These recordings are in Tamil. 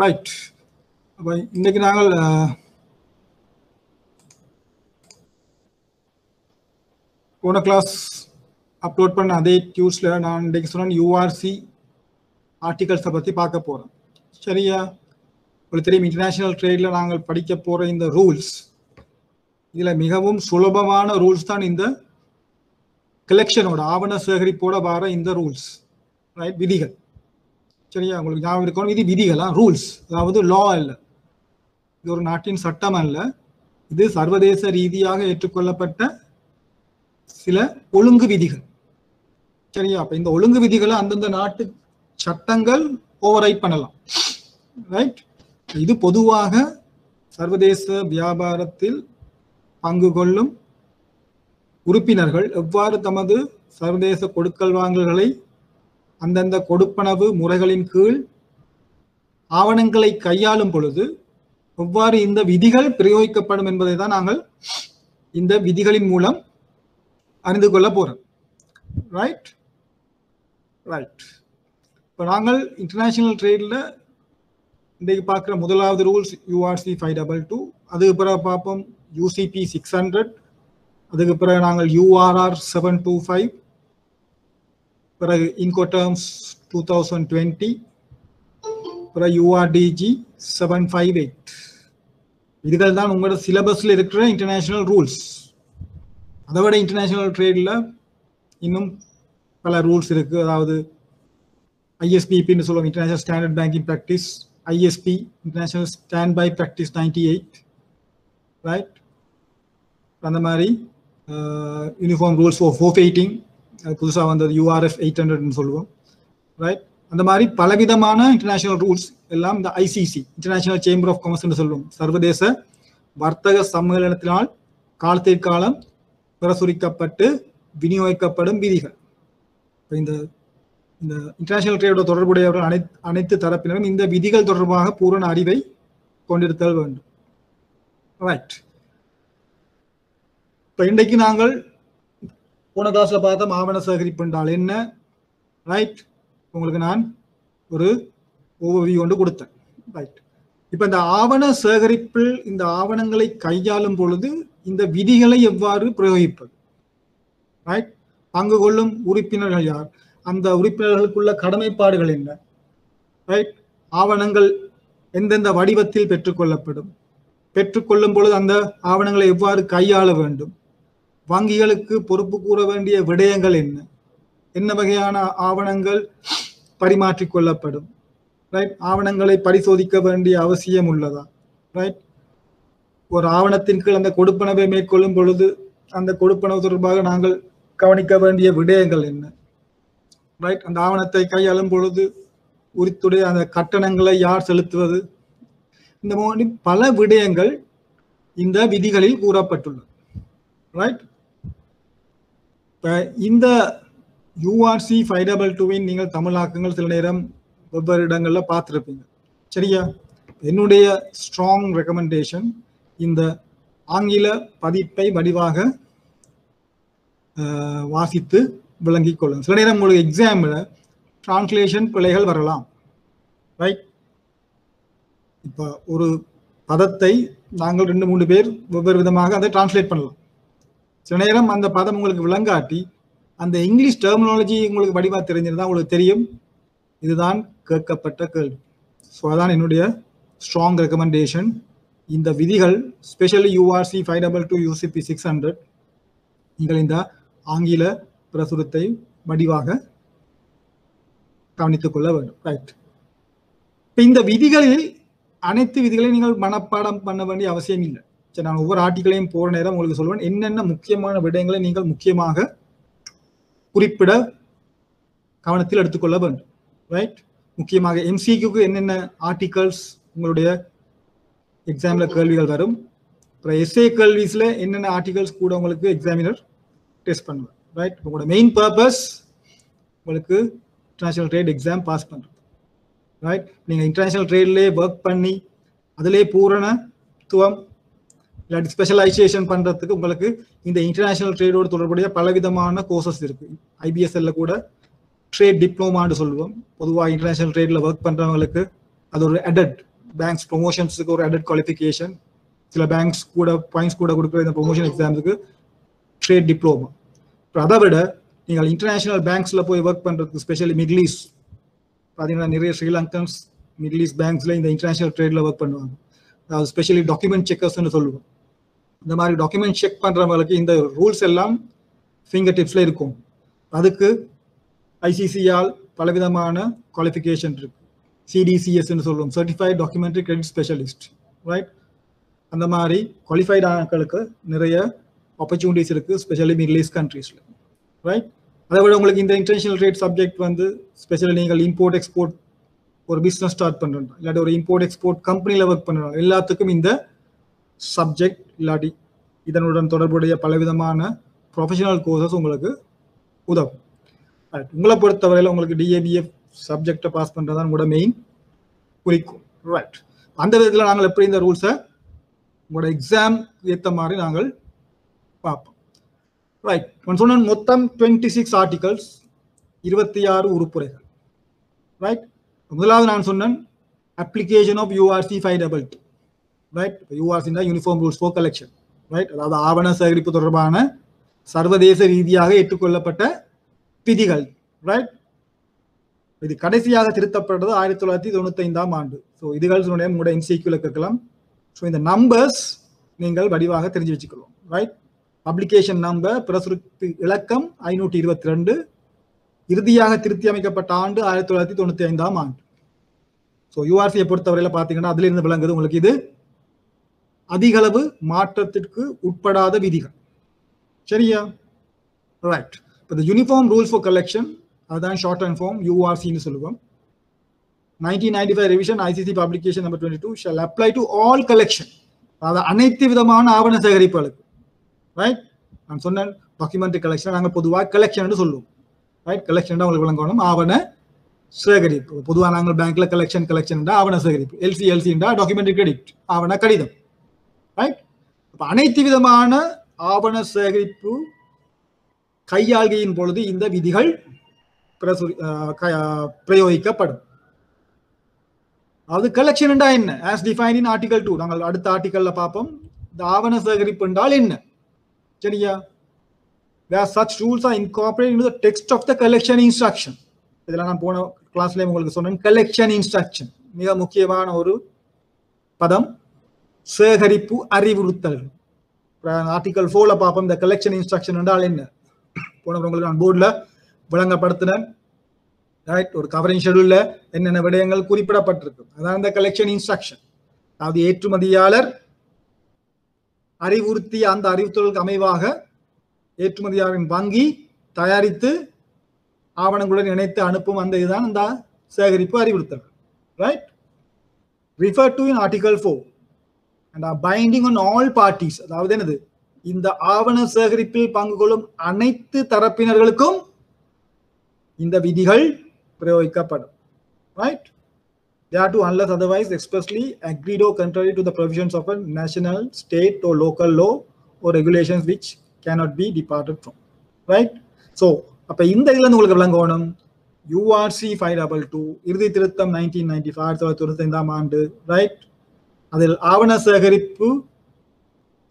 ரைட் அப்போ இன்னைக்கு நாங்கள் போன கிளாஸ் அப்லோட் பண்ண அதே டியூஸில் நான் இன்றைக்கு சொன்ன யூஆர்சி ஆர்டிகல்ஸை பற்றி பார்க்க போகிறோம் சரியா? உங்களுக்கு தெரியும் இன்டர்நேஷ்னல் ட்ரேடில் நாங்கள் படிக்க போகிற இந்த ரூல்ஸ் இதில் மிகவும் சுலபமான ரூல்ஸ் தான் இந்த கலெக்ஷனோட ஆவண சேகரிப்போட வர இந்த ரூல்ஸ் ரைட் விதிகள். சரியா? உங்களுக்கு ஞாபகம் இருக்கணும் இது விதிகளா? ரூல்ஸ் அதாவது லா இல்லை. இது ஒரு நாட்டின் சட்டம் அல்ல. இது சர்வதேச ரீதியாக ஏற்றுக்கொள்ளப்பட்ட சில ஒழுங்கு விதிகள். சரியா? அப்ப இந்த ஒழுங்கு விதிகளை அந்தந்த நாட்டு சட்டங்கள் ஓவர் ரைட் பண்ணலாம். ரைட் இது பொதுவாக சர்வதேச வியாபாரத்தில் பங்கு கொள்ளும் உறுப்பினர்கள் எவ்வாறு தமது சர்வதேச கொடுக்கல் வாங்கல்களை அந்தந்த கொடுப்பனவு முறைகளின் கீழ் ஆவணங்களை கையாளும் பொழுது எவ்வாறு இந்த விதிகள் பிரயோகிக்கப்படும் என்பதை தான் நாங்கள் இந்த விதிகளின் மூலம் அறிந்து கொள்ள போறோம். ரைட் ரைட் இப்போ நாங்கள் இன்டர்நேஷனல் ட்ரேடில் இன்றைக்கு பார்க்குற முதலாவது rules URC five double two அதுக்கு பிறகு பார்ப்போம் யூசிபி சிக்ஸ் ஹண்ட்ரட் அதுக்கு பிறகு நாங்கள் யூஆர்ஆர் செவன் டூ ஃபைவ் பிறகு இன்கோட்டர்ம்ஸ் டூ தௌசண்ட் டுவெண்ட்டி பிறகு யூஆர்டிஜி செவன் ஃபைவ் எயிட் இதுகள் தான் உங்களோட சிலபஸில் இருக்கிற இன்டர்நேஷனல் ரூல்ஸ் அதை விட இன்டர்நேஷ்னல் ட்ரேடில் இன்னும் பல ரூல்ஸ் இருக்குது அதாவது ஐஎஸ்பிபின்னு சொல்லுவாங்க international standard banking practice ISP international standby practice ninety eight right அந்த மாதிரி uniform rules for forfaiting புதுசாக வந்தது யூஆர்எஃப் எயிட் ஹண்ட்ரட்னு சொல்லுவோம். ரைட் அந்த மாதிரி பலவிதமான இன்டர்நேஷனல் ரூல்ஸ் எல்லாம் இந்த ஐசிசி இன்டர்நேஷனல் சேம்பர் ஆஃப் காமர்ஸ்னு சொல்லுவோம். சர்வதேச வர்த்தக சம்மேளனத்தினால் காலத்திற்கு காலம் பிரசுரிக்கப்பட்டு விநியோகிக்கப்படும் விதிகள். இப்போ இந்த இந்த இன்டர்நேஷனல் ட்ரேடோட தொடர்புடையவர்கள் அனைத்து அனைத்து தரப்பினரும் இந்த விதிகள் தொடர்பாக பூரண அறிவை கொண்டிருத்தல் வேண்டும். ரைட் இப்போ இன்றைக்கு நாங்கள் போன கிளாஸ்ல பார்த்தோம் ஆவண சேகரிப்பு என்றால் என்ன? ரைட் உங்களுக்கு நான் ஒரு ஓவர்வியூ கொண்டு கொடுத்தேன். ரைட் இப்போ இந்த ஆவண சேகரிப்பில் இந்த ஆவணங்களை கையாளும் பொழுது இந்த விதிகளை எவ்வாறு பிரயோகிப்பது? ரைட் பங்கு கொள்ளும் உறுப்பினர்கள் யார்? அந்த உறுப்பினர்களுக்குள்ள கடமைப்பாடுகள் என்ன? ரைட் ஆவணங்கள் எந்தெந்த வடிவத்தில் பெற்றுக்கொள்ளப்படும் பெற்றுக்கொள்ளும் பொழுது அந்த ஆவணங்களை எவ்வாறு கையாள வேண்டும்? வங்கிகளுக்கு பொறுப்பு கூற வேண்டிய விடயங்கள் என்ன? என்ன வகையான ஆவணங்கள் பரிமாற்றிக் கொள்ளப்படும்? ரைட் ஆவணங்களை பரிசோதிக்க வேண்டிய அவசியம் உள்ளதா? ரைட் ஒரு ஆவணத்தின் கீழ் அந்த கொடுப்பனவை மேற்கொள்ளும் பொழுது அந்த கொடுப்பனவு தொடர்பாக நாங்கள் கவனிக்க வேண்டிய விடயங்கள் என்ன? ரைட் அந்த ஆவணத்தை கையாளும் பொழுது உரித்துடைய அந்த கட்டணங்களை யார் செலுத்துவது? இந்த மாதிரி பல விடயங்கள் இந்த விதிகளில் கூறப்பட்டுள்ளது. ரைட் இப்போ இந்த யூஆர்சி ஃபைவ் டபுள் டூவின் நீங்கள் தமிழாக்கங்கள் சில நேரம் வெவ்வேறு இடங்களில் பார்த்துருப்பீங்க. சரியா? என்னுடைய ஸ்ட்ராங் ரெக்கமெண்டேஷன் இந்த ஆங்கில பதிப்பை வடிவாக வாசித்து விளங்கிக் கொள்ளுங்க சில நேரம் உங்களுக்கு எக்ஸாமில் டிரான்ஸ்லேஷன் பிழைகள் வரலாம். ரைட் இப்போ ஒரு பதத்தை நாங்கள் ரெண்டு மூணு பேர் வெவ்வேறு விதமாக அதை டிரான்ஸ்லேட் பண்ணலாம். சில நேரம் அந்த பதம் உங்களுக்கு விளங்காட்டி அந்த இங்கிலீஷ் டெர்மினாலஜி உங்களுக்கு வடிவாக தெரிஞ்சிருந்தா உங்களுக்கு தெரியும். இதுதான் கேட்கப்பட்ட கேள்வி. ஸோ அதான் என்னுடைய ஸ்ட்ராங் ரெக்கமெண்டேஷன் இந்த விதிகள் specially URC five double two UCP six hundred நீங்கள் இந்த ஆங்கில பிரசுரத்தை வடிவாக கவனித்துக் கொள்ள வேண்டும். ரைட் இப்போ இந்த விதிகளில் அனைத்து விதிகளையும் நீங்கள் மனப்பாடம் பண்ண வேண்டிய அவசியம் இல்லை. சரி நான் ஒவ்வொரு ஆர்டிகளையும் போற நேரம் உங்களுக்கு சொல்லுவேன் என்னென்ன முக்கியமான விடயங்களை நீங்கள் முக்கியமாக குறிப்பிட கவனத்தில் எடுத்துக்கொள்ள வேண்டும். ரைட் முக்கியமாக எம்சிக்யூக்கு என்னென்ன ஆர்டிகல்ஸ் உங்களுடைய எக்ஸாமில் கேள்விகள் வரும்? அப்புறம் எஸ்ஏ கேள்விஸில் என்னென்ன ஆர்டிகல்ஸ் கூட உங்களுக்கு எக்ஸாமினர் டெஸ்ட் பண்ணுவேன் ரைட் உங்களோட மெயின் பர்பஸ் உங்களுக்கு இன்டர்நேஷ்னல் ட்ரேட் எக்ஸாம் பாஸ் பண்ணுறது ரைட் நீங்கள் இன்டர்நேஷ்னல் ட்ரேட்லேயே ஒர்க் பண்ணி அதிலே பூரணத்துவம் இல்லாட்டி ஸ்பெஷலைசேஷன் பண்ணுறதுக்கு உங்களுக்கு இந்த இன்டர்நேஷனல் ட்ரேடோடு தொடர்புடைய பலவிதமான கோர்சஸ் இருக்குது ஐபிஎஸ்எல்ல கூட ட்ரேட் டிப்ளமான்னு சொல்லுவோம். பொதுவாக இன்டர்நேஷனல் ட்ரேடில் ஒர்க் பண்ணுறவங்களுக்கு அது ஒரு அடட் பேங்க்ஸ் ப்ரொமோஷன்ஸுக்கு ஒரு அடட் குவாலிஃபிகேஷன் சில பேங்க்ஸ் கூட பாயிண்ட்ஸ் கூட கொடுக்குற இந்த ப்ரொமோஷன் எக்ஸாம்ஸுக்கு ட்ரேட் டிப்ளோமா இப்போ அதை விட நீங்கள் இன்டர்நேஷனல் பேங்க்ஸில் போய் ஒர்க் பண்ணுறதுக்கு ஸ்பெஷலி மிடில் ஈஸ்ட் பார்த்தீங்கன்னா நிறைய ஸ்ரீலங்கன்ஸ் மிடில் ஈஸ்ட் பேங்க்ஸில் இந்த இன்டர்நேஷனல் ட்ரேடில் ஒர்க் பண்ணுவாங்க. அதாவது ஸ்பெஷலி டாக்குமெண்ட் செக்கர்ஸ்னு சொல்லுவோம். இந்த மாதிரி டாக்குமெண்ட் செக் பண்ணுறவங்களுக்கு இந்த ரூல்ஸ் எல்லாம் ஃபிங்கர் டிப்ஸில் இருக்கும். அதுக்கு ஐசிசியால் பலவிதமான குவாலிஃபிகேஷன் இருக்கு. சிடிசிஎஸ்ன்னு சொல்லுவோம். Certified documentary credit specialist right அந்த மாதிரி குவாலிஃபைட் ஆக்களுக்கு நிறைய ஆப்பர்ச்சுனிட்டிஸ் இருக்குது ஸ்பெஷலி மிடில் ஈஸ்ட் கண்ட்ரீஸில் ரைட் அதை விட உங்களுக்கு இந்த இன்டர்நேஷனல் ரேட் சப்ஜெக்ட் வந்து ஸ்பெஷலி நீங்கள் இம்போர்ட் எக்ஸ்போர்ட் ஒரு பிஸ்னஸ் ஸ்டார்ட் பண்ணுறோம் இல்லாட்டி ஒரு இம்போர்ட் எக்ஸ்போர்ட் கம்பெனியில் ஒர்க் பண்ணுறோம் எல்லாத்துக்கும் இந்த சப்ஜெக்ட் இல்லாட்டி இதனுடன் தொடர்புடைய பலவிதமான ப்ரொஃபஷனல் கோர்சஸ் உங்களுக்கு உதவும். ரைட் உங்களை பொறுத்தவரையில் உங்களுக்கு டிஏபிஎஃப் சப்ஜெக்டை பாஸ் பண்ணுறது தான் உங்களோட மெயின் குறிக்கும் ரைட் அந்த விதத்தில் நாங்கள் எப்படி இந்த ரூல்ஸை உங்களோட எக்ஸாம் ஏற்ற மாதிரி நாங்கள் பார்ப்போம். ரைட் நான் சொன்ன மொத்தம் டுவெண்ட்டி சிக்ஸ் ஆர்டிகல்ஸ் இருபத்தி ஆறு உறுப்புரைகள். ரைட் முதலாவது நான் சொன்னேன் application of URC five double two right யூஆர்சினா uniform rules for collection right அதாவது ஆவண சேகரிப்பு தொடர்பான சர்வதேச ரீதியாக ஏற்றுக்கொள்ளப்பட்ட விதிகள் ரைட் இது கடைசியாக திருத்தப்பட்டது ஆயிரத்தி தொள்ளாயிரத்தி தொண்ணூத்தி ஐந்தாம் ஆண்டு. ஸோ இதுகள் உங்களோட என்சிக்யூல கேட்கலாம். ஸோ இந்த நம்பர்ஸ் நீங்கள் வடிவாக தெரிஞ்சு வச்சுக்கலாம் ரைட் பப்ளிகேஷன் நம்பர் பிரசுரிப்பு இலக்கம் ஐநூற்றி இருபத்தி ரெண்டு இறுதியாக திருத்தி அமைக்கப்பட்ட ஆண்டு ஆயிரத்தி தொள்ளாயிரத்தி தொண்ணூத்தி ஐந்தாம் ஆண்டு ஸோ யூஆர்சியை பொறுத்தவரையில பார்த்தீங்கன்னா அதுல இருந்து விளங்குது உங்களுக்கு இது அதிகளவு மாற்றத்திற்கு உட்படாத விதிகள். சரியா? ரைட் இப்போ இந்த யூனிஃபார்ம் ரூல்ஸ் ஃபார் கலெக்ஷன் அதுதான் ஷார்ட் அண்ட் ஃபார்ம் யூஆர்சின்னு சொல்லுவோம். Nineteen ninety five revision ICC publication number twenty two shall apply to all collection அதாவது அனைத்து விதமான ஆவண சேகரிப்புகளுக்கு. ரைட் நான் சொன்னேன் டாக்குமெண்ட் கலெக்ஷன் நாங்கள் பொதுவாக கலெக்ஷன் சொல்லுவோம். ரைட் கலெக்ஷன் உங்களுக்கு விளங்கணும் ஆவண சேகரிப்பு. பொதுவாக நாங்கள் பேங்க்ல கலெக்ஷன் கலெக்ஷன் ஆவண சேகரிப்பு. எல்சி எல்சின்றா டாக்குமெண்ட் கிரெடிட் ஆவண கடிதம். ரைட் அப்போ அனைத்து விதமான ஆவண சேகரிப்பு கையாள்கையின் பொழுது இந்த விதிகள் பிரசுரி பிரயோகிக்கப்படும். அது கலெக்ஷன் என்றா என்ன? As define in article two நாங்கள் அடுத்த ஆர்டிகல்ல பார்ப்போம். இந்த ஆவண சேகரிப்பு என்றால் என்ன? சரியா? Where such rules are incorporate in text of the collection instruction இதெல்லாம் இதில் நான் போன கிளாஸ்லேயே உங்களுக்கு சொன்னேன். கலெக்ஷன் இன்ஸ்ட்ரக்ஷன் மிக முக்கியமான ஒரு பதம். சேகரிப்பு அறிவுறுத்தல் ஆர்டிகல் ஃபோர்ல பார்ப்போம். இந்த கலெக்ஷன் இன்ஸ்ட்ரக்ஷன் என்றால் என்ன? போன உங்களுக்கு நான் போர்டில் விளங்கப்படுத்தினேன். ரைட் ஒரு கவரிங் ஷெடியூல்ல என்னென்ன விடயங்கள் குறிப்பிடப்பட்டிருக்கு. அதான் இந்த கலெக்ஷன் இன்ஸ்ட்ரக்ஷன் அதாவது ஏற்றுமதியாளர் அறிவுறுத்திய அந்த அறிவுறுத்தலுக்கு அமைவாக ஏற்றுமதியாளரின் வங்கி தயாரித்து ஆவணங்களுடன் இணைத்து அனுப்பும் அந்த இதுதான் இந்த சேகரிப்பு அறிவுறுத்தல். Right refer to in article four and are binding on all parties அதாவது என்னது? இந்த ஆவண சேகரிப்பில் பங்கு கொள்ளும் அனைத்து தரப்பினர்களுக்கும் இந்த விதிகள் பிரயோகிக்கப்படும். Right they are to unless otherwise expressly agreed or contrary to the provisions of a national state or local law or regulations which cannot be departed from. Right? So அப்ப இந்த இதுல இருந்து உங்களுக்கு விளங்கணும் யூஆர்சி ஃபைவ் டபுள் டூ இறுதி திருத்தம் நைன்டீன் நைன்டி ஃபைவ் ஆயிரத்தி தொள்ளாயிரத்தி தொண்ணூத்தி ஐந்தாம் ஆண்டு. ரைட் அதில் ஆவண சேகரிப்பு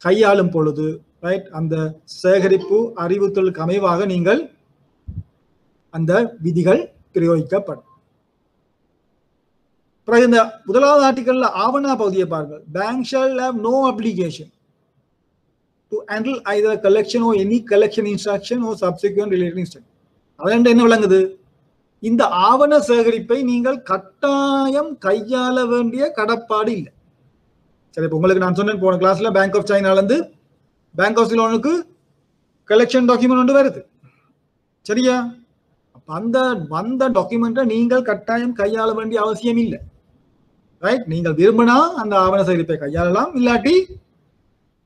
கையாளும் பொழுது ரைட் அந்த சேகரிப்பு அறிவுறுத்தலுக்கு அமைவாக நீங்கள் அந்த விதிகள் பிரயோகிக்கப்படும். பிறகு இந்த முதலாவது ஆர்டிகல்ல ஆவண பகுதியை பாருங்கள். Bank shall no application to handle either collection or any collection instruction or subsequent related instruction அதில் என்ன விளங்குது? இந்த ஆவண சேகரிப்பை நீங்கள் கட்டாயம் கையாள வேண்டிய கடப்பாடு இல்லை. சரி இப்போ உங்களுக்கு நான் சொன்னேன் போன கிளாஸ்ல பேங்க் ஆஃப் சைனாலேருந்து பேங்க் ஆஃப் சிலோனுக்கு கலெக்ஷன் டாக்குமெண்ட் ஒன்று வருது. சரியா? அப்போ அந்த வந்த டாக்குமெண்ட்டை நீங்கள் கட்டாயம் கையாள வேண்டிய அவசியம் இல்லை. ரைட் நீங்கள் விரும்பினா அந்த ஆவண சேகரிப்பை கையாளலாம். இல்லாட்டி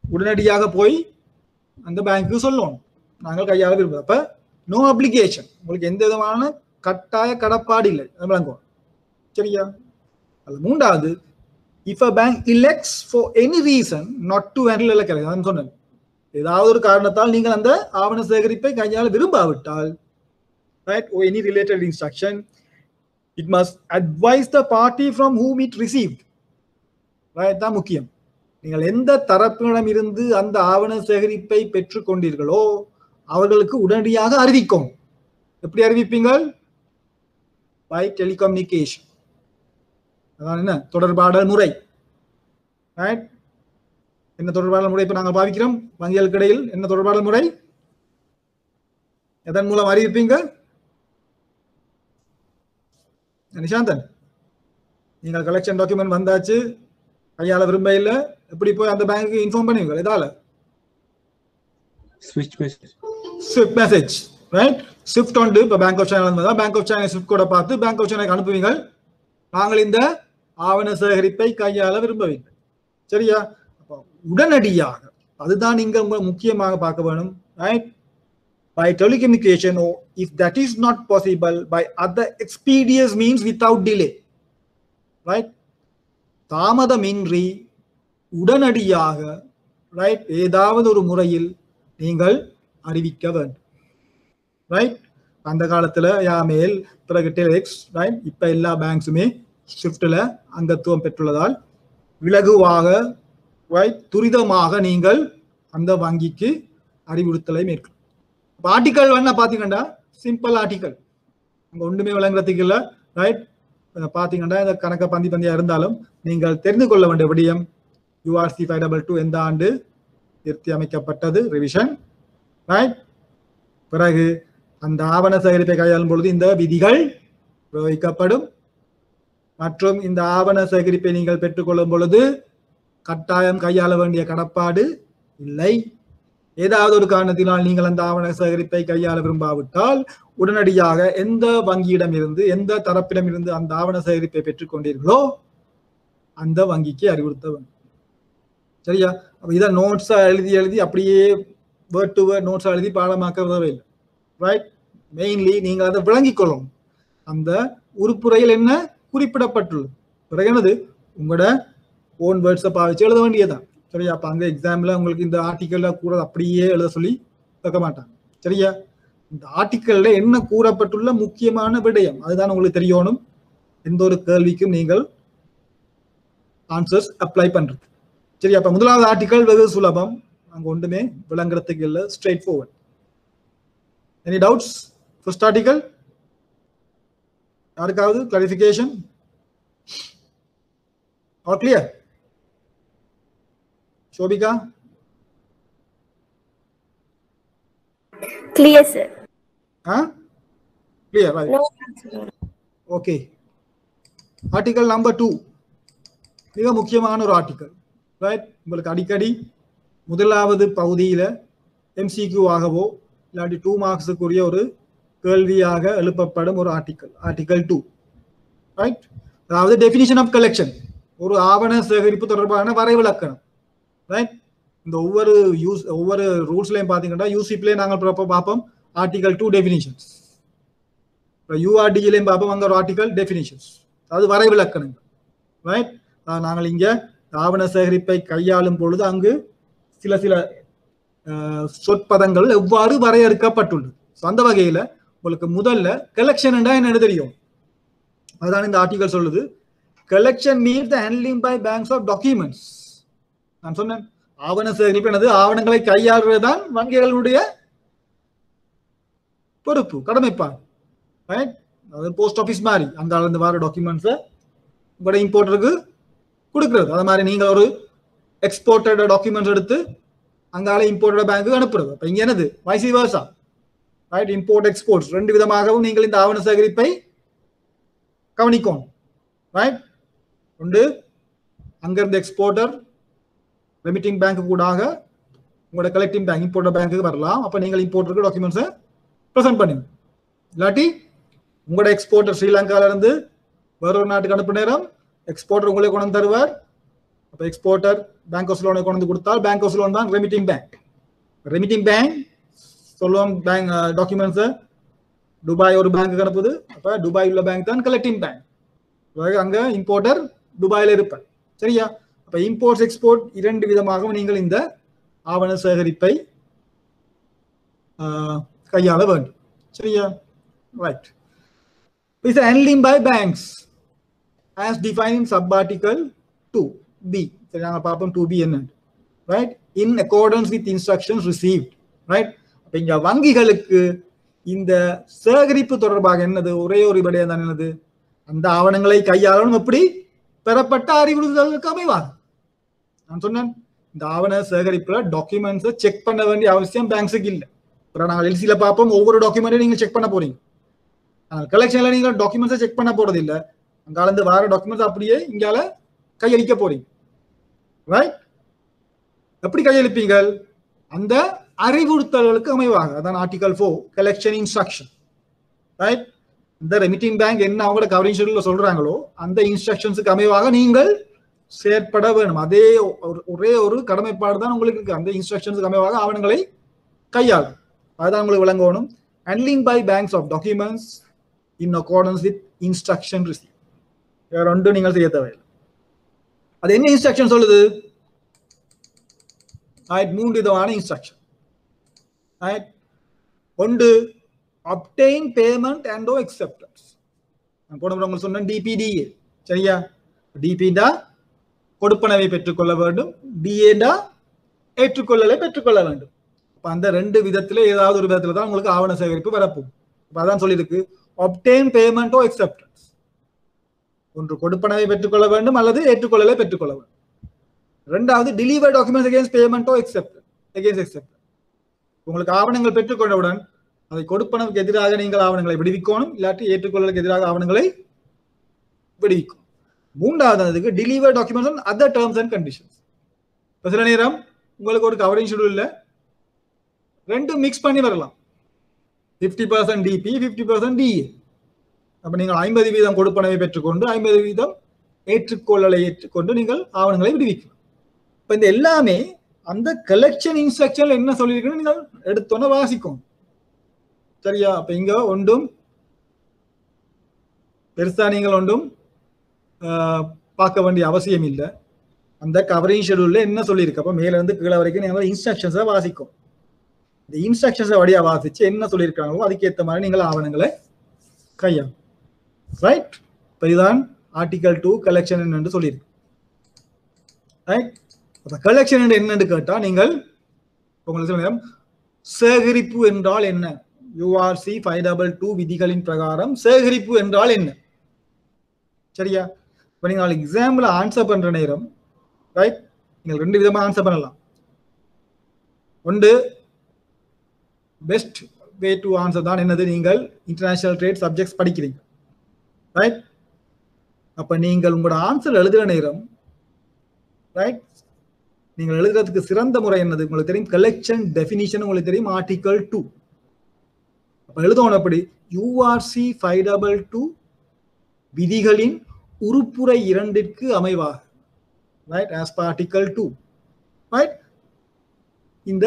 உடனடியாக போய் அந்த பேங்க்கு சொல்லணும். நாங்கள் கையாள விரும்புகிறோம் அப்ப நோ அப்ளிகேஷன் உங்களுக்கு எந்த விதமான கட்டாய கடப்பாடு இல்லை. விளங்குவோம். சரியா? அது மூன்றாவது if a bank elects for any reason not to handle கிடையாது நான் சொன்னேன். ஏதாவது ஒரு காரணத்தால் நீங்கள் அந்த ஆவண சேகரிப்பை கையால் விரும்பாவிட்டால் right or any related instruction it must advise the party from whom it received right தான் முக்கியம். நீங்கள் எந்த தரப்பினிடம் இருந்து அந்த ஆவண சேகரிப்பை பெற்றுக்கொண்டீர்களோ அவர்களுக்கு உடனடியாக அறிவிக்கும். எப்படி அறிவிப்பீங்கள்? பை டெலிகம்யூனிகேஷன் அதான் என்ன? தொடர்பாடல் முறை ரைட் என்ன தொடர்பாடல் முறை இப்ப நாங்கள் பாவிக்கிறோம்? வங்கிகளுக்கு இடையில் என்ன தொடர்பாடல் முறை எதன் மூலம் அறிவிப்பீங்க? நிஷாந்தன் நீங்கள் கலெக்ஷன் டாக்குமெண்ட் வந்தாச்சு கையால விரும்ப இல்ல எப்படி போய் அந்த பேங்க்கு இன்ஃபார்ம் பண்ணுவீங்க? இதால switch message. Swift message right swift உண்டு இப்போ பேங்க் ஆஃப் சைனா வந்தா பேங்க் ஆஃப் சைனா ஸ்விஃப்ட் கோட பார்த்து பேங்க் ஆஃப் சைனாக்கு அனுப்புவீங்க. நாங்கள் இந்த ஆவண சேகரிப்பை கையாள விரும்பவில்லை. சரியா? அப்போ உடனடியாக அதுதான் நீங்க முக்கியமாக பார்க்க வேணும் right by telecommunication or if that is not possible by other expeditious means without delay right? தாமதமின்றி உடனடியாக ரைட் ஏதாவது ஒரு முறையில் நீங்கள் அறிவிக்க வேண்டும் ரைட் அந்த காலத்தில் யாமேல் பிறகு டெலெக்ஸ் ரைட் இப்போ எல்லா பேங்க்ஸுமே ஷிஃப்டில் அங்கத்துவம் பெற்றுள்ளதால் விலகுவாக துரிதமாக நீங்கள் அந்த வங்கிக்கு அறிவுறுத்தலை மேற்கொள்ளும் ஆர்டிக்கல் வேணா பாத்தீங்கன்னா சிம்பிள் ஆர்டிக்கல் அங்கே ஒன்றுமே விளங்குறதுக்கு இல்லை ரைட் பார்த்தீங்கன்னா இந்த கணக்கை பந்தி பந்தியாக இருந்தாலும் நீங்கள் தெரிந்து கொள்ள வேண்டிய விடயம் யூஆர்சி ஃபைவ் டபுள் டூ எந்த ஆண்டு நிறுத்தி அமைக்கப்பட்டது ரிவிஷன் ரைட் பிறகு அந்த ஆவண சேகரிப்பை கையாளும் பொழுது இந்த விதிகள் பிரயோகிக்கப்படும். மற்றும் இந்த ஆவண சேகரிப்பை நீங்கள் பெற்றுக்கொள்ளும் பொழுது கட்டாயம் கையாள வேண்டிய கடப்பாடு இல்லை. ஏதாவது ஒரு காரணத்தினால் நீங்கள் அந்த ஆவண சேகரிப்பை கையாள விரும்பாவிட்டால் உடனடியாக எந்த வங்கியிடம் இருந்து எந்த தரப்பிடம் இருந்து அந்த ஆவண சேகரிப்பை பெற்றுக்கொண்டீர்களோ அந்த வங்கிக்கு அறிவுறுத்த வேண்டும். சரியா? அப்ப இதை நோட்ஸா எழுதி எழுதி அப்படியே வேர்ட் டு வேர்ட் நோட்ஸா எழுதி பாடமாக்க தேவையில்லை. ரைட் மெயின்லி நீங்கள் அதை விளங்கிக் கொள்ளணும் அந்த உறுப்புரையில் என்ன? குறிப்பிடப்பட்டுள்ளது. பிறகு என்னது? உங்களோட ஓன் வேர்ட்ஸை பாவிச்சு எழுத வேண்டியதுதான். சரியா? அப்போ அங்கே எக்ஸாமில் உங்களுக்கு இந்த ஆர்டிக்கலில் கூட அப்படியே எழுத சொல்லி வைக்க மாட்டாங்க. சரியா? இந்த ஆர்டிக்கலில் என்ன கூறப்பட்டுள்ள முக்கியமான விடயம்? அதுதான் உங்களுக்கு தெரியணும். எந்த ஒரு கேள்விக்கும் நீங்கள் ஆன்சர்ஸ் அப்ளை பண்ணுறது சரி அப்போ முதலாவது ஆர்டிக்கல் வெகு சுலபம். அங்கே ஒன்றுமே விளங்குறதுக்கு இல்லை. Straightforward any doubts first article யாருக்காவது clarification are clear sir. Huh? Clear, right. No. Okay. Article number two மிக முக்கியமான ஒரு ஆர்டிக்கல் ரைட் உங்களுக்கு அடிக்கடி முதலாவது பகுதியில் எம்சிக்யூ ஆகவோ இல்லாட்டி டூ மார்க்ஸுக்குரிய ஒரு கேள்வியாக எழுப்பப்படும் ஒரு ஆர்டிக்கல் ஆர்டிக்கல் டூ ரைட் அதாவது டெஃபினிஷன் ஆஃப் கலெக்ஷன் ஒரு ஆவண சேகரிப்பு தொடர்பான வரைவிலக்கணம் ரைட் இந்த ஒவ்வொரு யூஸ் ஒவ்வொரு ரூல்ஸ்லையும் பார்த்தீங்கன்னா யூசிப்லேயே நாங்கள் பார்ப்போம். ஆர்டிகல் டூ டெஃபினிஷன்ஸ் இப்போ யூஆர்டிஜிலையும் பார்ப்போம். அங்கே ஒரு ஆர்டிகல் டெஃபினிஷன்ஸ் அது வரைவிலக்கணங்கள் ரைட் நாங்கள் இங்கே ஆவண சேகரிப்பை கையாளும் பொழுது அங்கு சில சில சொற்பதங்கள் எவ்வாறு வரையறுக்கப்பட்டுள்ளது? ஸோ அந்த வகையில் உங்களுக்கு முதல்ல கலெக்ஷன் என்ன தெரியும்? அதுதான் இந்த ஆர்டிகல் சொல்லுது. Collection mean the handling by banks of documents நான் சொன்னேன். ஆவண சேகரிப்பு எனது ஆவணங்களை கையாளுவதுதான் வங்கிகளுடைய பொறுப்பு கடமைப்பான் ரைட் அது போஸ்ட் ஆஃபீஸ் மாதிரி. அந்த இருந்து வார டாக்குமெண்ட்ஸை உங்களோட இம்போர்ட்டருக்கு கொடுக்கறது. அது மாதிரி நீங்கள் ஒரு எக்ஸ்போர்ட்டட் டாக்குமெண்ட்ஸ் எடுத்து அங்கால இம்போர்ட்டட் பேங்க்கு அனுப்புறது. அப்ப இங்கே என்னது? Vice versa right import exports ரெண்டு விதமாகவும் நீங்கள் இந்த ஆவண சேகரிப்பை கவனிக்கணும் ரைட் ஒன்று அங்கிருந்து எக்ஸ்போர்ட்டர் ரெமிட்டிங் பேங்க் கூடாக உங்களோட கலெக்டிங் பேங்க் இம்போர்ட்டர் பேங்க்குக்கு வரலாம். அப்போ நீங்கள் இம்போர்ட்டருக்கு டாக்குமெண்ட்ஸை ப்ரெசென்ட் பண்ணுங்க. இல்லாட்டி உங்களோட எக்ஸ்போர்ட்டர் ஸ்ரீலங்கால வேறொரு வேற ஒரு நாட்டுக்கு அனுப்பு நேரம் எக்ஸ்போர்ட்டர் உங்களே கொண்டு வந்து தருவார். அப்போ எக்ஸ்போர்ட்டர் பேங்க் ஆஃப் லோனை கொண்டு வந்து கொடுத்தால் பேங்க் ஆஃப் லோன் தான் ரெமிட்டிங் பேங்க் ரெமிட்டிங் பேங்க் சொல்லுவோம் பேங்க் டாக்குமெண்ட்ஸை துபாய் ஒரு பேங்க் கிடப்புது. அப்போ துபாய் உள்ள பேங்க் தான் கலெக்டிங் பேங்க் அங்க இம்போர்ட்டர் துபாயில இருப்பார் சரியா? அப்ப இம்போர்ட்ஸ் எக்ஸ்போர்ட் இரண்டு விதமாகவும் நீங்கள் இந்த ஆவண சேகரிப்பை கையாள வேண்டும். சரியா? Right is handling by banks as define sub article two B சரி நாங்கள் பார்ப்போம் டூ பி என்ன right in accordance with instructions received right இங்க வங்கிகளுக்கு இந்த சேகரிப்பு தொடர்பாக என்னது? ஒரே ஒரு விடயம் தான் என்னது? அந்த ஆவணங்களை கையாளணும் எப்படி? பெறப்பட்ட அறிவுறுத்தலுக்கு அமைவாங்க நான் சொன்னேன் இந்த ஆவண சேகரிப்புல டாக்குமெண்ட்ஸை செக் பண்ண வேண்டிய அவசியம் பேங்க்ஸுக்கு இல்லை. அப்புறம் நாங்கள் எல்சியில் பார்ப்போம் ஒவ்வொரு டாக்குமெண்ட்டையும் நீங்கள் செக் பண்ண போறீங்க. ஆனால் கலெக்ஷன்ல நீங்கள் டாக்குமெண்ட்ஸை செக் பண்ண போறது இல்லை அங்காலேருந்து வர டாக்குமெண்ட்ஸ் அப்படியே இங்கால கையளிக்க போறீங்க. ரைட் எப்படி கையளிப்பீங்கள்? அந்த அறிவுறுத்தல்களுக்கு அமைவாக. அதான் article four collection instruction right இந்த ரெமிட்டிங் பேங்க் என்ன அவங்களோட கவரிங் ஷெடியூல்ல சொல்றாங்களோ அந்த இன்ஸ்ட்ரக்ஷன்ஸுக்கு அமைவாக நீங்கள் செயற்பட வேணும் அதே ஒரு- ஒரே ஒரு கடமைப்பாடு தான் உங்களுக்கு இருக்கு. அந்த இன்ஸ்ட்ரக்ஷன்ஸுக்கு அமைவாக ஆவணங்களை கையாளும் அதுதான் உங்களுக்கு விளங்கணும். Handling by banks of documents in accordance with instruction receive வேற ரெண்டும் நீங்கள் செய்ய தேவையில்லை. அது என்ன இன்ஸ்ட்ரக்ஷன் சொல்லுது? ரைட் மூன்று விதமான இன்ஸ்ட்ரக்ஷன் ரைட் ஒன்று obtain payment and or acceptance நான் போன முறை உங்களுக்கு சொன்னேன் டிபிடிஏ சரியா? டிபிடா கொடுப்பனவை பெற்றுக்கொள்ள வேண்டும். டிஏடா ஏற்றுக்கொள்ளலை பெற்றுக்கொள்ள வேண்டும். இப்போ அந்த ரெண்டு விதத்தில் ஏதாவது ஒரு விதத்தில் தான் உங்களுக்கு ஆவண சேகரிப்பு வரப்போம் இப்போ அதான் சொல்லியிருக்கு. அப்டெயின் பேமெண்ட் ஓ எக்ஸெப்டன்ஸ் ஒன்று கொடுப்பனவை பெற்றுக்கொள்ள வேண்டும் அல்லது ஏற்றுக்கொள்ளலை பெற்றுக்கொள்ள வேண்டும். ரெண்டாவது deliver documents against payment or accept against accept உங்களுக்கு ஆவணங்கள் பெற்றுக்கொண்டவுடன் அதை கொடுப்பனவுக்கு எதிராக நீங்கள் ஆவணங்களை விடுவிக்கணும் இல்லாட்டி ஏற்றுக்கொள்ளலுக்கு எதிராக ஆவணங்களை விடுவிக்கும். மூன்றாவதுக்கு deliver documents on other terms and conditions இப்போ சில நேரம் உங்களுக்கு ஒரு கவரிங் இல்லை ரெண்டும் மிக்ஸ் பண்ணி வரலாம். Fifty percent DP fifty percent DA அப்போ நீங்கள் ஐம்பது வீதம் கொடுப்பனவை பெற்றுக்கொண்டு ஐம்பது வீதம் ஏற்றுக்கொள்ளலை ஏற்றுக்கொண்டு நீங்கள் ஆவணங்களை விடுவிக்கலாம். இப்போ இந்த எல்லாமே அந்த கலெக்ஷன் இன்ஸ்ட்ரக்ஷன்ல என்ன சொல்லியிருக்குன்னு நீங்கள் எடுத்தோன்னே வாசிக்கும். சரியா? அப்ப இங்க ஒன்றும் பெருசா நீங்கள் ஒன்றும் ஆஹ், பார்க்க வேண்டிய அவசியம் இல்லை. அந்த கவரிங் ஷெடியூல்ல என்ன சொல்லியிருக்கு? அப்ப மேல இருந்து கீழே வரைக்கும் நீங்கள் இன்ஸ்ட்ரக்ஷன்ஸை வாசிக்கும். இந்த இன்ஸ்ட்ரக்ஷன்ஸை வழியா வாசிச்சு என்ன சொல்லியிருக்காங்களோ அதுக்கேற்ற மாதிரி நீங்கள் ஆவணங்களை கையா ரைட் இப்போ இதுதான் ஆர்டிகல் டூ கலெக்ஷன் என்று சொல்லியிருக்கு. ரைட் கலெக்ஷன் கலெக்ஷன் என்னன்னு கேட்டால் நீங்கள் உங்களுக்கு நேரம் சேகரிப்பு என்றால் என்ன? யூஆர்சி ஃபைவ் டபுள் டூ விதிகளின் பிரகாரம் சேகரிப்பு என்றால் என்ன? சரியா? இப்போ நீங்கள் நாளைக்கு எக்ஸாம்பிள் ஆன்சர் பண்ணுற நேரம் ரைட் நீங்கள் ரெண்டு விதமாக ஆன்சர் பண்ணலாம். ஒன்று பெஸ்ட் வே டு ஆன்சர் தான் என்னது? நீங்கள் இன்டர்நேஷனல் ட்ரேட் சப்ஜெக்ட்ஸ் படிக்கிறீங்க. ரைட் அப்போ நீங்கள் உங்களோட ஆன்சர் எழுதுகிற நேரம் ரைட் நீங்கள் எழுதுறதுக்கு சிறந்த முறை என்னது? உங்களுக்கு தெரியும்? கலெக்ஷன் டெஃபினிஷன் உங்களுக்கு தெரியும் ஆர்டிகல் டூ அப்ப எழுதணும் எப்படி யூஆர்சி ஃபைவ் டபுள் டூ விதிகளின் உறுப்புரை இரண்டிற்கு அமைவாக. Right as article two right இந்த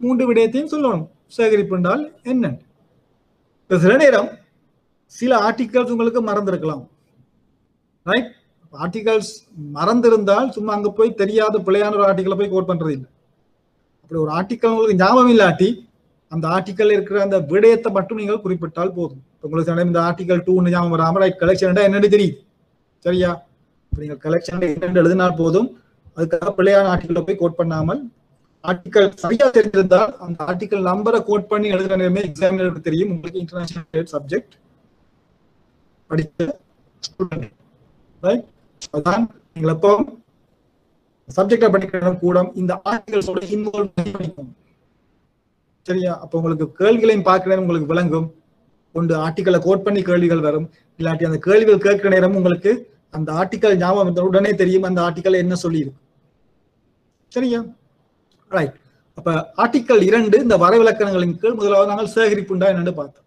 மூன்று விடயத்தையும் சொல்லணும். சேகரிப்பு என்றால் என்ன சில நேரம் சில ஆர்டிகல்ஸ் உங்களுக்கு மறந்திருக்கலாம். ரைட் ஆர்டிகல்ஸ் மறந்திருந்தால் சும்மா அங்க போய் தெரியாத பிள்ளையான ஒரு ஆர்டிக்கலை போய் கோட் பண்றது இல்லை. அப்படி ஒரு ஆர்டிக்கல் உங்களுக்கு ஞாபகம் இல்லாட்டி அந்த ஆர்டிக்கல் இருக்கிற அந்த விடயத்தை மட்டும் நீங்கள் குறிப்பிட்டால் போதும். உங்களுக்கு இந்த ஆர்டிகல் டூ ஞாபகம் வராம ரைட் கலெக்ஷன் என்னன்னு தெரியுது சரியா? இப்போ நீங்கள் கலெக்ஷன் என்னென்று எழுதினால் போதும். அதுக்காக பிள்ளையான ஆர்டிக்கலை போய் கோட் பண்ணாமல் ஆர்டிக்கல் சரியா தெரிஞ்சிருந்தால் அந்த ஆர்டிக்கல் நம்பரை கோட் பண்ணி எழுதுற நேரமே எக்ஸாமினருக்கு தெரியும். உங்களுக்கு இன்டர்நேஷனல் சப்ஜெக்ட் படிக்க ஸ்டூடெண்ட் ரைட் அதான் நீங்கள் எப்போ சப்ஜெக்டை படிக்கிற கூட இந்த ஆர்டிகல்ஸோட இன்வால்வ் பண்ணிக்கணும் சரியா? அப்போ உங்களுக்கு கேள்விகளையும் பார்க்கிற உங்களுக்கு விளங்கும். ஒன்று ஆர்டிக்கலை கோட் பண்ணி கேள்விகள் வரும். இல்லாட்டி அந்த கேள்விகள் கேட்கிற நேரம் உங்களுக்கு அந்த ஆர்டிக்கல் ஞாபகம் உடனே தெரியும் அந்த ஆர்டிக்கல் என்ன சொல்லியிருக்கு. சரியா? ரைட் அப்ப ஆர்டிக்கல் இரண்டு இந்த வரைவிலக்கணங்களின் கீழ் முதலாவது நாங்கள் சேகரிப்புண்டா என்னன்னு பார்த்தோம்.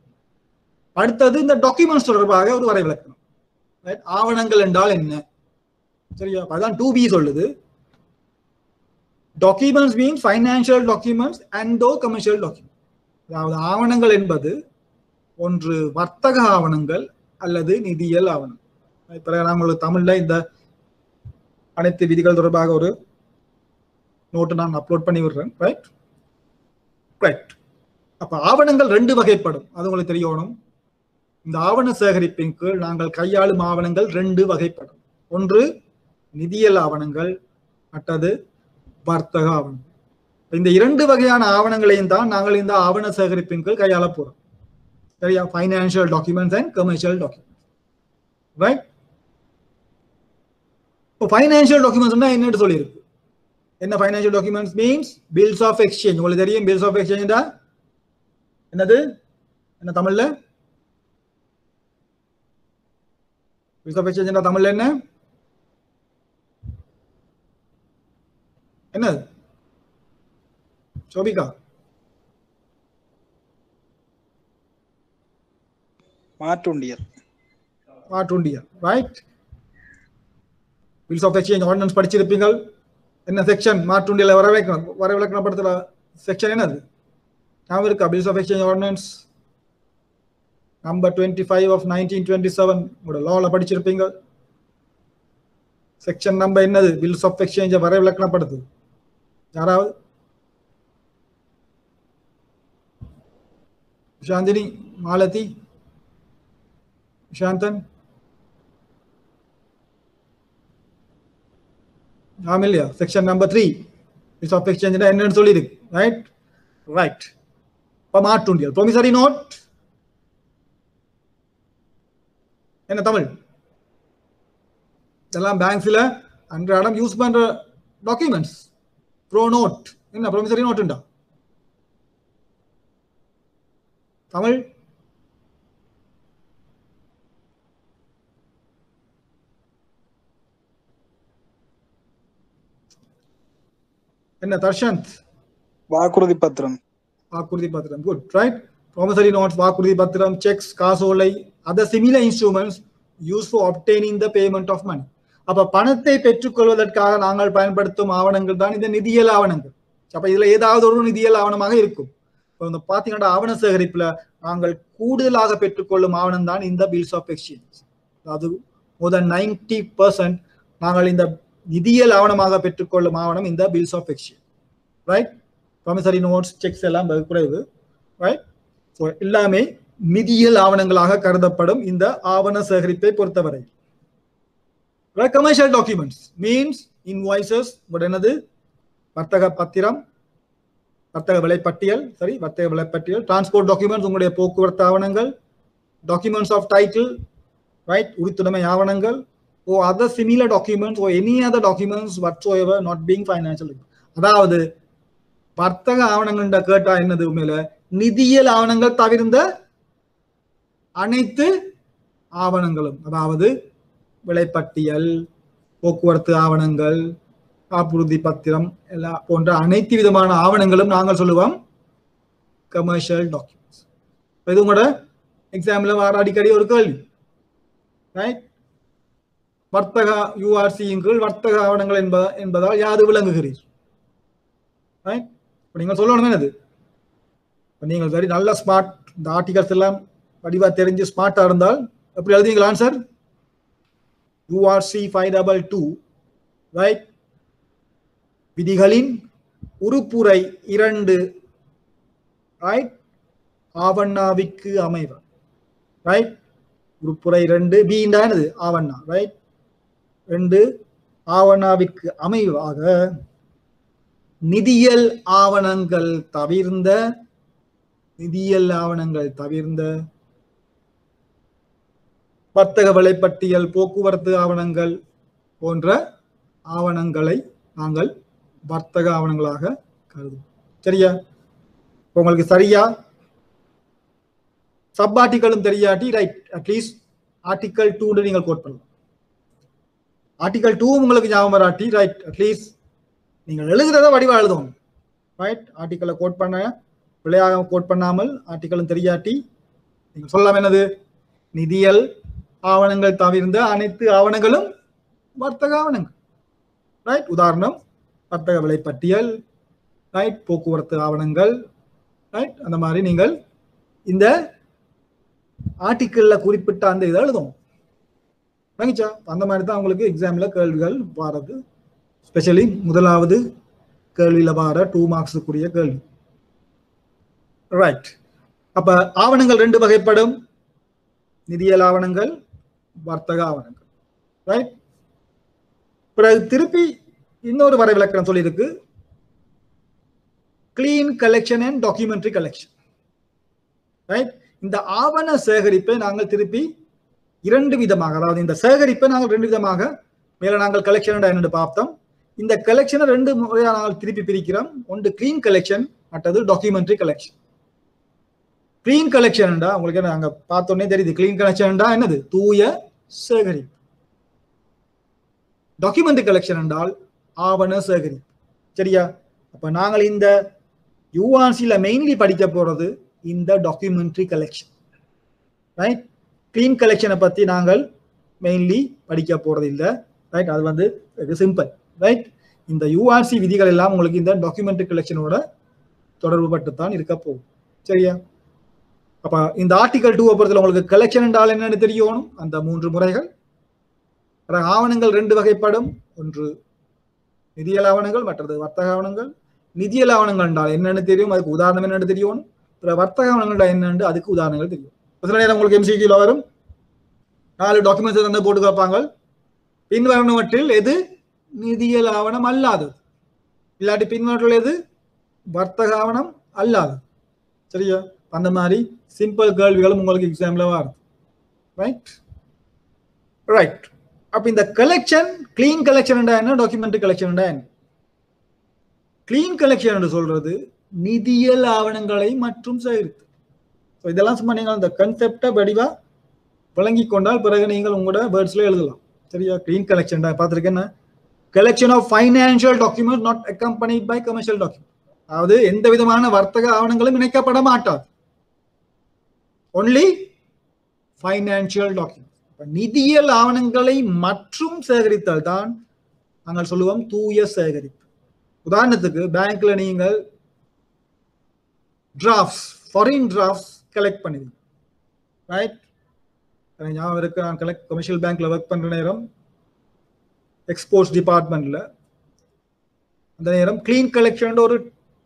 அடுத்தது இந்த டாக்குமெண்ட்ஸ் தொடர்பாக ஒரு வரைவிலக்கணம். ஆவணங்கள் என்றால் என்ன? சரியா? அதான் டூ பி சொல்லுது. Documents means financial documents and though commercial document அதாவது ஆவணங்கள் என்பது ஒன்று வர்த்தக ஆவணங்கள் அல்லது நிதியியல் ஆவணம் இப்ப நான் உங்களுக்கு தமிழ்ல இந்த அனைத்து விதிகள் தொடர்பாக ஒரு நோட்டு நான் அப்லோட் பண்ணி விடுறேன். ரைட் ரைட் அப்ப ஆவணங்கள் ரெண்டு வகைப்படும். அது உங்களுக்கு தெரியணும். இந்த ஆவண சேகரிப்பின் கீழ் நாங்கள் கையாளும் ஆவணங்கள் ரெண்டு வகைப்படும். ஒன்று நிதியல் ஆவணங்கள் மற்றது வர்த்தக ஆவணம் இந்த இரண்டு வகையான ஆவணங்களையும் தான் நாங்கள் இந்த ஆவண சேகரிப்பின் கீழ் கையாள போறோம். சரியா? Financial documents and commercial documents right இப்போ ஃபைனான்சியல் டாக்குமெண்ட்ஸ்னா என்னன்னு சொல்லியிருக்கு என்ன financial documents means bills of exchange உங்களுக்கு தெரியும் பில்ஸ் ஆஃப் எக்ஸ்சேஞ்சா என்னது? என்ன தமிழ்ல? பில்ஸ் ஆஃப் எக்ஸ்சேஞ்ச் தமிழ்ல என்ன? என்னது சோபிகா? மாற்றுண்டியர். மாற்றுண்டியர். Right bills of exchange ordinance படிச்சிருப்பீங்கள். என்ன செக்ஷன் மாற்றுண்டியல வரவேற்கணும். வரவிலக்கணப்படுத்துற செக்ஷன் என்னது? ஞாபகம் இருக்கா? Bills of exchange ordinance number twenty five of nineteen twenty seven உங்களோட லாவில் படிச்சிருப்பீங்க செக்ஷன் நம்பர் என்னது? பில்ஸ் ஆஃப் எக்ஸ்சேஞ்சை வரவிலக்கணப்படுத்துது யாராவது? சாந்தினி மாலதி சாந்தன் ஆம் இல்லையா section number three is of exchange என்னன்னு சொல்லியிருக்கு ரைட் ரைட் இப்போ மாற்றுண்டியல் ப்ரொமிசரி நோட் என்ன தமிழ்? இதெல்லாம் பேங்க்ஸில் அன்றாடம் யூஸ் பண்ற டாக்குமெண்ட்ஸ் நோட் என்ன ப்ரொமிசரி நோட் உண்டா தமிழ் என்ன தர்ஷந்த் வாக்குறுதி பத்திரம் வாக்குறுதி பத்திரம் குட் ரைட் ப்ராமிசரி நோட்ஸ் வாக்குறுதி பத்திரம் செக்ஸ் காசோலை other similar instruments use for obtaining the payment of money அப்ப பணத்தை பெற்றுக்கொள்வதற்காக நாங்கள் பயன்படுத்தும் ஆவணங்கள் தான் இந்த நிதியியல் ஆவணங்கள். அப்ப இதுல ஏதாவது ஒரு நிதியியல் ஆவணமாக இருக்கும். இப்போ பாத்தீங்கன்னா ஆவண சேகரிப்புல நாங்கள் கூடுதலாக பெற்றுக்கொள்ளும் ஆவணம் தான் இந்த பில்ஸ் ஆஃப் எக்ஸ்சேஞ்ச் அது மோர் தன் நைன்டி பர்சன்ட் நாங்கள் இந்த நிதியியல் ஆவணமாக பெற்றுக்கொள்ளும் ஆவணம் இந்த bills of exchange right promissory notes cheques எல்லாம் குறைவு ரைட் ஸோ எல்லாமே நிதியியல் ஆவணங்களாக கருதப்படும் இந்த ஆவண சேகரிப்பை பொறுத்தவரை. கமர்ஷியல் டாக்குமெண்ட்ஸ் மீன்ஸ் இன்வாய்சஸ் என்னது? வர்த்தக பத்திரம் வர்த்தக விலைப்பட்டியல் சரி வர்த்தக விலைப்பட்டியல் டிரான்ஸ்போர்ட் டாக்குமெண்ட்ஸ் உங்களுடைய போக்குவரத்து ஆவணங்கள் டாக்குமெண்ட்ஸ் ஆஃப் டைட்டில் ரைட் உரித்துடைமை ஆவணங்கள் or other similar documents or any other documents whatsoever not being financial அதாவது வர்த்தக ஆவணங்கள் கேட்டா என்னது உண்மையில? நிதியியல் ஆவணங்கள் தவிர்ந்த அனைத்து ஆவணங்களும். அதாவது விலைப்பட்டியல் போக்குவரத்து ஆவணங்கள் காப்புறுதி பத்திரம் எல்லாம் போன்ற அனைத்து விதமான ஆவணங்களும் நாங்கள் சொல்லுவோம். கமர்ஷியல் டாக்குமெண்ட்ஸ் இது உங்களோட எக்ஸாம்ல வர அடிக்கடி ஒரு கேள்வி. ரைட் வர்த்தக யூஆர்சியின் கீழ் வர்த்தக ஆவணங்கள் என்ப என்பதால் யாது விளங்குகிறீர்? ரைட் இப்போ நீங்கள் சொல்லணும் என்னது? நீங்கள் வெரி நல்ல ஸ்மார்ட் இந்த ஆர்டிகல்ஸ் எல்லாம் வடிவா தெரிஞ்சு ஸ்மார்ட்டா இருந்தால் எப்படி எழுதுவீங்களா answer URC five double two right விதிகளின் உறுப்புரை இரண்டு ரைட் ஆவண்ணாவிற்கு அமைவ ரைட் உறுப்புரை இரண்டு பீண்டா என்னது? ஆவண்ணா ரைட் ரெண்டு ஆவண்ணாவிற்கு அமைவாக நிதியியல் ஆவணங்கள் தவிர்ந்த நிதியியல் ஆவணங்கள் தவிர்ந்த வர்த்தக விலைப்பட்டியல் போக்குவரத்து ஆவணங்கள் போன்ற ஆவணங்களை நாங்கள் வர்த்தக ஆவணங்களாக கருதுவோம். சரியா? உங்களுக்கு சரியா? சப் ஆர்டிகளும் தெரியாட்டி right at least article two நீங்கள் கோட் பண்ணலாம். ஆர்டிகல் டூ உங்களுக்கு ஞாபகம் வராட்டி ரைட் அட்லீஸ்ட் நீங்கள் எழுதுகிறத வடிவா எழுதுவோம். ரைட் ஆர்டிக்கலை கோட் பண்ண பிள்ளையாக கோட் பண்ணாமல் ஆர்டிக்கலும் தெரியாட்டி நீங்கள் சொல்லலாம் என்னது? நிதியல் ஆவணங்கள் தவிர்ந்த அனைத்து ஆவணங்களும் வர்த்தக ஆவணங்கள். ரைட் உதாரணம் வர்த்தக விலைப்பட்டியல் ரைட் போக்குவரத்து ஆவணங்கள் ரைட் அந்த மாதிரி நீங்கள் இந்த ஆர்டிக்கிளில் குறிப்பிட்ட அந்த இதை எழுதும் வாங்கிச்சா அந்த மாதிரி தான் உங்களுக்கு எக்ஸாமில் கேள்விகள் வாரது ஸ்பெஷலி முதலாவது கேள்வியில் வார டூ மார்க்ஸுக்குரிய கேள்வி. ரைட் அப்போ ஆவணங்கள் ரெண்டு வகைப்படும். நிதியியல் ஆவணங்கள் வர்த்தக ஆவணங்கள் ரைட் பிறகு திருப்பி இன்னொரு வரைவிலக்கணம் சொல்லியிருக்கு. Clean collection and documentary collection right இந்த ஆவண சேகரிப்பை நாங்கள் திருப்பி இரண்டு விதமாக அதாவது இந்த சேகரிப்பை நாங்கள் ரெண்டு விதமாக மேலே நாங்கள் கலெக்ஷன் என்று பார்த்தோம். இந்த கலெக்ஷனை ரெண்டு முறையாக நாங்கள் திருப்பி பிரிக்கிறோம். ஒன்று கிளீன் கலெக்ஷன் மற்றது டாக்குமெண்ட்ரி கலெக்ஷன் கிளீன் கலெக்ஷன்டா உங்களுக்கு நாங்கள் பார்த்தோன்னே தெரியுது. கிளீன் கலெக்ஷன்டா என்னது? தூய சேகரிப்பு. டாக்குமெண்ட் கலெக்ஷன் என்றால் ஆவண சேகரிப்பு. சரியா? அப்ப நாங்கள் இந்த யூஆர்சியில் மெயின்லி படிக்க போறது இந்த டாக்குமெண்ட்ரி கலெக்ஷன் ரைட் கிளீன் கலெக்ஷனை பத்தி நாங்கள் மெயின்லி படிக்க போறது இல்லை. ரைட் அது வந்து சிம்பிள் ரைட் இந்த யூஆர்சி விதிகள் எல்லாம் உங்களுக்கு இந்த டாக்குமெண்ட்ரி கலெக்ஷனோட தொடர்பு பட்டு தான் இருக்க போகும் சரியா? அப்ப இந்த ஆர்டிகல் டூ பொறுத்தல உங்களுக்கு கலெக்ஷன் என்றால் என்னன்னு தெரியணும். அந்த மூன்று முறைகள். ஆவணங்கள் ரெண்டு வகைப்படும். ஒன்று நிதியல் ஆவணங்கள் மற்றது வர்த்தக ஆவணங்கள். நிதியல் ஆவணங்கள் என்றால் என்னன்னு தெரியும். அதுக்கு உதாரணம் என்னன்னு தெரியணும். பிறகு வர்த்தக ஆவணங்கள் என்னன்னு அதுக்கு உதாரணங்கள் தெரியும். சில நேரம் உங்களுக்கு எம்சிக்யூல வரும். நாலு டாக்குமெண்ட்ஸ் தந்து போட்டு வைப்பாங்க பின்வரணவற்றில் எது? நிதியல் ஆவணம் அல்லாதது. இல்லாட்டி பின்வற்றில் எது? வர்த்தக ஆவணம் அல்லாதது. சரியா? அந்த மாதிரி சிம்பிள் கேள்விகளும் உங்களுக்கு எக்ஸாம்ல வருது. ரைட் ரைட் அப்ப இந்த கலெக்ஷன் கிளீன் கலெக்ஷன் என்ன? டாக்குமெண்ட் கலெக்ஷன் என்ன? கிளீன் கலெக்ஷன் என்று சொல்றது நிதியியல் ஆவணங்களை மற்றும் சேகரித்து. ஸோ இதெல்லாம் சும்மா நீங்கள் அந்த கன்செப்டை வடிவா விளங்கி கொண்டால் பிறகு நீங்கள் உங்களோட வேர்ட்ஸ்ல எழுதலாம். சரியா? கிளீன் கலெக்ஷன் பார்த்துருக்கேன் collection of financial document not accompanied by commercial document அதாவது எந்த விதமான வர்த்தக ஆவணங்களும் இணைக்கப்பட மாட்டாது. ஒன்லி ஃபைனான்சியல் டாக்குமெண்ட் நிதியியல் ஆவணங்களை மற்றும் சேகரித்தால் தான் நாங்கள் சொல்லுவோம் தூய சேகரிப்பு. உதாரணத்துக்கு பேங்க்ல நீங்கள் டிராஃப்ட்ஸ் ஃபாரின் டிராஃப்ட்ஸ் கலெக்ட் பண்ணுவீங்க ரைட் எனக்கு ஞாபகம் இருக்கு நான் கலெக்ட் கமர்ஷியல் பேங்க்ல ஒர்க் பண்ற நேரம் எக்ஸ்போர்ட்ஸ் டிபார்ட்மெண்ட்ல அந்த நேரம் கிளீன் கலெக்ஷன் ஒரு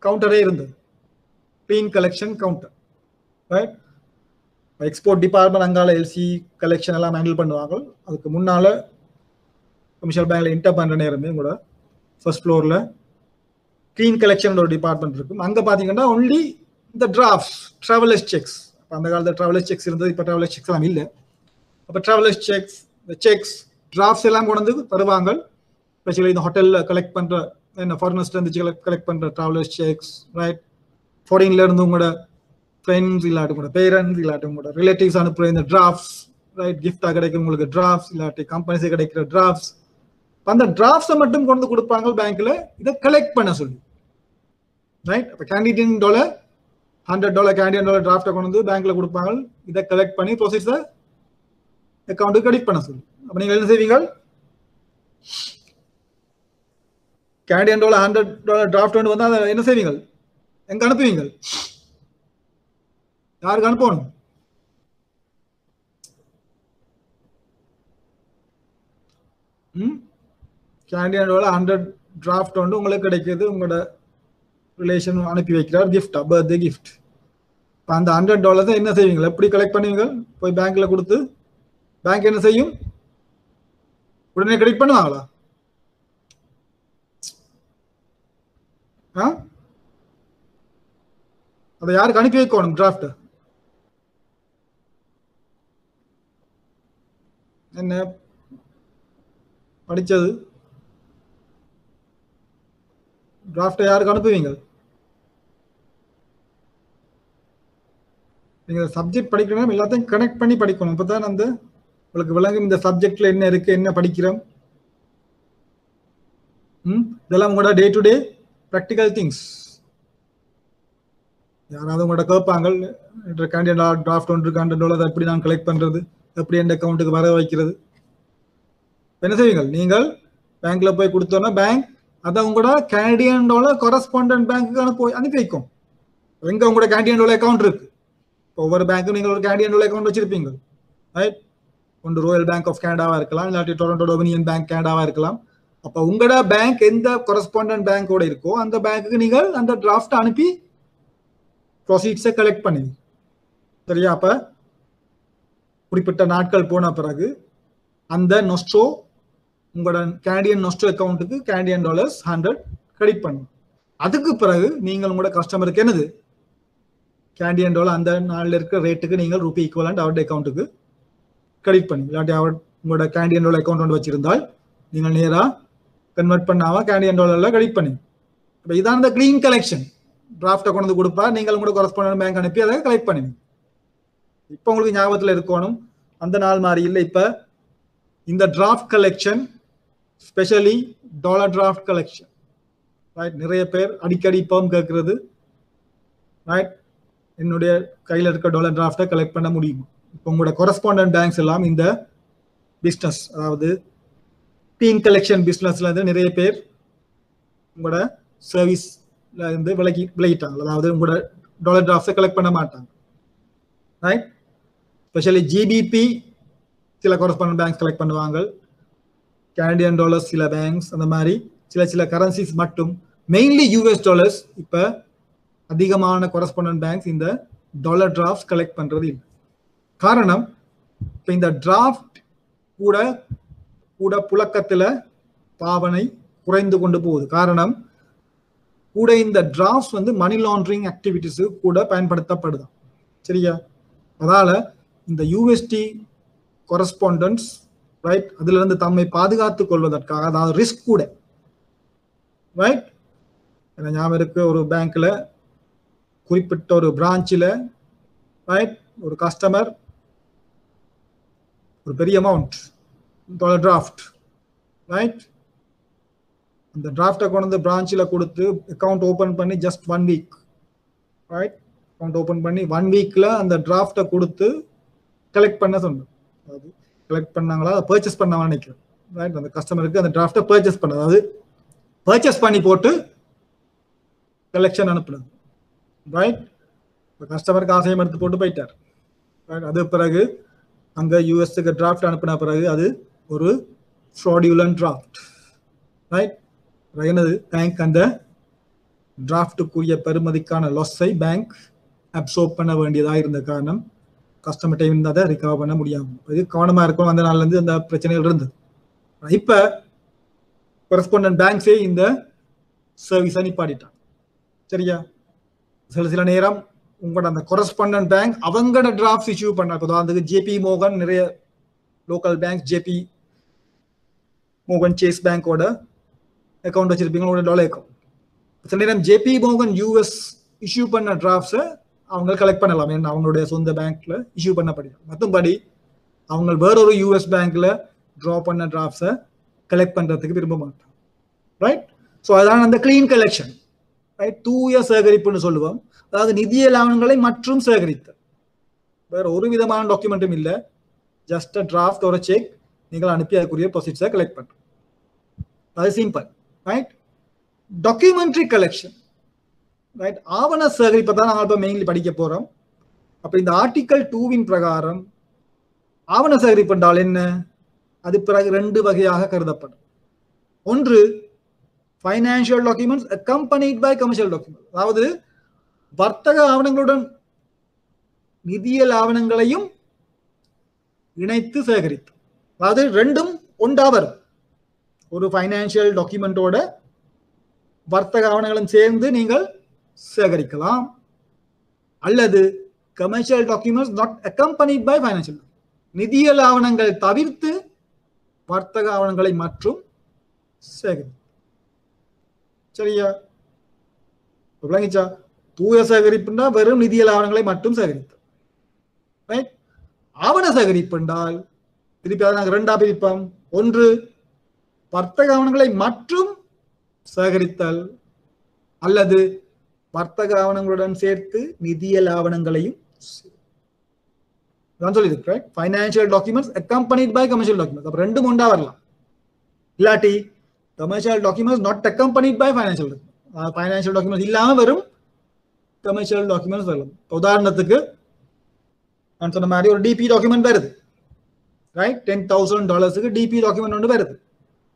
கவுண்டரே இருந்தது. Clean collection counter right export department அங்கால எல்சி கலெக்ஷன் எல்லாம் ஹேண்டில் பண்ணுவாங்க. அதுக்கு முன்னால கமர்ஷியல் பேங்க்ல இன்டர் பண்ணுற நேரமே கூட ஃபர்ஸ்ட் ஃப்ளோர்ல கிளீன் கலெக்ஷன் ஒரு டிபார்ட்மெண்ட் இருக்கும். அங்க பாத்தீங்கன்னா ஒன்லி இந்த டிராஃப்ட்ஸ் ட்ராவலர்ஸ் செக்ஸ் அந்த காலத்தில் ட்ராவலர்ஸ் செக்ஸ் இருந்தது இப்போ ட்ராவலர்ஸ் செக்ஸ் எல்லாம் இல்லை. அப்போ ட்ராவலர்ஸ் செக்ஸ் இந்த செக்ஸ் டிராஃப்ட்ஸ் எல்லாம் கொண்டு வந்து தருவாங்க. ஸ்பெஷலி இந்த ஹோட்டலில் கலெக்ட் பண்ணுற என்ன ஃபாரினர்ஸ்ல இருந்து கலெக்ட் பண்ணுற ட்ராவலர்ஸ் செக்ஸ் ரைட் ஃபாரின்ல இருந்து உங்களோட ஃப்ரெண்ட்ஸ் இல்லாட்டும் கூட பேரண்ட்ஸ் இல்லாட்டும் கூட ரிலேட்டிவ்ஸ் அனுப்புகிற இந்த டிராஃப்ட்ஸ் ரைட் கிஃப்டா கிடைக்கும் உங்களுக்கு டிராஃப்ட்ஸ் இல்லாட்டி கம்பெனிஸே கிடைக்கிற டிராஃப்ட்ஸ் அந்த டிராஃப்ட்ஸை மட்டும் கொண்டு கொடுப்பாங்க பேங்க்ல இதை கலெக்ட் பண்ண சொல்லி. ரைட் அப்போ candidate dollar hundred dollar Canadian dollar டிராஃப்டை கொண்டு வந்து பேங்க்ல கொடுப்பாங்க. இதை கலெக்ட் பண்ணி ப்ரொசீஸை அக்கௌண்ட்டுக்கு கிரெடிட் பண்ண சொல்லி. அப்போ நீங்கள் என்ன செய்வீங்க? Canadian dollar hundred dollar draft வந்து அதை என்ன செய்வீங்க? எங்க அனுப்புவீங்க? யாருக்கு அனுப்பணும்? ம்? ஹண்ட்ரட் டிராஃப்ட் வந்து உங்களுக்கு கிடைக்கிது உங்களோட ரிலேஷன் அனுப்பி வைக்கிறார் கிஃப்ட் பர்த்டே கிஃப்ட் இப்போ அந்த ஹண்ட்ரட் டாலர் தான் என்ன செய்வீங்க? எப்படி கலெக்ட் பண்ணுவீங்க? போய் பேங்க்ல கொடுத்து பேங்க் என்ன செய்யும்? உடனே கலெக்ட் பண்ணுவாங்களா? ஆ? அதை யாருக்கு அனுப்பி வைக்கணும் டிராஃப்ட்டு என்ன படிச்சது டிராஃப்டை யாருக்கு அனுப்புவீங்க? நீங்கள் சப்ஜெக்ட் படிக்கணும் எல்லாத்தையும் கனெக்ட் பண்ணி படிக்கணும். அப்பதான் வந்து உங்களுக்கு விளங்கும் இந்த சப்ஜெக்டில் என்ன இருக்கு என்ன படிக்கிறோம். ம்? இதெல்லாம் உங்களோட day to day practical things யாராவது உங்கள்கிட்ட கேட்பாங்க கேண்டிடேட் டிராஃப்ட் ஒன்று இருக்கு அதை எப்படி நான் கலெக்ட் பண்ணுறது எப்படி எந்த அக்கௌண்ட்டுக்கு வர வைக்கிறது? என்ன செய்வீங்க? நீங்கள் பேங்க்ல போய் கொடுத்தோன்னா பேங்க் அதை உங்களோட கேனடியன் டாலர் கொரஸ்பாண்டன்ட் பேங்க்கு போய் அனுப்பி வைக்கும். எங்கே உங்களோட கேனடியன் டாலர் அக்கௌண்ட் இருக்கு. ஒவ்வொரு பேங்க்கும் நீங்கள் ஒரு கேனடியன் டாலர் அக்கௌண்ட் வச்சிருப்பீங்க. ரைட் ஒன்று ரோயல் பேங்க் ஆஃப் கனடாவா இருக்கலாம் இல்லாட்டி டொரண்டோ டொமினியன் பேங்க் கனடாவா இருக்கலாம். அப்போ உங்களோட பேங்க் எந்த கொரஸ்பாண்டன்ட் பேங்கோட இருக்கோ அந்த பேங்க்குக்கு நீங்கள் அந்த டிராஃப்ட் அனுப்பி ப்ரொசீட்ஸை கலெக்ட் பண்ணுவீங்க. சரியா? அப்போ குறிப்பிட்ட நாட்கள் போன பிறகு அந்த நொஸ்ட்ரோ உங்களோட கேனடியன் நொஸ்ட்ரோ அக்கௌண்ட்டுக்கு கேனடியன் டாலர்ஸ் ஹண்ட்ரட் கிரெடிட் பண்ணும் அதுக்கு பிறகு நீங்கள் உங்களோட கஸ்டமருக்கு என்னது? கேனடியன் டாலர் அந்த நாளில் இருக்கிற ரேட்டுக்கு நீங்கள் ரூபி ஈக்குவலண்ட் அவருடைய அக்கௌண்ட்டுக்கு கிரெடிட் பண்ணி. இல்லாட்டி அவர் உங்களோட கேனடியன் டாலர் அக்கௌண்ட் ஒன்று வச்சிருந்தால் நீங்கள் நேராக கன்வெர்ட் பண்ணாமல் கேனடியன் டாலரில் கிரெடிட் பண்ணி. இப்போ இதான் இந்த க்ளீன் கலெக்ஷன் டிராஃப்டை கொண்டு வந்து கொடுப்பா நீங்கள் உங்களோட கொரஸ்பாண்ட் பேங்க் அனுப்பி அதை கலெக்ட் பண்ணுவீங்க இப்போ உங்களுக்கு ஞாபகத்தில் இருக்கணும். அந்த நாள் மாதிரி இல்லை. இப்போ இந்த draft collection specially dollar draft collection right நிறைய பேர் அடிக்கடி இப்பவும் கேட்கறது. ரைட் என்னுடைய கையில் இருக்க டாலர் டிராஃப்டை கலெக்ட் பண்ண முடியும்? இப்போ உங்களோட கொரஸ்பாண்டன்ட் பேங்க்ஸ் எல்லாம் இந்த பிஸ்னஸ் அதாவது டீம் கலெக்ஷன் பிஸ்னஸ்ல இருந்து நிறைய பேர் உங்களோட சர்வீஸ்ல இருந்து விலகி விலகிட்டாங்க. அதாவது உங்களோட டாலர் டிராஃப்டை கலெக்ட் பண்ண மாட்டாங்க. ரைட் ஸ்பெஷலி ஜிபிபி சில கொரஸ்பாண்ட் பேங்க்ஸ் கலெக்ட் பண்ணுவாங்க கனடியன் டாலர்ஸ் சில பேங்க்ஸ் அந்த மாதிரி சில சில கரன்சிஸ் மட்டும். மெயின்லி யூஎஸ் டாலர்ஸ் இப்போ அதிகமான கொரஸ்பாண்ட் பேங்க்ஸ் இந்த டாலர் டிராஃப்ட் கலெக்ட் பண்ணுறது இல்லை. காரணம் இப்போ இந்த டிராஃப்ட் கூட கூட புழக்கத்தில் பாவனை குறைந்து கொண்டு போகுது. காரணம் கூட இந்த டிராஃப்ட்ஸ் வந்து மணி லாண்ட்ரிங் ஆக்டிவிட்டிஸு கூட பயன்படுத்தப்படுதான் சரியா? அதால் இந்த யூஎஸ்டி கொரஸ்பாண்டன்ஸ் ரைட் அதுல இருந்து தம்மை பாதுகாத்துக் கொள்வதற்காக அதாவது ரிஸ்க் கூட. ரைட் எனக்கு ஞாபகம் இருக்கு? ஒரு பேங்க்ல குறிப்பிட்ட ஒரு பிரான்ச்சில் ரைட் ஒரு கஸ்டமர் ஒரு பெரிய அமௌண்ட் டிராஃப்ட் ரைட் அந்த டிராஃப்டை கொண்டு வந்து பிரான்ச்சில் கொடுத்து அக்கௌண்ட் ஓப்பன் பண்ணி just one week right account open பண்ணி ஒன் வீக்கில் அந்த டிராஃப்டை கொடுத்து கலெக்ட் பண்ண சொன்னோம். அதாவது கலெக்ட் பண்ணாங்களா? அதை பர்ச்சேஸ் பண்ணாங்கன்னு நினைக்கிறேன் ரைட் அந்த கஸ்டமருக்கு அந்த டிராஃப்டை பர்ச்சேஸ் பண்ண அதாவது பர்ச்சேஸ் பண்ணி போட்டு கலெக்ஷன் அனுப்புனது. ரைட் இப்போ கஸ்டமருக்கு ஆசையம் எடுத்து போட்டு போயிட்டார். ரைட் அது பிறகு அங்கே யூஎஸ்க்கு டிராஃப்ட் அனுப்பின பிறகு அது ஒரு ஃப்ராடியூலன் டிராஃப்ட் ரைட் என்னது? பேங்க் அந்த டிராஃப்டுக்குரிய பெறுமதிக்கான லொஸ்ஸை பேங்க் அப்சோர்ப் பண்ண வேண்டியதாக இருந்த காரணம் கஸ்டமர் டைம் இருந்தால் அதை ரிகவர் பண்ண முடியாமல் இது கவனமாக இருக்கும் அந்த நாள்லேருந்து அந்த பிரச்சனைகள் இருந்தது. இப்போ கொரஸ்பாண்டன்ட் பேங்க்ஸே இந்த சர்வீஸை நிப்பாட்டிட்டான். சரியா? சில சில நேரம் உங்களோட அந்த கொரஸ்பாண்டன்ட் பேங்க் அவங்களோட டிராஃப்ட்ஸ் இஷ்யூ பண்ண உதாரணத்துக்கு ஜேபி மோகன் நிறைய local bank JP Morgan Chase பேங்கோட அக்கௌண்ட் வச்சிருப்பீங்க. உங்களோட டொலை அக்கௌண்ட் சில நேரம் ஜேபி மோகன் யூஎஸ் இஷ்யூ பண்ண டிராஃப்ட்ஸை அவங்க கலெக்ட் பண்ணலாம். ஏன்னா அவங்களுடைய சொந்த பேங்க்ல இஷ்யூ பண்ணப்படியும் மற்றபடி அவங்க வேறொரு யூஎஸ் பேங்க்ல ட்ரா பண்ண டிராஃப்ட்ஸை கலெக்ட் பண்றதுக்கு விரும்ப மாட்டாங்க. ரைட் ஸோ அதான் அந்த கிளீன் கலெக்ஷன் ரைட் தூய சேகரிப்புன்னு சொல்லுவோம். அதாவது நிதிய லாபங்களை மற்றும் சேகரித்த. வேற ஒரு விதமான டாக்குமெண்ட்டும் இல்லை. ஜஸ்ட் அ டிராஃப்ட் ஒரு செக் நீங்கள் அனுப்பி அதுக்குரிய ப்ரொசீட்ஸை கலெக்ட் பண்ணுறோம் அது simple right documentary collection right ஆவண சேகரிப்பை தான் நாங்கள் இப்போ மெயின்லி படிக்க போகிறோம் அப்போ இந்த ஆர்டிக்கல் டூவின் பிரகாரம் ஆவண சேகரிப்பு என்றால் என்ன? அது பிறகு ரெண்டு வகையாக கருதப்படும். ஒன்று financial documents accompanied by commercial document அதாவது வர்த்தக ஆவணங்களுடன் நிதியியல் ஆவணங்களையும் இணைத்து சேகரித்து அதாவது ரெண்டும் ஒன்றா வரும். ஒரு ஃபைனான்சியல் டாக்குமெண்ட்டோட வர்த்தக ஆவணங்களும் சேர்ந்து நீங்கள் சேகரிக்கலாம். அல்லது commercial documents not accompany by financial நிதியியல் ஆவணங்கள் தவிர்த்து வர்த்தக ஆவணங்களை மற்றும் சேகரி. சரியா? விளங்கிச்சா தூய சேகரிப்புண்டா வெறும் நிதியியல் ஆவணங்களை மட்டும் சேகரித்தல். ரைட் ஆவண சேகரிப்பு என்றால் திருப்பி அதை நாங்கள் ரெண்டா பிரிப்போம். ஒன்று வர்த்தக ஆவணங்களை மற்றும் சேகரித்தல். அல்லது வர்த்தக ஆவணங்களுடன் சேர்த்து நிதியல் ஆவணங்களையும் நான் சொல்லியிருக்கிறேன் financial documents accompanied by commercial documents அப்போ ரெண்டும் ஒன்றா வரலாம். இல்லாட்டி commercial documents not accompanied by financial financial documents இல்லாமல் வெறும் கமர்ஷியல் டாக்குமெண்ட்ஸ் வரலாம். உதாரணத்துக்கு நான் சொன்ன மாதிரி ஒரு டிபி டாக்குமெண்ட் வருது. ரைட் டென் தௌசண்ட் டாலர்ஸுக்கு டிபி டாக்குமெண்ட் ஒன்று வருது.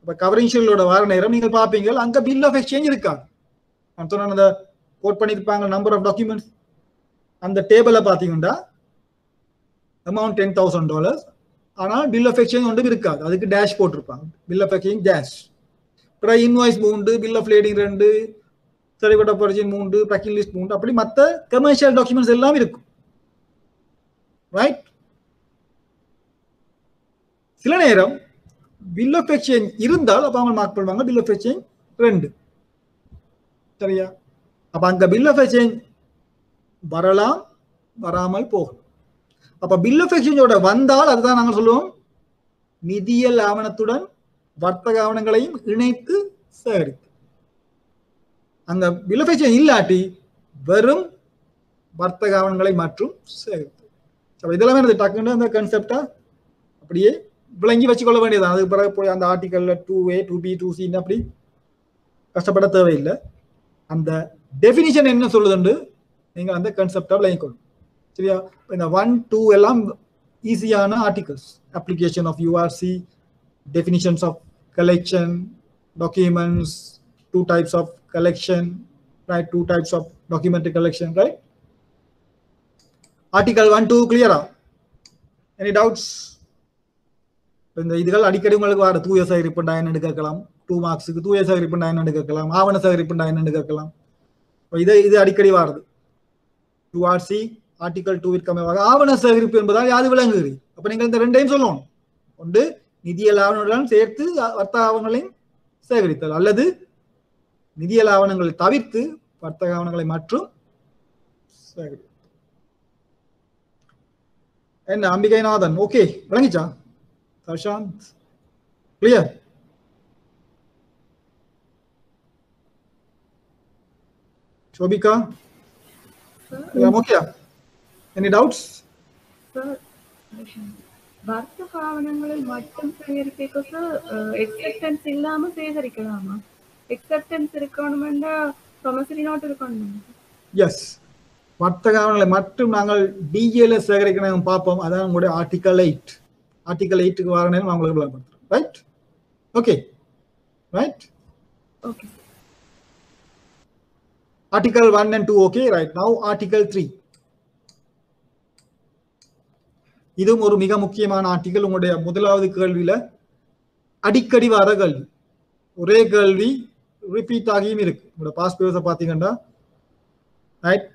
இப்போ கவரிங் ஷீல்டோட வர நேரம் நீங்கள் பார்ப்பீங்க அங்கே பில் ஆஃப் எக்ஸ்சேஞ்ச் நான் சொன்ன அந்த கோட் பண்ணியிருப்பாங்க நம்பர் ஆஃப் டாக்குமெண்ட்ஸ் அந்த டேபிளை பார்த்தீங்கன்னா அமௌண்ட் டென் தௌசண்ட் டாலர்ஸ் ஆனால் பில் ஆஃப் எக்ஸ்சேஞ்ச் ஒன்றும் இருக்காது. அதுக்கு டேஷ் போட்டிருப்பாங்க. பில் ஆஃப் எக்ஸ்சேஞ்ச் டேஷ் அப்புறம் இன்வாய்ஸ் மூண்டு பில் ஆஃப் லேடிங் ரெண்டு சரிபட்ட பரிச்சின் மூண்டு பேக்கிங் லிஸ்ட் மூண்டு அப்படி மற்ற கமர்ஷியல் டாக்குமெண்ட்ஸ் எல்லாம் இருக்கும். ரைட் சில நேரம் பில் ஆஃப் எக்ஸ்சேஞ்ச் இருந்தால் அப்போ அவங்க மார்க் பண்ணுவாங்க பில் ஆஃப் எக்ஸ்சேஞ்ச் ரெண்டு. சரியா? அப்ப அங்க பில் ஆஃப் எக்ஸ்சேஞ்ச் வரலாம் வராமல் போகும் அப்ப பில் ஆஃப் எக்ஸ்சேஞ்சோட வந்தால் அதுதான் நாங்கள் சொல்லுவோம் நிதியல் ஆவணத்துடன் வர்த்தக ஆவணங்களையும் இணைத்து சேகரித்து அந்த பில் ஆஃப் எக்ஸ்சேஞ்ச் இல்லாட்டி வெறும் வர்த்தக ஆவணங்களை மற்றும் சேகரித்து அப்ப இதெல்லாம் எனக்கு டக்குன்னு அந்த கன்செப்டா அப்படியே விளங்கி வச்சுக்கொள்ள வேண்டியது அதுக்கு பிறகு போய் அந்த ஆர்டிக்கல்ல two A two B two சின்னு அப்படி கஷ்டப்பட தேவையில்லை அந்த டெஃபினிஷன் என்ன சொல்லுதுண்டு? நீங்கள் அந்த கன்செப்டை விளங்கிக்கொள்ளும் சரியா? இந்த ஒன் டூ எல்லாம் ஈஸியான articles application of URC definitions of collection documents two types of collection right two types of documentary collection right article one two கிளியரா எனி டவுட்ஸ் இந்த இதுகள் அடிக்கடி உங்களுக்கு வர தூய சேகரிப்புண்டா என்னன்னு கேட்கலாம் டூ மார்க்ஸுக்கு தூய சேகரிப்புண்டா என்னன்னு கேட்கலாம் ஆவண சேகரிப்புண்டா என்னன்னு கேட்கலாம் இதை இது அடிக்கடி வாருது. Two R C article two விற்கமைவாக ஆவண சேகரிப்பு என்பதால் யாது விளங்குகிறது? அப்ப நீங்கள் இந்த ரெண்டையும் சொல்லணும். ஒன்று நிதியல் ஆவணங்களுடன் சேர்த்து வர்த்தக ஆவணங்களையும் சேகரித்தல். அல்லது நிதியல் ஆவணங்களை தவிர்த்து வர்த்தக ஆவணங்களை மற்றும் சேகரி என்ன? அம்பிகைநாதன். ஓகே விளங்கிச்சா? Prashanth clear Shobika? Yeah, okay. Any doubts? வர்த்தக ஆவணங்களில் மட்டும் சேகரிக்க எக்ஸப்டன்ஸ் இல்லாம சேகரிக்கலாமா எக்ஸப்டன்ஸ் இருக்கணும்னா ப்ரொமசரி நோட் இருக்கணும் எஸ் வர்த்தக ஆவணங்களை மட்டும் நாங்கள் டிஏல சேகரிக்கணும் பார்ப்போம் அதான் உங்களுடைய ஆர்டிகல் எயிட் ஆர்டிகல் எயிட்டுக்கு வர நேரம் நான் உங்களுக்கு விளம்பரப்படுத்துறேன் right okay right okay Article 1 and 2, okay, right. Now, Article 3. இதுவும் ஒரு மிக முக்கியமான ஆர்டிகல் உங்களுடைய முதலாவது கேள்வியில அடிக்கடி வர கேள்வி ஒரே கேள்வி ரிப்பீட் ஆகியும் இருக்கு உங்களோட பாஸ் பேப்பர்ஸை பார்த்தீங்கன்னா ரைட்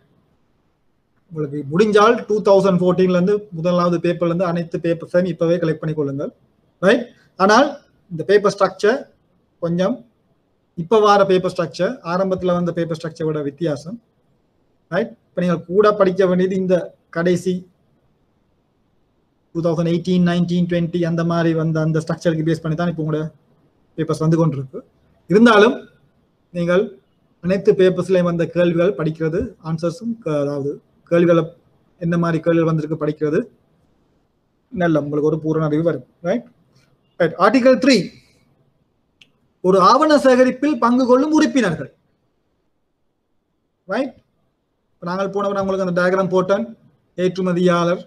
உங்களுக்கு முடிஞ்சால் டூ தௌசண்ட் ஃபோர்டீன்ல இருந்து முதலாவது பேப்பர்ல இருந்து அனைத்து பேப்பர்ஸையும் இப்பவே கலெக்ட் பண்ணி கொள்ளுங்கள் ரைட் ஆனால் இந்த பேப்பர் ஸ்ட்ரக்சர் கொஞ்சம் இப்போ வர பேப்பர் ஸ்ட்ரக்சர் ஆரம்பத்தில் வந்த பேப்பர் ஸ்ட்ரக்சரோட வித்தியாசம் ரைட் இப்போ நீங்கள் கூட படிக்க வேண்டியது இந்த கடைசி two thousand eighteen nineteen twenty அந்த மாதிரி வந்த அந்த ஸ்ட்ரக்சருக்கு பேஸ் பண்ணி தான் இப்போ உங்களோட பேப்பர்ஸ் வந்து கொண்டிருக்கு. இருந்தாலும் நீங்கள் அனைத்து பேப்பர்ஸ்லேயும் வந்த கேள்விகள் படிக்கிறது ஆன்சர்ஸும் அதாவது கேள்விகளை என்ன மாதிரி கேள்விகள் வந்திருக்கு படிக்கிறது நல்ல உங்களுக்கு ஒரு பூரண அறிவு வரும் ரைட் ரைட் ஆர்டிகல் த்ரீ ஒரு ஆவண சேகரிப்பில் பங்கு கொள்ளும் உறுப்பினர்கள். ரைட் நாங்கள் போனவர் உங்களுக்கு அந்த டயக்ராம் போட்டேன். ஏற்றுமதியாளர்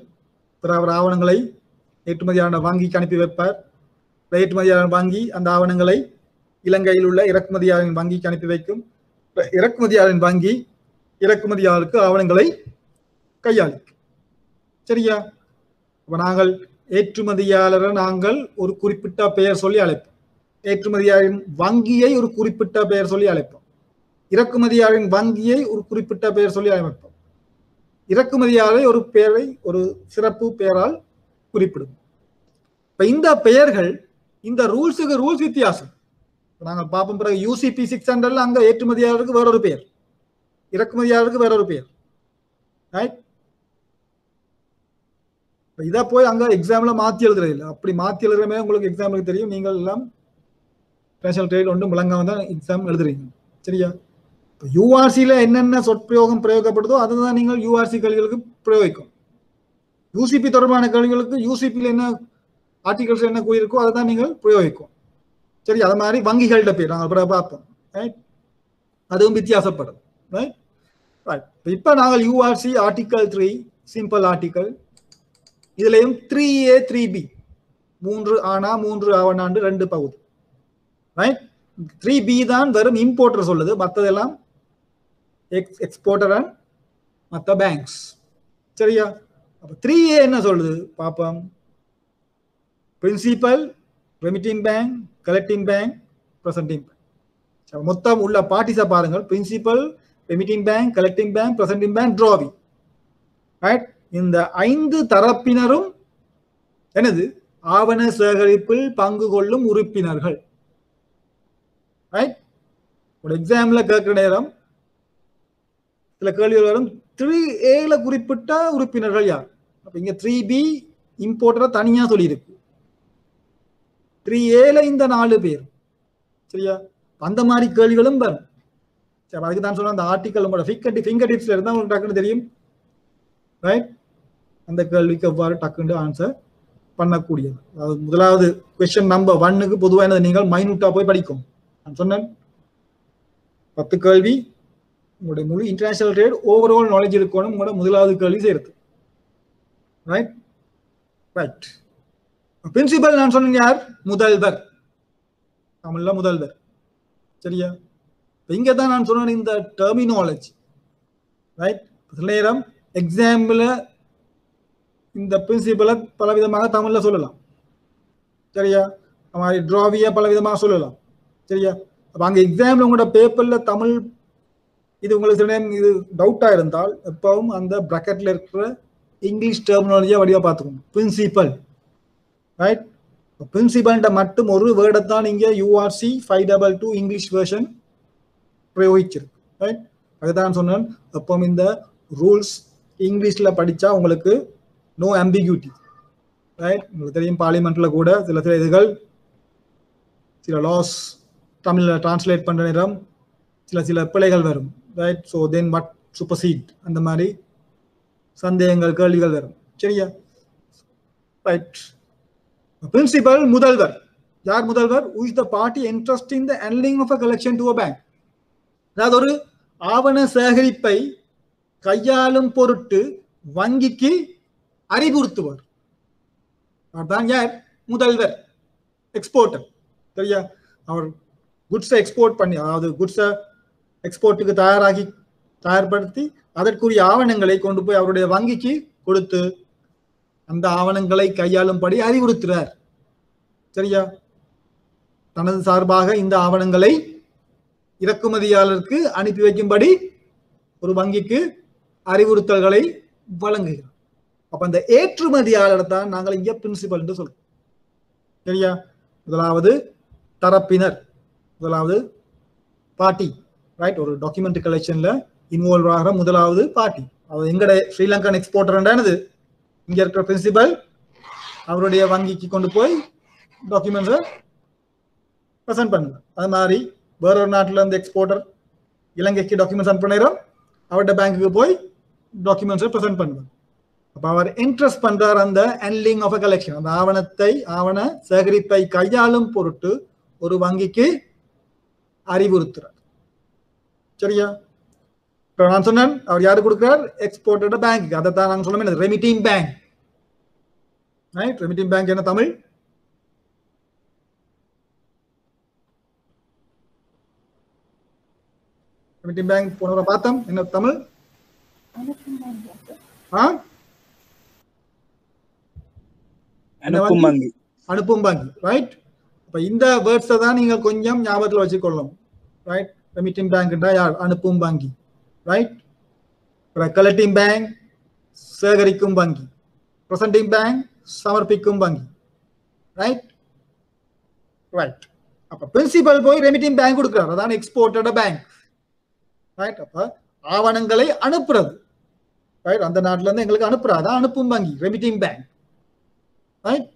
பிற அவர் ஆவணங்களை ஏற்றுமதியாளர் வங்கிக்கு அனுப்பி வைப்பார். ஏற்றுமதியாளர் வங்கி அந்த ஆவணங்களை இலங்கையில் உள்ள இறக்குமதியாளரின் வங்கிக்கு அனுப்பி வைக்கும். இறக்குமதியாளரின் வங்கி இறக்குமதியாளருக்கு ஆவணங்களை கையாளிக்கும். சரியா? அப்ப நாங்கள் ஏற்றுமதியாளரை நாங்கள் ஒரு குறிப்பிட்ட பெயர் சொல்லி அழைப்போம். ஏற்றுமதியாளரின் வங்கியை ஒரு குறிப்பிட்ட பெயர் சொல்லி அழைப்போம். இறக்குமதியாளரின் வங்கியை ஒரு குறிப்பிட்ட பெயர் சொல்லி அழைப்போம். இறக்குமதியாளரை ஒரு பெயரை ஒரு சிறப்பு பெயரால் குறிப்பிடும். இப்ப இந்த பெயர்கள் இந்த ரூல்ஸுக்கு ரூல்ஸ் வித்தியாசம். நாங்கள் பார்ப்போம் பிறகு யூசிபி சிக்ஸ் ஹண்ட்ரட்ல அங்க ஏற்றுமதியாளருக்கு வேறொரு பெயர். இறக்குமதியாளருக்கு வேறொரு பெயர். ரைட் இதை போய் அங்க எக்ஸாம்ல மாத்தி எழுதுறது இல்லை. அப்படி மாத்தி எழுதுறமே உங்களுக்கு எக்ஸாமுக்கு தெரியும். நீங்கள் எல்லாம் ஸ்பெஷல் ட்ரேட் ஒன்றும் விளங்காம தான் எக்ஸாம் எழுதுறீங்க சரியா இப்போ யூஆர்சியில் என்னென்ன சொற்பிரயோகம் பிரயோகப்படுதோ அதை தான் நீங்கள் யூஆர்சி கல்விகளுக்கு பிரயோகிக்கும் யூசிபி தொடர்பான கல்விகளுக்கு யூசிபியில் என்ன ஆர்டிகல்ஸ் என்ன கூறியிருக்கோ அதை தான் நீங்கள் பிரயோகிக்கும் சரி அது மாதிரி வங்கிகள்கிட்ட போய் நாங்கள் அப்புறம் பார்ப்போம் ரைட் அதுவும் வித்தியாசப்படும் ரைட் ரைட் இப்போ நாங்கள் URC article three simple article இதுலேயும் த்ரீ ஏ த்ரீ பி மூன்று ஆனா மூன்று ஆவணாண்டு ரெண்டு பகுதி ரைட் த்ரீ பி தான் வெறும் இம்போர்ட்டர் சொல்லுது. மற்றதெல்லாம் எக்ஸ் எக்ஸ்போர்ட்டர் அண்ட் மற்ற பேங்க்ஸ் சரியா? அப்போ த்ரீ ஏ என்ன சொல்லுது? பார்ப்போம் principal remitting bank collecting bank presenting bank மொத்தம் உள்ள பார்ட்டிஸை பாருங்கள். Principal remitting bank collecting bank presenting bank drawee right இந்த ஐந்து தரப்பினரும் எனது ஆவண சேகரிப்பில் பங்கு கொள்ளும் உறுப்பினர்கள். ரைட் ஒரு எக்ஸாம்ல கேட்குற நேரம் சில கேள்விகள் வரும். த்ரீ ஏல குறிப்பிட்ட உறுப்பினர்கள் யார்? அப்போ இங்கே த்ரீ பி இம்போர்ட்டரை தனியாக சொல்லியிருக்கு. த்ரீ ஏல இந்த நாலு பேர். சரியா? அந்த மாதிரி கேள்விகளும் வரும். சரி அதுக்கு தான் சொல்றேன் அந்த ஆர்டிக்கல் உங்களோட ஃபிங்கர் ஃபிங்கர் டிப்ஸில் இருந்தால் உங்களுக்கு டக்குன்னு தெரியும். ரைட் அந்த கேள்விக்கு எவ்வாறு டக்குன்னு ஆன்சர் பண்ணக்கூடியது? அதாவது முதலாவது கொஸ்டின் நம்பர் ஒன்னுக்கு பொதுவானது நீங்கள் மைனூட்டாக போய் படிக்கும். நான் சொன்னேன். பத்து கேள்வி உங்களுடைய முழு இன்டர்நேஷனல் ட்ரேட் ஓவரால் நாலேஜ் இருக்கணும். உங்களோட முதலாவது கேள்வி செய்யறது ரைட் ரைட் பிரின்சிபல் நான் சொன்னேன் யார்? முதல்வர். தமிழ்ல முதல்வர். சரியா? இங்க தான் நான் சொன்னேன் இந்த டெர்மினாலஜி ரைட் சில நேரம் எக்ஸாம்பிள் இந்த பிரின்சிபலை பல விதமாக சொல்லலாம். சரியா? மாதிரி ட்ராவியை பலவிதமாக சொல்லலாம். சரியா? அப்போ அங்கே எக்ஸாமில் உங்களோட பேப்பரில் தமிழ் இது உங்களுக்கு சில நேரம் இது டவுட்டாக இருந்தால் எப்பவும் அந்த ப்ராக்கெட்டில் இருக்கிற இங்கிலீஷ் டெர்மினாலஜியாக வடிவாக பார்த்துக்கணும் பிரின்சிபல் ரைட் பிரின்சிபல்ன்ற மட்டும் ஒரு வேர்டை தான் இங்கே URC five double two English version பிரயோகிச்சிருக்கு. Right அதுதான் சொன்னேன். எப்பவும் இந்த ரூல்ஸ் இங்கிலீஷில் படித்தா உங்களுக்கு நோ ambiguity. ரைட் உங்களுக்கு தெரியும் பார்லிமெண்ட்டில் கூட சில சில இதுகள் சில லாஸ் தமிழில் டிரான்ஸ்லேட் பண்ணுற நேரம் சில சில பிழைகள் வரும் right so then what supersede அந்த மாதிரி சந்தேகங்கள் கேள்விகள் வரும். சரியா? ரைட் பிரின்சிபல் முதல்வர். யார் முதல்வர்? Who's the party interest in the handling of a collection to a bank அதாவது ஒரு ஆவண சேகரிப்பை கையாளும் பொருட்டு வங்கிக்கு அறிவுறுத்துவார் அவர்தான் யார்? முதல்வர். எக்ஸ்போர்ட்டர் சரியா? அவர் குட்ஸை எக்ஸ்போர்ட் பண்ணி அதாவது குட்ஸை எக்ஸ்போர்ட்டுக்கு தயாராகி தயார்படுத்தி அதற்குரிய ஆவணங்களை கொண்டு போய் அவருடைய வங்கிக்கு கொடுத்து அந்த ஆவணங்களை கையாளும்படி அறிவுறுத்துறார். சரியா? தனது சார்பாக இந்த ஆவணங்களை இறக்குமதியாளருக்கு அனுப்பி வைக்கும்படி ஒரு வங்கிக்கு அறிவுறுத்தல்களை வழங்குகிறார். அப்ப அந்த ஏற்றுமதியாளர் தான் நாங்கள் இங்கே பிரின்சிபல் என்று சொல்றோம். சரியா? முதலாவது தரப்பினர். முதலாவது பார்ட்டி ரைட் ஒரு டாக்குமெண்ட் கலெக்ஷன்ல இன்வால்வ் ஆகிற முதலாவது பார்ட்டி அவர் எங்கட ஸ்ரீலங்கன் எக்ஸ்போர்ட்டர்ன்றது இங்க இருக்கிற பிரின்சிபல் அவருடைய வங்கிக்கு கொண்டு போய் டாக்குமெண்ட்ஸை ப்ரெசென்ட் பண்ணுங்க. அது மாதிரி வேற ஒரு நாட்டுல இருந்து எக்ஸ்போர்ட்டர் இலங்கைக்கு டாக்குமெண்ட்ஸ் அனுப்பினோம் அவர்கிட்ட பேங்க்குக்கு போய் டாக்குமெண்ட்ஸை ப்ரெசென்ட் பண்ணுவாங்க அப்போ அவர் இன்ட்ரெஸ்ட் பண்றார் அந்த ஹேண்ட்லிங் ஆஃப் அ கலெக்ஷன் அந்த ஆவணத்தை ஆவண சேகரிப்பை கையாளும் பொருட்டு ஒரு வங்கிக்கு அறிவுறுத்துறார். சரியா? இப்ப நான் சொன்னேன் அவர் யாரு கொடுக்கிறார்? எக்ஸ்போர்ட்டோட பேங்க் அதை தான் நாங்க சொல்லுமே remitting bank right remitting bank என்ன தமிழ்? ரெமிட்டிங் பேங்க் போன பார்த்தோம் என்ன தமிழ்? ஆ? அனுப்பும் வங்கி. அனுப்பும் வங்கி. ரைட் இப்போ இந்த வேர்ட்ஸை தான் நீங்கள் கொஞ்சம் ஞாபகத்தில் வச்சுக்கொள்ளணும். ரைட் ரெமிட்டிங் பேங்க்டா யார்? அனுப்பும் வங்கி. ரைட் கலெக்டிங் பேங்க் சேகரிக்கும் வங்கி. ப்ரெசன்டிங் பேங்க் சமர்ப்பிக்கும் வங்கி. ரைட் ரைட் அப்போ பிரின்சிபல் போய் ரெமிட்டிங் பேங்க் கொடுக்குறாரு. அதான் எக்ஸ்போர்ட்டட் பேங்க் ரைட் அப்போ ஆவணங்களை அனுப்புறது. ரைட் அந்த நாட்டிலேருந்து எங்களுக்கு அனுப்புறாதான் அனுப்பும் வங்கி. ரெமிட்டிங் பேங்க் ரைட்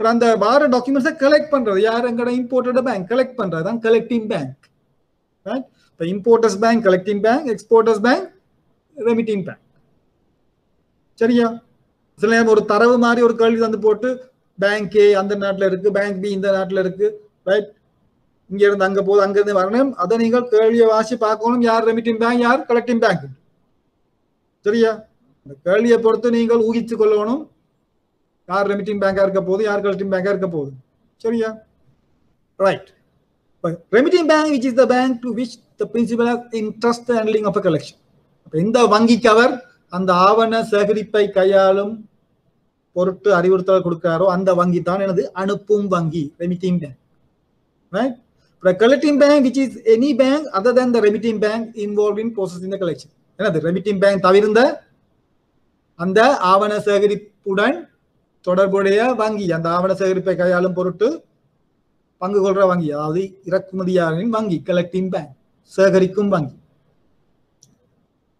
அப்புறம் அந்த வார டாக்குமெண்ட்ஸை கலெக்ட் பண்றது. யார் எங்கட இம்போர்ட்டட் பேங்க் கலெக்ட் பண்றது. தான் கலெக்டிங் பேங்க் ரைட் இப்போ importer's bank collecting bank exporter's bank remitting bank சரியா? சில நேரம் ஒரு தரவு மாதிரி ஒரு கேள்வி வந்து போட்டு பேங்க் ஏ அந்த நாட்டில் இருக்கு பேங்க் பி இந்த நாட்டில் இருக்கு ரைட் இங்க இருந்து அங்க போகுது அங்க இருந்து வரணும். அதை நீங்கள் கேள்வியை வாசி பார்க்கணும். யார் ரெமிட்டிங் பேங்க் யார் கலெக்டிங் பேங்க் சரியா? அந்த கேள்வியை பொறுத்து நீங்கள் ஊகிச்சு கொள்ளணும். யார் ரெமிட்டிங் பேங்கா இருக்க போகுது யார் கலெக்டிங் பேங்கா இருக்க போகுது? சரியா? Right remitting bank which is the bank to which the principal of interest handling of collection அப்ப இந்த வங்கிக்கு அவர் அந்த ஆவண சேகரிப்பை கையாளும் பொருட்டு அறிவுறுத்தல் கொடுக்கிறாரோ அந்த வங்கி தான் எனது அனுப்பும் வங்கி remitting bank right The collecting bank, which is any bank other than the remitting bank involved in processing the collection. என்னது? ரெமிட்டிங் பேங்க் தவிர்ந்த அந்த ஆவண சேகரிப்புடன் தொடர்புடைய வங்கி அந்த ஆவண சேகரிப்பை கையாளும் பொருட்டு பங்கு கொள்ற வங்கி அதாவது இறக்குமதியாளரின் வங்கி கலெக்டிங் பேங்க் சேகரிக்கும் வங்கி.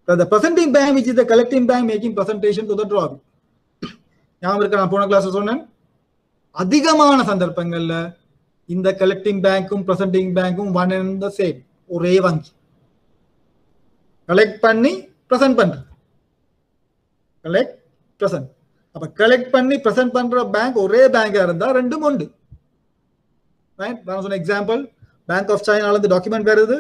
The presenting bank which is the collecting bank making presentation to the drawing ஞாபகம் இருக்க? நான் போன கிளாஸ் சொன்னேன். அதிகமான சந்தர்ப்பங்கள்ல இந்த கலெக்டிங் பேங்க்கும் பிரசன்டிங் பேங்க்கும் ஒன் அண்ட் த சேம் ஒரே வங்கி. கலெக்ட் பண்ணி ப்ரெசென்ட் பண்றது. கலெக்ட் ப்ரெசென்ட் அப்ப கலெக்ட் பண்ணி ப்ரெசென்ட் பண்ற பேங்க் ஒரே பேங்கா இருந்தா ரெண்டும் உண்டு. ரைட் நான் சொன்ன எக்ஸாம்பிள் பேங்க் ஆஃப் சைனால இருந்து டாக்குமெண்ட் வருது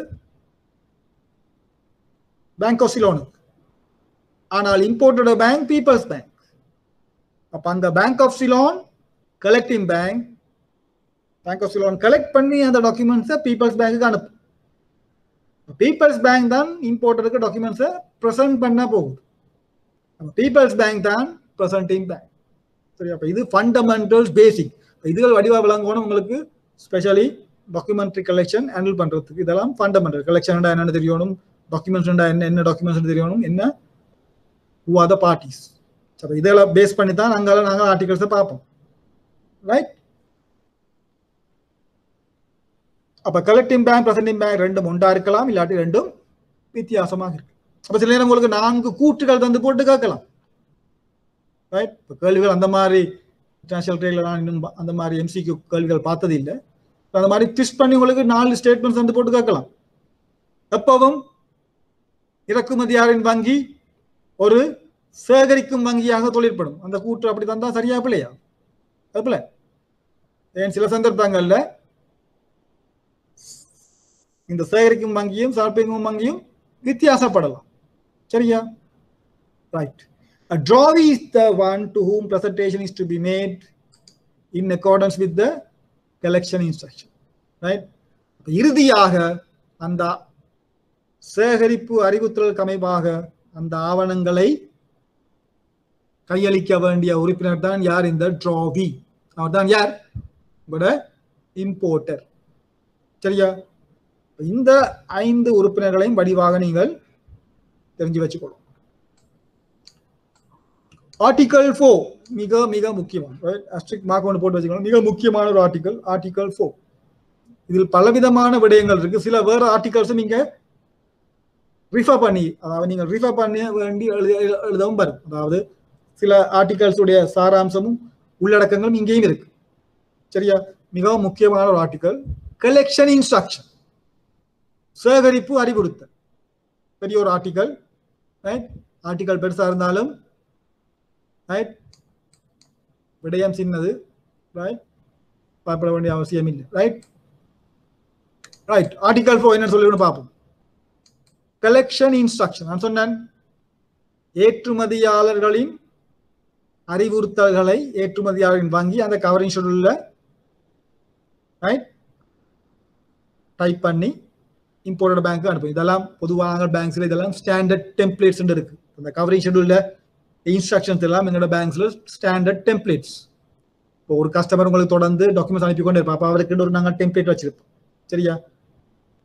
பேங்க் ஆஃப் சிலோனுக்கு ஆனால் இம்போர்ட்டட் பேங்க் பீப்புள்ஸ் பேங்க் அப்ப அந்த bank of Ceylon collecting bank bank of Ceylon collect பண்ணி அந்த டாக்குமெண்ட்ஸை பீப்புள்ஸ் பேங்க்குக்கு அனுப்பும் பீப்புள்ஸ் பேங்க் தான் இம்போர்ட்டருக்கு டாக்குமெண்ட்ஸை ப்ரெசென்ட் பண்ண போகுது. பீப்புள்ஸ் பேங்க் தான் ப்ரெசன்டிங் பேங்க் சரி அப்போ இது ஃபண்டமெண்டல்ஸ் பேசிக் இதுகள் வடிவா விளங்கணும் உங்களுக்கு ஸ்பெஷலி டாக்குமெண்ட்ரி கலெக்ஷன் ஹேண்டில் பண்ணுறதுக்கு இதெல்லாம் ஃபண்டமெண்டல் கலெக்ஷன் என்னென்னு தெரியணும் டாக்குமெண்ட்ஸ் என்ன என்ன டாக்குமெண்ட்ஸ் தெரியணும் என்ன? ஹூ ஆர் த பார்ட்டிஸ் அப்போ இதெல்லாம் பேஸ் பண்ணி தான் நாங்கள் நாங்கள் ஆர்டிகல்ஸை பார்ப்போம். ரைட் அப்போ கலெக்டிங் பேங்க் பிரசன்டிங் பேங்க் ரெண்டும் ஒன்றா இருக்கலாம் இல்லாட்டி ரெண்டும் வித்தியாசமாக இருக்கு. அப்போ சில நேரம் உங்களுக்கு நான்கு கூற்றுகள் தந்து போட்டு கேட்கலாம். ரைட் இப்போ கேள்விகள் அந்த மாதிரி இன்டர்நேஷனல் ட்ரேட்ல நான் இன்னும் அந்த மாதிரி எம்சிக்கு கேள்விகள் பார்த்தது இல்லை. அந்த மாதிரி ட்விஸ்ட் பண்ணி உங்களுக்கு நாலு ஸ்டேட்மெண்ட்ஸ் வந்து போட்டு கேட்கலாம். எப்பவும் இறக்குமதியாரின் வங்கி ஒரு சேகரிக்கும் வங்கியாக தொழிற்படும். அந்த கூற்று அப்படி தந்தா சரியா பிள்ளையா? அதுபோல ஏன் சில சந்தர்ப்பங்கள்ல இந்த சேகரிக்கும் வங்கியும் சமர்ப்பிக்கும் வங்கியும் வித்தியாசப்படலாம். சரியா? Right A drawee is the one to whom presentation is to be made in accordance with the collection instruction. Right? இறுதியாக அந்த சேகரிப்பு அறிவுறுத்தலுக்கு அமைவாக அந்த ஆவணங்களை கையளிக்க வேண்டிய உறுப்பினர் தான் யார் இந்த டிராவி அவர் தான் யார் உங்களோட இம்போர்ட்டர் சரியா இந்த ஐந்து உறுப்பினர்களையும் வடிவாக நீங்கள் தெரிஞ்சு வச்சுக்கொள்ளும் ஆர்டிகல் ஃபோர் மிக மிக முக்கியமான அஸ்ட்ரிக் மார்க் ஒன்று போட்டு வச்சுக்கணும். மிக முக்கியமான ஒரு ஆர்டிகல் ஆர்டிகல் ஃபோர் இதில் பலவிதமான விடயங்கள் இருக்கு. சில வேறு ஆர்டிகல்ஸ் நீங்க ரிஃபர் பண்ணி அதாவது நீங்கள் ரிஃபர் பண்ண வேண்டி எழுத எழுதவும் வரும் அதாவது சில ஆர்டிகல்ஸுடைய சாராம்சமும் உள்ளடக்கங்களும் இங்கேயும் இருக்கு. சரியா? மிகவும் முக்கியமான ஒரு ஆர்டிகல் கலெக்ஷன் இன்ஸ்ட்ரக்ஷன் சேகரிப்பு அறிவுறுத்தல். பெரிய ஒரு ஆர்டிகல் ரைட் ஆர்டிகல் பெருசாக இருந்தாலும் ரைட் விடயம் சின்னது. ரைட் பயப்பட வேண்டிய அவசியம் இல்லை ரைட் ரைட் ஆர்டிகல் ஃபோர் என்ன சொல்லுன்னு பார்ப்போம். கலெக்ஷன் இன்ஸ்ட்ரக்ஷன் நான் சொன்னேன். ஏற்றுமதியாளர்களின் அறிவுறுத்தல்களை ஏற்றுமதியாளரின் வங்கி அந்த கவரிங் ஷெடியூல்ல ரைட் டைப் பண்ணி இம்போர்ட்டட் பேங்க் அனுப்பும். இதெல்லாம் பொதுவாக பேங்க்ஸ்ல இதெல்லாம் ஸ்டாண்டர்ட் டெம்ப்ளேட்ஸ் இருக்கு. அந்த கவரிங் ஷெடியூல்ல இன்ஸ்ட்ரக்ஷன்ஸ் எல்லாம் எங்களோட பேங்க்ஸ்ல ஸ்டாண்டர்ட் டெம்ப்ளேட்ஸ் இப்போ ஒரு கஸ்டமர் உங்களுக்கு தொடர்ந்து டாக்குமெண்ட்ஸ் அனுப்பி கொண்டு இருப்போம் அப்போ அவருக்கு ஒரு நாங்கள் டெம்ப்ளேட் வச்சிருப்போம். சரியா?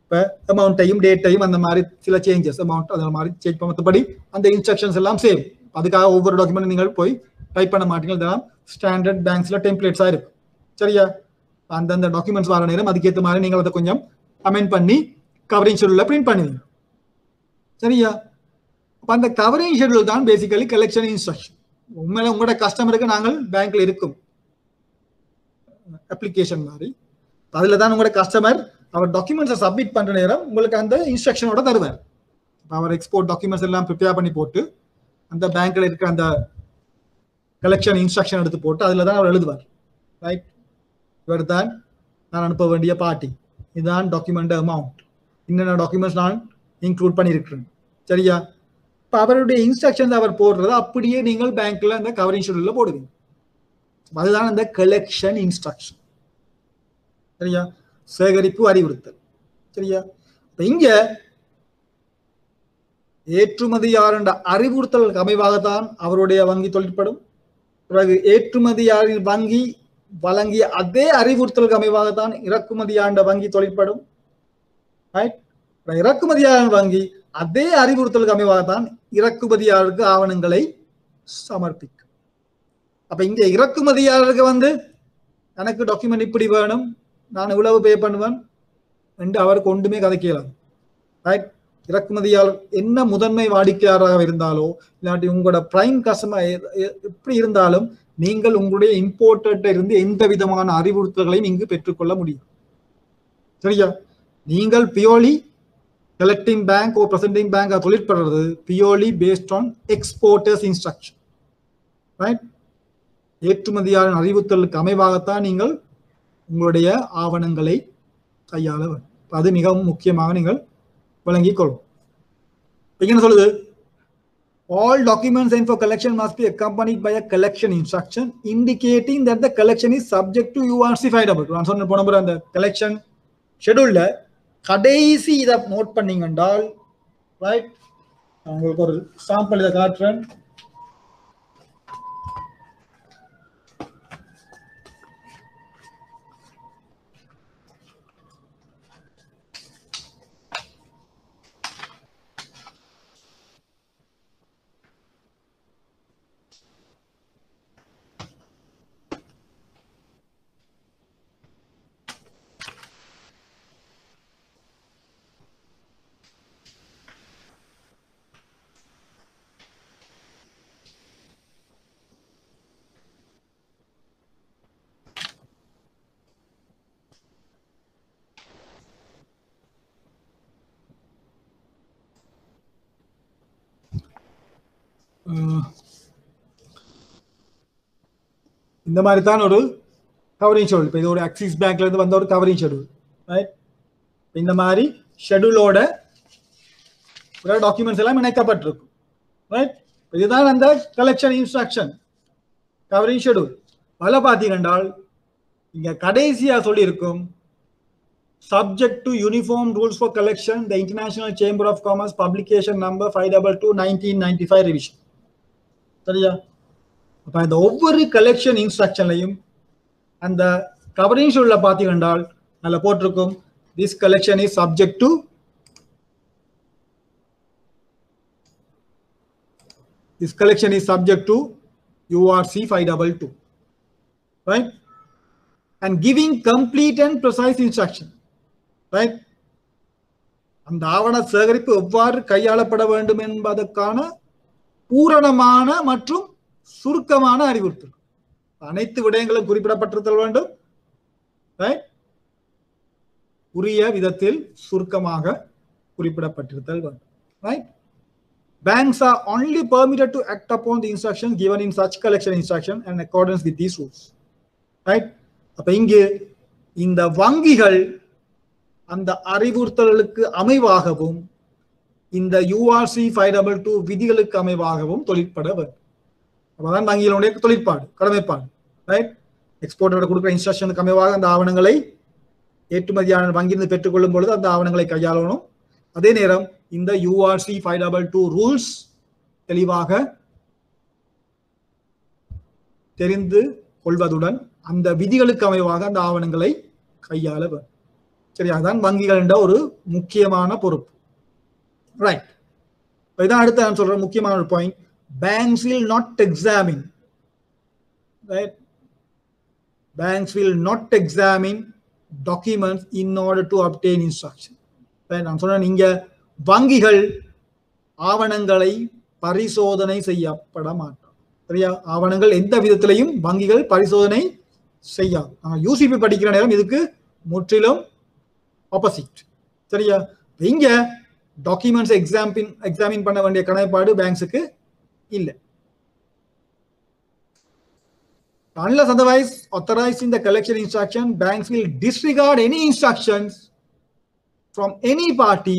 இப்போ அமௌண்ட்டையும் டேட்டையும் அந்த மாதிரி சில சேஞ்சஸ் அமௌண்ட் அந்த மாதிரி சேஞ்ச் மற்றபடி அந்த இன்ஸ்ட்ரக்ஷன்ஸ் எல்லாம் சேம் அதுக்காக ஒவ்வொரு டாக்குமெண்ட் நீங்கள் போய் டைப் பண்ண மாட்டீங்க. இதெல்லாம் ஸ்டாண்டர்ட் பேங்க்ஸ்ல டெம்ப்ளேட்ஸாக இருக்கும். சரியா? அந்தந்த டாக்குமெண்ட்ஸ் வர நேரம் அதுக்கேற்ற மாதிரி நீங்கள் அதை கொஞ்சம் அமெண்ட் பண்ணி கவரிங் ஷெடியூல்ல பிரிண்ட் பண்ணுவீங்க சரியா? அப்ப அந்த கவரிங் ஷெட்யூல் தான் பேசிக்கலி கலெக்ஷன் இன்ஸ்ட்ரக்ஷன் உண்மையில உங்களோட கஸ்டமருக்கு நாங்கள் பேங்க்ல இருக்கும். அப்ளிகேஷன் மாதிரி. அதுல தான் உங்களோட கஸ்டமர் அவர் டாக்குமெண்ட்ஸை சப்மிட் பண்ற நேரம் உங்களுக்கு அந்த இன்ஸ்ட்ரக்ஷனோட தருவார். அவர் எக்ஸ்போர்ட் டாக்குமெண்ட்ஸ் எல்லாம் ப்ரிப்பேர் பண்ணி போட்டு அந்த பேங்க்ல இருக்க அந்த கலெக்ஷன் இன்ஸ்ட்ரக்ஷன் எடுத்து போட்டு அதுல தான் அவர் எழுதுவார். ரைட் இவர் தான் நான் அனுப்ப வேண்டிய பார்ட்டி இதுதான் டாக்குமெண்ட் அமௌண்ட் என்னென்ன டாக்குமெண்ட்ஸ் நான் இன்க்ளூட் பண்ணியிருக்கிறேன். சரியா? இப்போ அவருடைய இன்ஸ்ட்ரக்ஷன்ஸ் அவர் போடுறத அப்படியே நீங்கள் பேங்க்ல அந்த கவரிங் ஷெடியூல்ல போடுவீங்க. அதுதான் அந்த கலெக்ஷன் இன்ஸ்ட்ரக்ஷன் சரியா? சேகரிப்பு அறிவுறுத்தல். சரியா? இங்க ஏற்றுமதியார் என்ற அறிவுறுத்தலுக்கு அமைவாகத்தான் அவருடைய வங்கி தொழிற்படும். பிறகு ஏற்றுமதியாரின் வங்கி வழங்கிய அதே அறிவுறுத்தலுக்கு அமைவாகத்தான் இறக்குமதியாண்ட வங்கி தொழிற்படும். ரைட் இறக்குமதியான வங்கி அதே அறிவுறுத்தலுக்கு அமைவாகத்தான் இறக்குமதியாளருக்கு ஆவணங்களை சமர்ப்பிக்கும். அப்ப இங்க இறக்குமதியாளருக்கு வந்து எனக்கு டாக்குமெண்ட் இப்படி வேணும் நான் இவ்வளவு பே பண்ணுவேன் என்று அவருக்கு ஒன்றுமே கதைக்கலாம் ரைட் இறக்குமதியாளர் என்ன முதன்மை வாடிக்கையாளராக இருந்தாலோ இல்லாட்டி உங்களோட பிரைம் கஸ்டமர் எப்படி இருந்தாலும் நீங்கள் உங்களுடைய இம்போர்ட்டர்ட்ட இருந்து எந்த விதமான அறிவுறுத்தல்களையும் இங்கு பெற்றுக்கொள்ள முடியும். சரியா? நீங்கள் பியோலி collecting bank or presenting bank தொழிற்படுறது பியோலி based on exporter's instruction right ஏற்றுமதியாளர் அறிவுறுத்தலுக்கு அமைவாகத்தான் நீங்கள் உங்களுடைய ஆவணங்களை கையாள வேண்டும். அது மிகவும் முக்கியமாக நீங்கள் வழங்கி கொள்ளும். என்ன சொல்லுது? All documents sent for collection must be accompanied by a collection instruction indicating that the collection is subject to URC fileable நான் சொன்ன போன அந்த கலெக்ஷன் ஷெடியூல்ல கடைசி இதை நோட் பண்ணீங்க என்றால் ரைட் உங்களுக்கு ஒரு சாம்பிள் இதை காட்டுறேன். இந்த மாதிரி தான் ஒரு கவரிங் ஷெடியூல் இப்போ இது ஒரு ஆக்சிஸ் பேங்க்ல இருந்து வந்த ஒரு கவரிங் ஷெடியூல் ரைட் இந்த மாதிரி ஷெடியூலோட டாக்குமெண்ட்ஸ் எல்லாம் இணைக்கப்பட்டிருக்கும் ரைட் இதுதான் அந்த கலெக்ஷன் இன்ஸ்ட்ரக்ஷன் கவரிங் ஷெடியூல் பல பார்த்தீங்கன்றால் இங்க கடைசியா சொல்லியிருக்கும் subject to uniform rules for collection the International Chamber of Commerce publication number five double two nineteen ninety five revision சரியா? அப்போ இந்த ஒவ்வொரு கலெக்ஷன் இன்ஸ்ட்ரக்ஷன்லையும் அந்த கவரிங் ஷூல்ல கண்டால் நல்லா போட்டிருக்கும். This collection is subject to this collection is subject to URC five double two right and giving complete and precise instruction right அந்த ஆவண சேகரிப்பு எவ்வாறு கையாளப்பட வேண்டும் என்பதற்கான பூரணமான மற்றும் சுருக்கமான அறிவுறுத்தல். அனைத்து விடயங்களும் குறிப்பிடப்பட்டிருத்தல் வேண்டும். ரைட் உரிய விதத்தில் சுருக்கமாக குறிப்பிடப்பட்டிருத்தல் வேண்டும். Right banks are only permitted to act upon the instructions given in such collection instruction and in accordance with these rules. Right? அப்ப இங்கு இந்த வங்கிகள் அந்த அறிவுறுத்தல்களுக்கு அமைவாகவும் இந்த யூஆர்சி ஃபைவ் டபுள் டூ விதிகளுக்கு அமைவாகவும் தொழிற்பட வேண்டும். அப்பதான் வங்கிகளுடைய தொழிற்பாடு கடமைப்பாடு ரைட் எக்ஸ்போர்ட்டோட கொடுக்குற இன்ஸ்ட்ரக்ஷனுக்கு அமைவாக அந்த ஆவணங்களை ஏற்றுமதியான வங்கியிருந்து பெற்றுக்கொள்ளும் பொழுது அந்த ஆவணங்களை கையாளணும். அதே நேரம் இந்த URC five double two rules தெளிவாக தெரிந்து கொள்வதுடன் அந்த விதிகளுக்கு அமைவாக அந்த ஆவணங்களை கையாள வேண்டும். சரி அதுதான் வங்கிகள் என்ற ஒரு முக்கியமான பொறுப்பு. ரைட் இதான் அடுத்து நான் சொல்ற முக்கியமான ஒரு point banks will not examine right banks will not examine documents in order to obtain instruction நான் சொன்னேன் இங்க வங்கிகள் ஆவணங்களை பரிசோதனை செய்யப்பட மாட்டோம் சரியா? ஆவணங்கள் எந்த விதத்திலையும் வங்கிகள் பரிசோதனை செய்யாது. நாங்கள் யூசிபி படிக்கிற நேரம் இதுக்கு முற்றிலும் ஆப்போசிட் சரியா? இங்க டாக்குமெண்ட்ஸ் எக்ஸாம்பின் எக்ஸாமின் பண்ண வேண்டிய கணப்பாடு பேங்க்ஸுக்கு இல்லை Unless otherwise authorized in the collection instruction, banks will disregard any instructions from any party,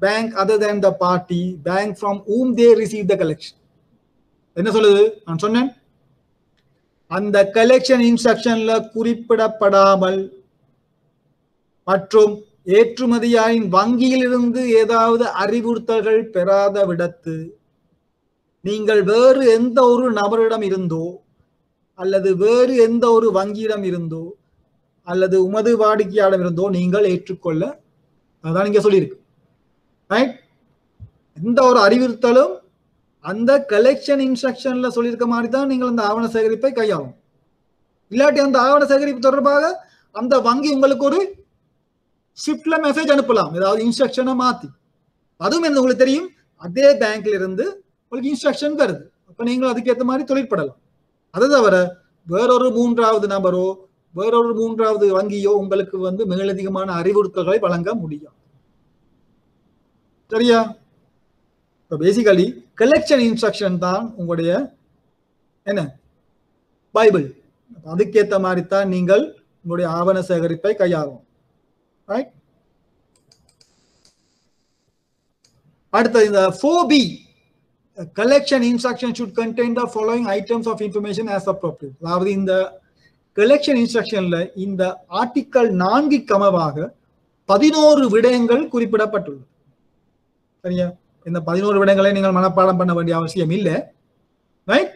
bank other than the party, bank from whom they receive the collection. என்ன சொல்லுது நான் சொன்னேன் அந்த கலெக்ஷன் இன்ஸ்ட்ரக்ஷன்ல குறிப்பிடப்படாமல் மற்றும் ஏற்றுமதியாயின் வங்கியிலிருந்து ஏதாவது அறிவுறுத்தல்கள் பெறாத விடத்து நீங்கள் வேறு எந்த ஒரு நபரிடம் இருந்தோ அல்லது வேறு எந்த ஒரு வங்கியிடம் இருந்தோ அல்லது உமது வாடிக்கையாளம் இருந்தோ நீங்கள் ஏற்றுக்கொள்ள அதான் இங்க சொல்லியிருக்கு. ரைட் எந்த ஒரு அறிவுறுத்தலும் அந்த கலெக்ஷன் இன்ஸ்ட்ரக்ஷன்ல சொல்லியிருக்க மாதிரி தான் நீங்கள் அந்த ஆவண சேகரிப்பை கையாளும். இல்லாட்டி அந்த ஆவண சேகரிப்பு தொடர்பாக அந்த வங்கி உங்களுக்கு ஒரு ஸ்விஃப்ட்ல மெசேஜ் அனுப்பலாம். ஏதாவது இன்ஸ்ட்ரக்ஷனை மாத்தி. அதுவும் என்ன உங்களுக்கு தெரியும்? அதே பேங்க்ல இருந்து உங்களுக்கு இன்ஸ்ட்ரக்ஷன் தருது. அப்போ நீங்கள் அதுக்கேற்ற மாதிரி தொழிற்படலாம். அதை தவிர வேறொரு மூன்றாவது நபரோ வேறொரு மூன்றாவது வங்கியோ உங்களுக்கு வந்து மேலதிகமான அறிவுறுத்தல்களை வழங்க முடியும். சரியா? இப்போ பேசிக்கலி கலெக்ஷன் இன்ஸ்ட்ரக்ஷன் தான் உங்களுடைய என்ன? பைபிள். அதுக்கேற்ற மாதிரி தான் நீங்கள் உங்களுடைய ஆவண சேகரிப்பை கையாளும் ரைட் அடுத்தது இந்த ஃபோபி collection instruction should contain the following items of information as appropriate அதாவது இந்த கலெக்ஷன் இன்ஸ்ட்ரக்ஷன்ல இந்த ஆர்டிக்கல் நான்கு கமவாக பதினோரு விடயங்கள் குறிப்பிடப்பட்டுள்ளது. சரியா? இந்த பதினோரு விடயங்களை நீங்கள் மனப்பாடம் பண்ண வேண்டிய அவசியம் இல்லை. ரைட்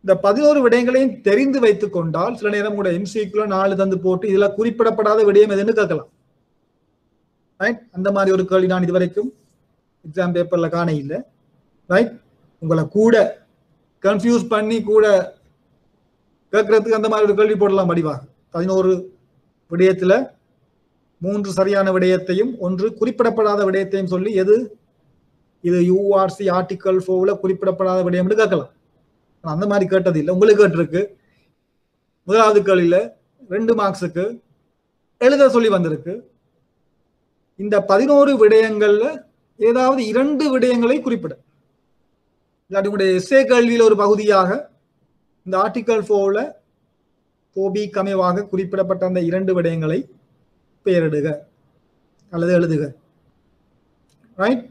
இந்த பதினோரு விடயங்களையும் தெரிந்து வைத்துக் கொண்டால் சில நேரம் கூட எம்சிக்குள்ள நாலு தந்து போட்டு இதுல குறிப்பிடப்படாத விடயம் எதுன்னு கேட்கலாம். ரைட் அந்த மாதிரி ஒரு கேள்வி நான் இதுவரைக்கும் எக்ஸாம் பேப்பர்ல காண இல்லை. ரைட் உங்களை கூட கன்ஃபியூஸ் பண்ணி கூட கேட்கறதுக்கு அந்த மாதிரி ஒரு கேள்வி போடலாம் வடிவாக பதினோரு விடயத்தில் மூன்று சரியான விடயத்தையும் ஒன்று குறிப்பிடப்படாத விடயத்தையும் சொல்லி எது? இது யூஆர்சி ஆர்டிக்கல் ஃபோவில் குறிப்பிடப்படாத விடயம்னு கேட்கலாம். அந்த மாதிரி கேட்டது இல்லை. உங்களுக்கு கேட்டிருக்கு. முதலாவது கேள்வியில் ரெண்டு மார்க்ஸுக்கு எழுத சொல்லி வந்திருக்கு. இந்த பதினோரு விடயங்களில் ஏதாவது இரண்டு விடயங்களை குறிப்பிட. இல்லாட்டி உங்களுடைய எஸ்ஏ கல்வியில் ஒரு பகுதியாக இந்த ஆர்டிக்கல் ஃபோவில் போபி கமைவாக குறிப்பிடப்பட்ட அந்த இரண்டு விடயங்களை பெயரிடுக அல்லது எழுதுக. ரைட்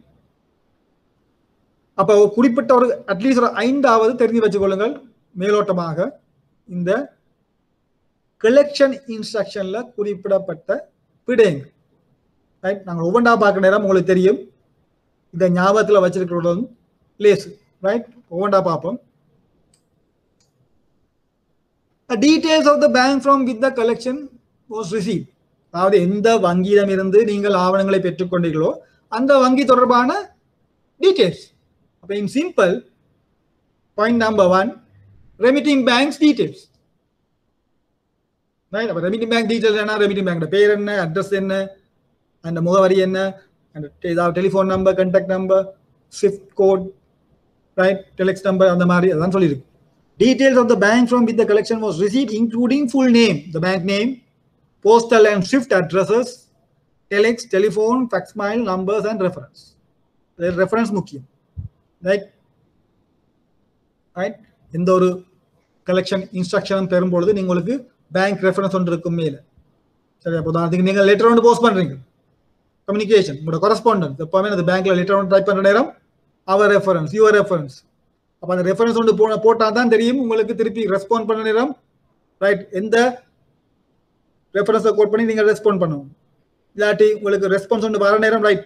அப்போ குறிப்பிட்ட ஒரு அட்லீஸ்ட் ஒரு ஐந்தாவது தெரிஞ்சு வச்சுக்கொள்ளுங்கள். மேலோட்டமாக இந்த கலெக்ஷன் இன்ஸ்ட்ரக்ஷன்ல குறிப்பிடப்பட்ட விடயங்கள். ரைட் நாங்கள் ஒவ்வொன்றா பார்க்க நேரம் உங்களுக்கு தெரியும். இதை ஞாபகத்தில் வச்சிருக்கிறதும் லேசு. ரைட் ஒவ்வொன்றா பார்ப்போம் details of the bank from with the collection was receive அதாவது எந்த வங்கியிடம் இருந்து நீங்கள் ஆவணங்களை பெற்றுக்கொண்டீர்களோ அந்த வங்கி தொடர்பான டீடைல்ஸ் அப்போ in simple point number one remitting banks details right அப்போ ரெமிட்டிங் பேங்க் டீடைல்ஸ் என்ன? ரெமிட்டிங் பேங்கோட பேர் என்ன? அட்ரஸ் என்ன? அந்த முகவரி என்ன? அந்த ஏதாவது telephone number contact number swift code right telex number அந்த மாதிரி அதான் சொல்லியிருக்கு. Details of the bank from with collection was was including full name the bank name postal and shift addresses telex telephone telephone, mail numbers and reference அதில் ரெஃபரன்ஸ் முக்கியம். ரைட் ரைட் எந்த ஒரு கலெக்ஷன் இன்ஸ்ட்ரக்ஷனும் பெறும்பொழுது நீங்கள் உங்களுக்கு பேங்க் ரெஃபரன்ஸ் ஒன்று இருக்கும் மேல. சரி அப்போ அதுக்கு நீங்கள் லெட்டர் ஒன்று போஸ்ட் பண்ணுறீங்க கம்யூனிகேஷன் உங்களோட கொரஸ்பாண்டன்ஸ் எப்போவுமே அந்த பேங்க்ல லெட்டர் ஒன்று டைப் பண்ணுற நேரம் அவர் ரெஃபரன்ஸ் யுவர் ரெஃபரன்ஸ் அப்போ அந்த ரெஃபரன்ஸ் ஒன்று போன போட்டால் தான் தெரியும் உங்களுக்கு திருப்பி ரெஸ்பாண்ட் பண்ண நேரம் ரைட் எந்த ரெஃபரன்ஸை கோட் பண்ணி நீங்கள் ரெஸ்பாண்ட் பண்ணணும். இல்லாட்டி உங்களுக்கு ரெஸ்பான்ஸ் ஒன்று வர நேரம் ரைட்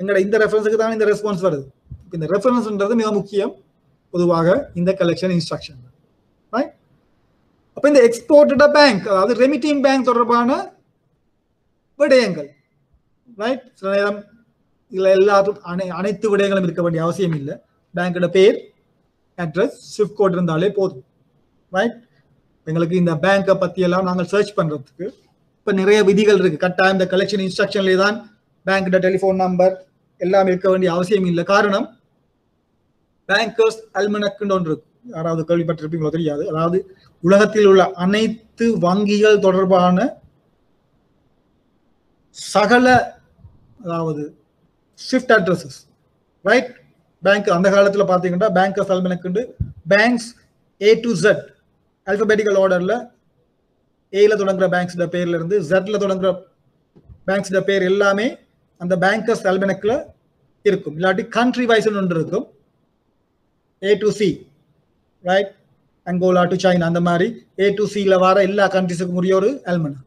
எங்களோட இந்த ரெஃபரன்ஸுக்கு தான் இந்த ரெஸ்பான்ஸ் வருது. இந்த ரெஃபரன்ஸ்ன்றது மிக முக்கியம் பொதுவாக இந்த கலெக்ஷன் இன்ஸ்ட்ரக்ஷன் ரைட் அப்போ இந்த எக்ஸ்போர்ட்டட பேங்க் அதாவது ரெமிட்டிங் பேங்க் தொடர்பான விடயங்கள் ரைட் சில நேரம் இதில் எல்லாரும் அனை அனைத்து விடயங்களும் இருக்க வேண்டிய அவசியம் இல்லை. பேங்கோட பேர் அட்ரஸ் ஸ்விஃப்ட் கோட் இருந்தாலே போதும். ரைட் எங்களுக்கு இந்த பேங்கை பற்றியெல்லாம் எல்லாம் நாங்கள் சர்ச் பண்ணுறதுக்கு இப்போ நிறைய விதிகள் இருக்குது கட்டாயம் இந்த கலெக்ஷன் இன்ஸ்ட்ரக்ஷன்லேயே தான் பேங்கோட டெலிஃபோன் நம்பர் எல்லாம் இருக்க வேண்டிய அவசியம் இல்லை. காரணம் பேங்கர்ஸ் அல்மனக்குன்னு ஒன்று இருக்கு. யாராவது கேள்விப்பட்டிருப்பீங்களோ தெரியாது. அதாவது உலகத்தில் உள்ள அனைத்து வங்கிகள் தொடர்பான சகல அதாவது ஷிஃப்ட் அட்ரஸஸ் ரைட் பேங்க் அந்த காலத்தில் பார்த்தீங்கன்னா bankers அல்மனக்குண்டு banks A to Z alphabetical ஆர்டரில் ஏல தொடங்குற பேங்க்ஸோட பேர்ல இருந்து ஜெட்ல தொடங்குற பேங்க்ஸோட பேர் எல்லாமே அந்த பேங்கர்ஸ் அல்பனக்ல இருக்கும். இல்லாட்டி கண்ட்ரி வைஸ் ஒன்று இருக்கும். A to C right Angola to China அந்த மாதிரி ஏ டு சியில் வர எல்லா கண்ட்ரிஸுக்கும் உரிய ஒரு அல்மனா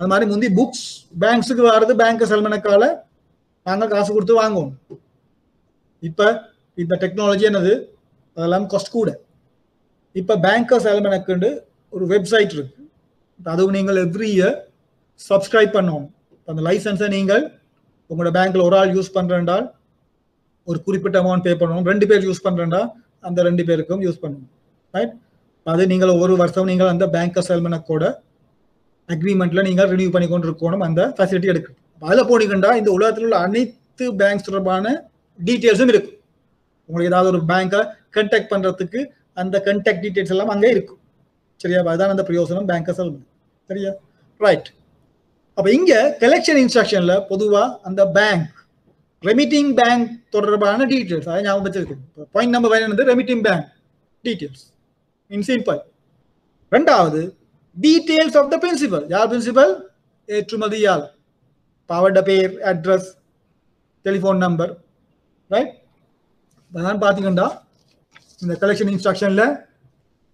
அது மாதிரி முந்தி புக்ஸ் பேங்க்ஸுக்கு வர்றது பேங்கர்ஸ் அல்மனக்கால நாங்கள் காசு கொடுத்து வாங்குவோம். இப்போ இந்த டெக்னாலஜி என்னது? அதெல்லாம் காஸ்ட் கூட. இப்போ பேங்கர்ஸ் எலமெனக்குண்டு ஒரு வெப்சைட் இருக்கு. அதுவும் நீங்கள் எவ்ரி இயர் சப்ஸ்கிரைப் பண்ணணும். அந்த லைசன்ஸை நீங்கள் உங்களோட பேங்க்ல ஒரு ஆள் யூஸ் பண்றேன்டால் ஒரு குறிப்பிட்ட அமௌண்ட் பே பண்ணணும். ரெண்டு பேர் யூஸ் பண்றேன்டா அந்த ரெண்டு பேருக்கும் யூஸ் பண்ணணும். ரைட் அது நீங்கள் ஒரு வருஷம் நீங்கள் அந்த பேங்கர்ஸ் எலமெனக்கோட அக்ரிமெண்ட்ல நீங்கள் ரினியூ பண்ணி கொண்டு இருக்கணும் அந்த ஃபெசிலிட்டி எடுக்கணும் அதில் போனீங்கன்னா இந்த உலகத்தில் உள்ள அனைத்து பேங்க்ஸ் தொடர்பான டீட்டெயில்ஸும் இருக்கும். உங்களுக்கு ஏதாவது ஒரு பேங்கை கண்டாக்ட் பண்ணுறதுக்கு அந்த கண்டாக்ட் டீட்டெயில்ஸ் எல்லாம் அங்கே இருக்கும். சரியா? அதுதான் அந்த பிரயோசனம் பேங்கை சொல்லணும் சரியா? ரைட் அப்போ இங்கே கலெக்ஷன் இன்ஸ்ட்ரக்ஷனில் பொதுவாக அந்த பேங்க் ரெமிட்டிங் பேங்க் தொடர்பான டீட்டெயில்ஸ் அதை ஞாபகம் வச்சிருக்கணும் பாயிண்ட் நம்பர் வந்து remitting bank details in simple ரெண்டாவது டீட்டெயில்ஸ் ஆஃப் த பிரின்சிபல் யார் பிரின்சிபல் ஏற்றுமதியாளர். அவரோட பேர் அட்ரஸ் டெலிஃபோன் நம்பர் ரைட் அதான் பார்த்தீங்கன்னா இந்த கலெக்ஷன் இன்ஸ்ட்ரக்ஷனில்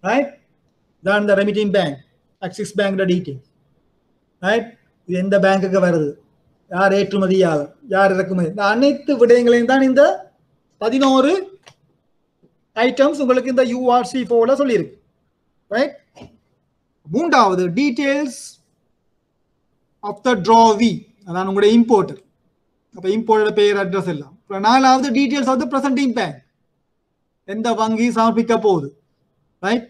ரைட் தான் இந்த ரெமிட்டிங் பேங்க் ஆக்சிஸ் பேங்கோட டீட்டெயில் ரைட் இது எந்த பேங்குக்கு வருது? யார் ஏற்றுமதியாளர்? யார் இறக்குமதி? இந்த அனைத்து விடயங்களையும் தான் இந்த பதினோரு ஐட்டம்ஸ் உங்களுக்கு இந்த யூஆர்சி போல சொல்லியிருக்கு ரைட் மூன்றாவது டீட்டெயில்ஸ் ஆஃப் த ட்ராவி அதான் உங்களுடைய இம்போர்ட்டர் அப்போ இம்போர்ட்டோட பெயர் அட்ரஸ் எல்லாம். இப்போ நாலாவது details of the presenting bank எந்த வங்கி சமர்ப்பிக்க போகுது? Right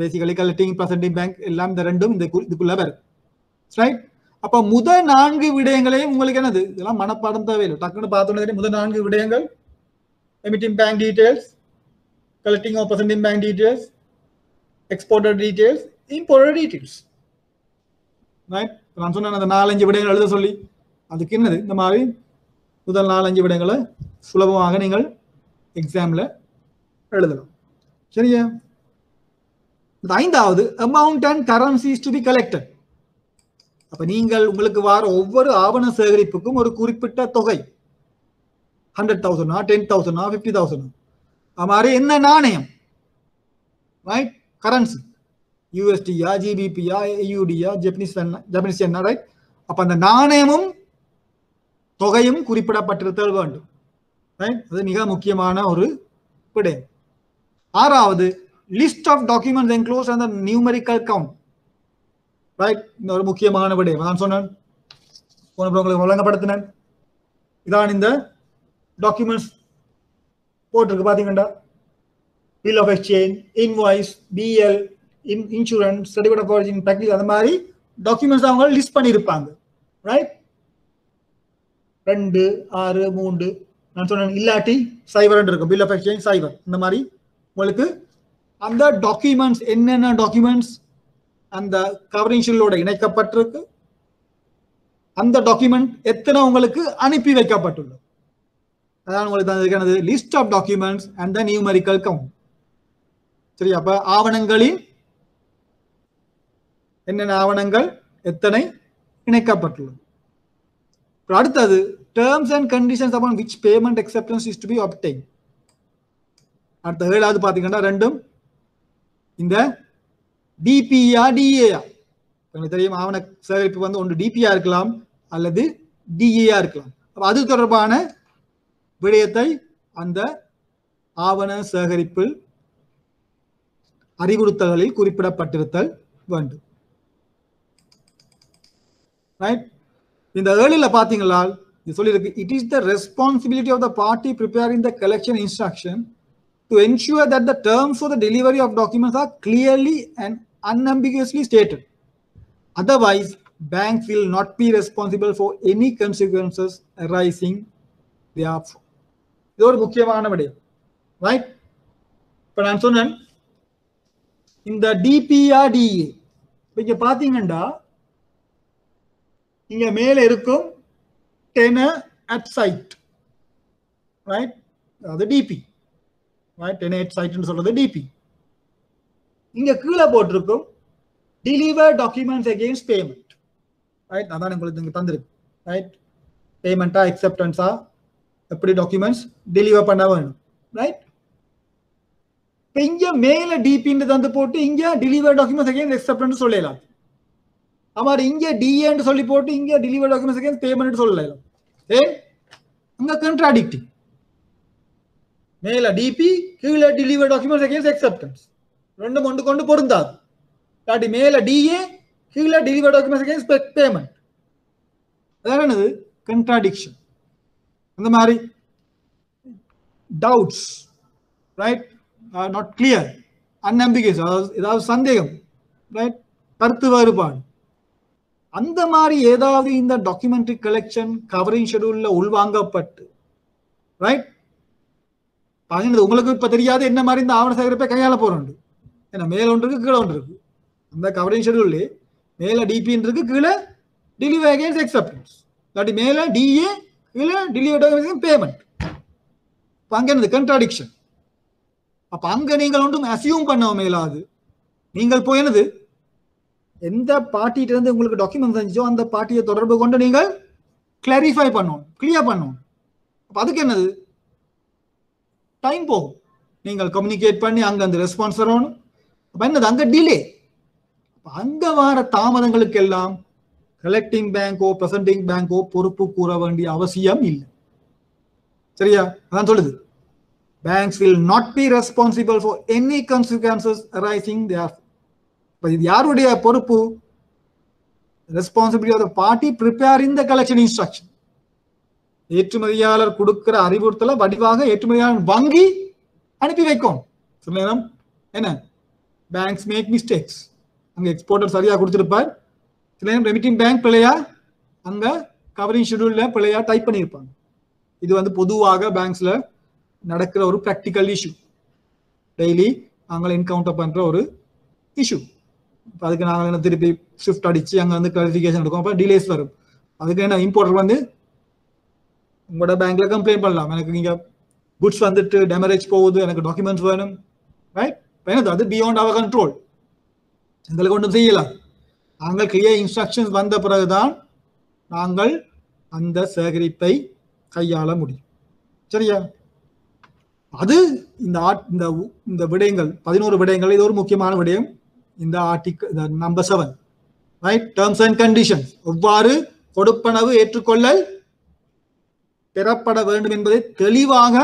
basically collecting presenting bank எல்லாம் இந்த ரெண்டும் இந்த இதுக்குள்ள வரும். ரைட் அப்போ முதல் நான்கு விடயங்களையும் உங்களுக்கு என்னது? இதெல்லாம் மனப்பாடம் தேவையில்லை. டக்குன்னு பார்த்தோன்னே முதல் நான்கு விடயங்கள். Remitting bank details collecting of presenting bank details exporter details importer details right நான் சொன்னேன் அந்த நாலஞ்சு விடயங்கள் எழுத சொல்லி. அதுக்கு என்னது? இந்த மாதிரி முதல் நாலஞ்சு விடங்களை சுலபமாக நீங்கள் எக்ஸாமில் எழுதலாம். சரியா? இந்த ஐந்தாவது amount and currencies to be collected அப்ப நீங்கள் உங்களுக்கு வார ஒவ்வொரு ஆவண சேகரிப்புக்கும் ஒரு குறிப்பிட்ட தொகை. ஹண்ட்ரட் தௌசண்டா டென் தௌசண்டா ஃபிஃப்டி தௌசண்ட் அது மாதிரி என்ன நாணயம்? ரைட் கரன்சி யூஎஸ்டியா ஜிபிபியா யூடியா ஜப்பனீஸ் ஜப்பனீஸ் என்ன ரைட் அப்ப அந்த நாணயமும் தொகையும் குறிப்பிடப்பட்டிருத்தல் வேண்டும். ரைட் அது மிக முக்கியமான ஒரு விடயம் ஆறாவது லிஸ்ட் ஆஃப் டாக்குமெண்ட்ஸ் என்க்ளோஸ் அந்த நியூமெரிக்கல் கவுண்ட் ரைட் இந்த ஒரு முக்கியமான விடயம் நான் சொன்னேன். போன உங்களுக்கு வழங்கப்படுத்தினேன் இதான் இந்த டாக்குமெண்ட்ஸ் போட்டிருக்கு. பாத்தீங்கடா bill of exchange invoice BL in insurance certificate of origin package அந்த மாதிரி டாக்குமெண்ட்ஸ் அவங்க லிஸ்ட் பண்ணியிருப்பாங்க. ரைட் ரெண்டு ஆறு மூன்று. நான் சொன்னேன் இல்லாட்டி சைபர் இருக்கும். பில் ஆஃப் எக்ஸ்சேஞ்ச் சைபர் இந்த மாதிரி உங்களுக்கு அந்த டாக்குமெண்ட்ஸ் என்னென்ன டாக்குமெண்ட்ஸ் அந்த கவரிங் இணைக்கப்பட்டிருக்கு அந்த டாக்குமெண்ட் எத்தனை உங்களுக்கு அனுப்பி வைக்கப்பட்டுள்ளது. அதான் உங்களுக்கு தந்திருக்கிறது list of documents and the numerical count சரி அப்ப ஆவணங்களின் என்னென்ன ஆவணங்கள் எத்தனை இணைக்கப்பட்டுள்ளது. அப்புறம் அடுத்தது terms and conditions upon which payment acceptance is to be obtained. அடுத்த ஏழாவது பார்த்தீங்கன்னா ரெண்டும் இந்த டிபியா டிஏயா உங்களுக்கு தெரியும் ஆவண சேகரிப்பு வந்து ஒன்று டிபியா இருக்கலாம் அல்லது டிஏயா இருக்கலாம். அப்போ அது தொடர்பான விடயத்தை அந்த ஆவண சேகரிப்பில் அறிவுறுத்தல்களில் குறிப்பிடப்பட்டிருத்தல் வேண்டும். ரைட் இந்த ஏழில் பார்த்தீங்களா சொல்லியிருக்கு it is the responsibility of the party preparing the collection instruction to ensure that the terms for the delivery of documents are clearly and unambiguously stated. Otherwise, banks will not be responsible for any consequences arising therefore. இது ஒரு முக்கியமான விடயம் ரைட் இப்போ நான் சொன்னேன் இந்த டிபிஆர் டிஏ இங்க பாத்தீங்கன்னா இங்க மேல இருக்கும் ten at sight right அது டிபி ரைட் டென் எயிட் சைட்னு சொல்றது டிபி இங்க கீழே போட்டிருக்கும் deliver documents against payment right அதான் உங்களுக்கு இங்கே தந்திருக்கு ரைட் பேமெண்ட்டா அக்செப்டன்ஸா எப்படி டாக்குமெண்ட்ஸ் டெலிவர் பண்ண வேணும் ரைட் இப்போ இங்க மேல டிபின்னு தந்து போட்டு இங்கே டெலிவர் டாக்குமெண்ட்ஸ் அகெயின் அக்செப்டன்ஸ் சொல்லலாம். அமாரி இங்க டிஏன்னு சொல்லி போட்டு இங்கே டெலிவர் டாக்குமெண்ட்ஸ் அகெயின் பேமெண்ட் சொல்லலாம். அங்க கண்ட்ராடிக்டிங் மேல டிபி கீழே டெலிவர் டாக்குமெண்ட்ஸ் அகேன்ஸ்ட் அக்செப்டன்ஸ் ரெண்டும் ஒன்று கொண்டு பொருந்தாது. இல்லாட்டி மேல டிஏ கீழே டெலிவரி டாக்குமெண்ட்ஸ் பேமெண்ட் வேற என்னது? கண்ட்ராடிக்ஷன் அந்த மாதிரி டவுட்ஸ் ரைட் நாட் கிளியர் அன்னம்பிக்கைஸ் அதாவது ஏதாவது சந்தேகம் ரைட் கருத்து வேறுபாடு. அந்த மாதிரி ஏதாவது இந்த டாக்குமெண்ட்ரி கலெக்ஷன் கவரிங் ஷெடியூல்ல உள்வாங்கப்பட்டு ரைட் பதினது உங்களுக்கு இப்ப தெரியாது என்ன மாதிரி இந்த ஆவண சேகரிப்பை கையாள போறோம் ஏன்னா மேல ஒன்று இருக்கு கீழே ஒன்று இருக்கு. அந்த கவரிங் ஷெடியூல்ல மேல டிபின்னு இருக்கு கீழே டெலிவரி அகேன்ஸ்ட் எக்ஸப்டன்ஸ் இல்லாட்டி மேல டிஏ கீழே டெலிவரி பேமெண்ட் இப்போ அங்க என்னது? கண்ட்ராடிக்ஷன் அப்ப அங்க நீங்கள் ஒன்றும் அசியூம் பண்ண மேலாது நீங்கள் போய் என்னது? எந்த பார்ட்டிட்ட இருந்து உங்களுக்கு டாக்குமெண்ட் வந்துச்சோ அந்த பார்ட்டியை தொடர்பு கொண்டு நீங்கள் கிளாரிஃபை பண்ணணும் கிளியர் பண்ணணும் அப்போ அதுக்கு என்னது? டைம் போகும். நீங்கள் கம்யூனிகேட் பண்ணி அங்கே அந்த ரெஸ்பான்ஸ் வரணும். அப்போ என்னது? அங்கே டிலே அங்கே வர தாமதங்களுக்கு எல்லாம் கலெக்டிங் பேங்கோ பிரசன்டிங் பேங்கோ பொறுப்பு கூற வேண்டிய அவசியம் இல்லை. சரியா? அதான் சொல்லுது. Banks will not be responsible for any consequences arising there இது யாருடைய பொறுப்பு? Responsibility of party preparing the collection instruction ஏற்றுமதியாளர் கொடுக்கிற அறிவுறுத்தலை வடிவாக ஏற்றுமதியாளர் வங்கி அனுப்பி வைக்கும். சில நேரம் என்ன? பேங்க்ஸ் மேக் மிஸ்டேக்ஸ் அங்கே எக்ஸ்போர்ட்டர் சரியாக கொடுத்துருப்பார். சில நேரம் ரெமிட்டிங் பேங்க் பிள்ளையா அங்கே கவரிங் ஷெடியூலில் பிள்ளையா டைப் பண்ணியிருப்பாங்க. இது வந்து பொதுவாக பேங்க்ஸில் நடக்கிற ஒரு ப்ராக்டிக்கல் இஷ்யூ டெய்லி அவங்களை என்கவுண்டர் பண்ணுற ஒரு இஷ்யூ அதுக்கு நாங்கள் என்ன திருப்பி ஷிஃப்ட் அடிச்சு அங்கே வந்து கிளாரிஃபிகேஷன் எடுக்கும். அப்போ டிலேஸ் வரும். அதுக்கு என்ன இம்போர்ட்டர் வந்து உங்களோட பேங்க்ல கம்ப்ளைண்ட் பண்ணலாம். எனக்கு நீங்க குட்ஸ் வந்துட்டு டேமரேஜ் போகுது எனக்கு டாக்குமெண்ட்ஸ் வேணும். ரைட் அது பியாண்ட் அவர் கண்ட்ரோல் எங்களுக்கு ஒன்றும் செய்யலாம் நாங்கள் கிளியர் இன்ஸ்ட்ரக்ஷன்ஸ் வந்த பிறகுதான் நாங்கள் அந்த சேகரிப்பை கையாள முடியும். சரியா? அது இந்த ஆட் இந்த உ- இந்த விடயங்கள் பதினோரு விடயங்கள் இது ஒரு முக்கியமான விடயம். இந்த ஆர்டிக்கல் இந்த number seven right terms and conditions எவ்வாறு கொடுப்பனவு ஏற்றுக்கொள்ளல் பெறப்பட வேண்டும் என்பதை தெளிவாக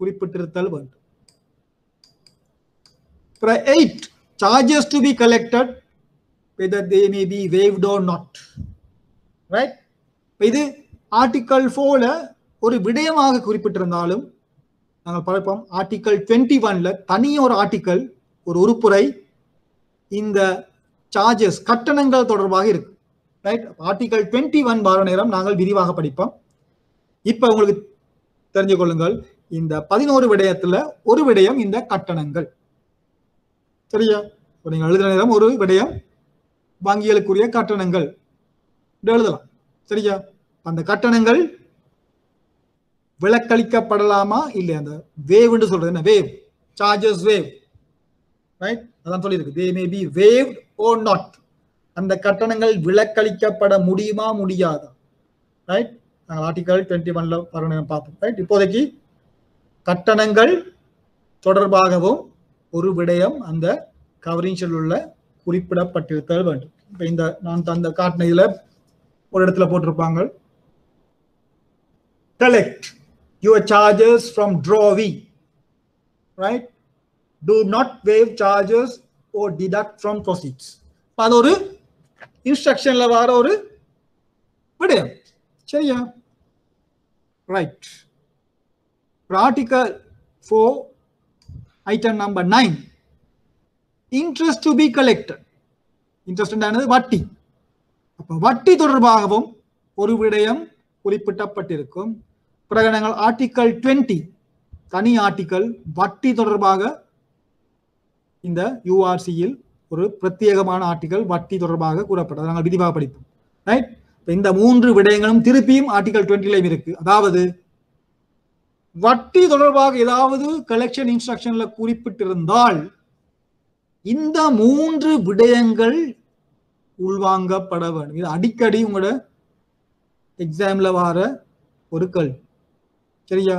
குறிப்பிட்டிருத்தல் வேண்டும். Eight charges to be collected whether they may be waived or not right இது ஆர்டிக்கல் ஃபோர்ல ஒரு விடயமாக குறிப்பிட்டிருந்தாலும் நாங்கள் பார்ப்போம். ஆர்டிக்கல் டுவெண்ட்டி ஒன்ல தனி ஒரு ஆர்டிக்கல் ஒரு உறுப்புரை இந்த சார்ஜஸ் கட்டணங்கள் தொடர்பாக இருக்கு. ரைட் ஆர்டிகல் டுவெண்ட்டி ஒன் வார நேரம் நாங்கள் விரிவாக படிப்போம். இப்ப உங்களுக்கு தெரிஞ்சு கொள்ளுங்கள் இந்த பதினோரு விடயத்துல ஒரு விடயம் இந்த கட்டணங்கள். சரியா? இப்ப நீங்க எழுதுற நேரம் ஒரு விடயம் வங்கிகளுக்குரிய கட்டணங்கள். எழுதலாம். சரியா? அந்த கட்டணங்கள் விலக்களிக்கப்படலாமா? இல்லை அந்த வேவ்னு சொல்றது என்ன? வேவ் சார்ஜஸ் வேவ் ரைட் அதான் சொல்லியிருக்கு. They may be waived or not அந்த கட்டணங்கள் விலக்களிக்கப்பட முடியுமா முடியாதா? ரைட் நாங்கள் ஆர்டிகல் டுவெண்ட்டி ஒன்ல வரணும் பார்ப்போம் ரைட் இப்போதைக்கு கட்டணங்கள் தொடர்பாகவும் ஒரு விடயம் அந்த கவரிங் உள்ள குறிப்பிடப்பட்டிருத்தல் வேண்டும். இப்போ இந்த நான் தந்த காட்டின இதில் ஒரு இடத்துல போட்டிருப்பாங்க. Collect your charges from drawee right do not waive charges or deduct from proceeds. இப்ப அது ஒரு இன்ஸ்ட்ரக்ஷன்ல வர ஒரு விடயம் சரியா right article four item number nine interest to be collected interest என்னது வட்டி அப்ப வட்டி தொடர்பாகவும் ஒரு விடயம் குறிப்பிட்டப்பட்டிருக்கும் பிறகு நாங்கள் ஆர்டிக்கல் டுவெண்ட்டி தனி ஆர்டிக்கல் வட்டி தொடர்பாக இந்த யூஆர்சியில் ஒரு பிரத்யேகமான ஆர்டிகல் வட்டி தொடர்பாக கூறப்பட்டது. நாங்கள் விரிவாக படிப்போம். ரைட் இந்த மூன்று விடயங்களும் திருப்பியும் ஆர்டிகல் டுவெண்ட்டிலையும் இருக்கு. அதாவது வட்டி தொடர்பாக ஏதாவது கலெக்ஷன் இன்ஸ்ட்ரக்ஷன்ல குறிப்பிட்டிருந்தால் இந்த மூன்று விடயங்கள் உள்வாங்கப்பட வேண்டும். இது அடிக்கடி உங்களோட எக்ஸாம்ல வர ஒரு கேள்வி. சரியா?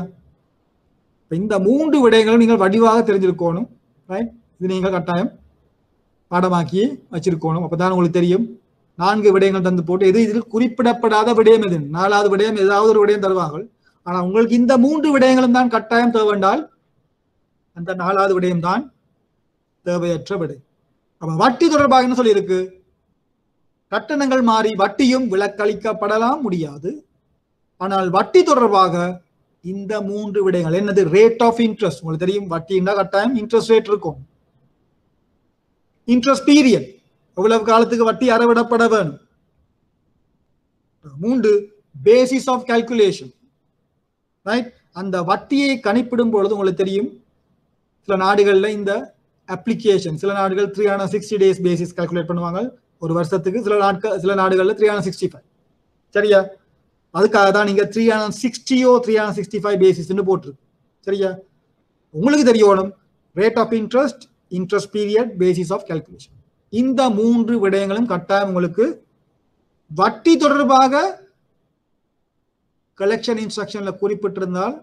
இந்த மூன்று விடயங்களும் நீங்கள் வடிவாக தெரிஞ்சிருக்கணும். ரைட் இது நீங்கள் கட்டாயம் பாடமாக்கி வச்சிருக்கணும். அப்பதான் உங்களுக்கு தெரியும். நான்கு விடயங்கள் தந்து போட்டு எது இதில் குறிப்பிடப்படாத விடயம் எது? நாலாவது விடயம் ஏதாவது ஒரு விடயம் தருவாங்க ஆனா உங்களுக்கு இந்த மூன்று விடயங்களும் தான் கட்டாயம் தேவைண்டால் அந்த நாலாவது விடயம் தான் தேவையற்ற விடை. அப்ப வட்டி தொடர்பாக என்ன சொல்லியிருக்கு? கட்டணங்கள் மாறி வட்டியும் விலக்களிக்கப்படலாம் முடியாது. ஆனால் வட்டி தொடர்பாக இந்த மூன்று விடயங்கள் என்னது? ரேட் ஆஃப் இன்ட்ரெஸ்ட் உங்களுக்கு தெரியும் வட்டின்னா கட்டாயம் இன்ட்ரெஸ்ட் ரேட் இருக்கும். இன்ட்ரெஸ்ட் பீரியட் எவ்வளவு காலத்துக்கு வட்டி அறவிடப்பட வேணும்? மூன்று பேசிஸ் ஆஃப் கால்குலேஷன் ரைட் அந்த வட்டியை கணிப்பிடும் பொழுது உங்களுக்கு தெரியும் சில நாடுகளில் இந்த அப்ளிகேஷன் சில நாடுகள் three hundred sixty days basis calculate பண்ணுவாங்க. ஒரு வருஷத்துக்கு சில நாட்கள் சில நாடுகளில் த்ரீ ஹண்ட்ரட் சிக்ஸ்டி ஃபைவ் சரியா? அதுக்காக தான் நீங்கள் த்ரீ ஹண்ட்ரட் சிக்ஸ்டியோ த்ரீ ஹண்ட்ரட் சிக்ஸ்டி ஃபைவ் பேசிஸ்ன்னு போட்டிருக்கு. சரியா? உங்களுக்கு தெரியணும் rate of interest interest period basis of calculation இந்த மூன்று விடயங்களும் கட்டாயம் உங்களுக்கு வட்டி தொடர்பாக கலெக்ஷன் இன்ஸ்ட்ரக்ஷன்ல குறிப்பிட்டிருந்தால்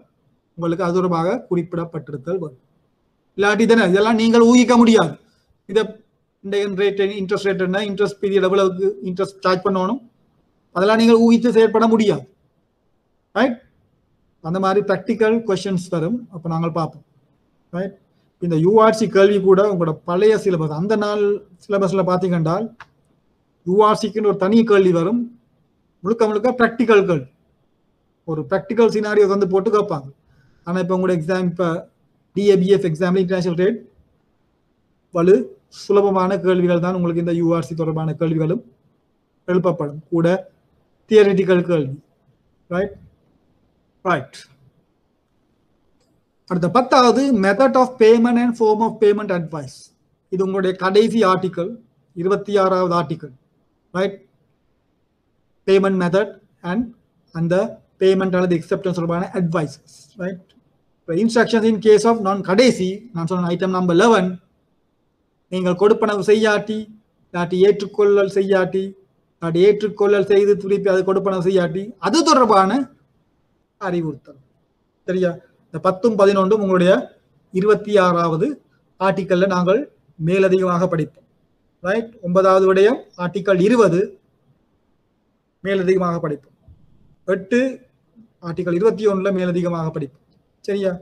உங்களுக்கு அது தொடர்பாக குறிப்பிடப்பட்டிருத்தல் வரும். இல்லாட்டி தானே இதெல்லாம் நீங்கள் ஊகிக்க முடியாது. இதை இந்த ரேட் இன்ட்ரெஸ்ட் ரேட் என்ன இன்ட்ரெஸ்ட் பீரியட் எவ்வளவுக்கு இன்ட்ரெஸ்ட் சார்ஜ் பண்ணணும்? அதெல்லாம் நீங்கள் ஊகித்து செயற்பட முடியாது. ரைட் அந்த மாதிரி ப்ராக்டிக்கல் கொஷின்ஸ் தரும். அப்போ நாங்கள் பார்ப்போம். ரைட் இந்த யூஆர்சி கேள்வி கூட உங்களோட பழைய சிலபஸ் அந்த நாள் சிலபஸில் பார்த்தீங்கன்றால் யூஆர்சிக்குன்னு ஒரு தனி கேள்வி வரும். முழுக்க முழுக்க ப்ராக்டிக்கல் கேள்வி ஒரு ப்ராக்டிக்கல் சினாரியோ வந்து போட்டு கேட்பாங்க. ஆனால் இப்போ உங்களோட எக்ஸாம் இப்போ டிஏபிஎஃப் எக்ஸாம் இன்டர்நேஷனல் ட்ரேட் வலு சுலபமான கேள்விகள் தான் உங்களுக்கு இந்த யூஆர்சி தொடர்பான கேள்விகளும் எழுப்பப்படும். கூட தியரிட்டிக்கல் கேள்வி ரைட் ரைட் அடுத்த பத்தாவது method of payment and form of payment advice இது உங்களுடைய கடைசி ஆர்டிக்கல் இருபத்தி ஆறாவது article right payment method and அந்த பேமெண்ட் அல்லது எக்ஸப்டன்ஸ் தொடர்பான advices right instructions in case of நான் கடைசி நான் சொன்ன ஐட்டம் நம்பர் லெவன் நீங்கள் கொடுப்பனவு செய்யாட்டி இல்லாட்டி ஏற்றுக்கொள்ளல் செய்யாட்டி இல்லாட்டி ஏற்றுக்கொள்ளல் செய்து திருப்பி அது கொடுப்பனவு செய்யாட்டி அது தொடர்பான அறிவுறுத்தல். சரியா? இந்த பத்தும் பதினொன்றும் உங்களுடைய இருபத்தி ஆறாவது ஆர்டிக்கல்ல நாங்கள் மேலதிகமாக படிப்போம். ரைட் ஒன்பதாவது விடயம் ஆர்டிக்கல் இருபது மேலதிகமாக படிப்போம். எட்டு ஆர்டிக்கல் இருபத்தி ஒன்றில் மேலதிகமாக படிப்போம். சரியா?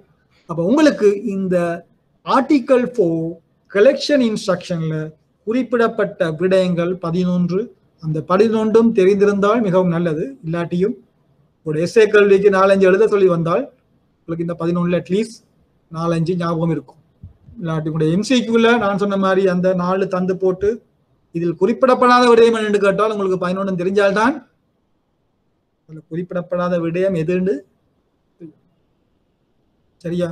அப்போ உங்களுக்கு இந்த ஆர்டிக்கல் ஃபோர் கலெக்ஷன் இன்ஸ்ட்ரக்ஷனில் குறிப்பிடப்பட்ட விடயங்கள் பதினொன்று அந்த பதினொன்றும் தெரிந்திருந்தால் மிகவும் நல்லது. இல்லாட்டியும் ஒரு எஸ்ஏ கல்விக்கு நாலஞ்சு எழுத சொல்லி வந்தால் உங்களுக்கு இந்த பதினொன்றுல அட்லீஸ்ட் நாலஞ்சு ஞாபகம் இருக்கும். இல்லாட்டி உங்களுடைய எம்சிக்யூல நான் சொன்ன மாதிரி அந்த நாலு தந்து போட்டு இதில் குறிப்பிடப்படாத விடயம் என்று கேட்டால் உங்களுக்கு பதினொன்று தெரிஞ்சால்தான் அதில் குறிப்பிடப்படாத விடயம் எதுன்னு சரியா?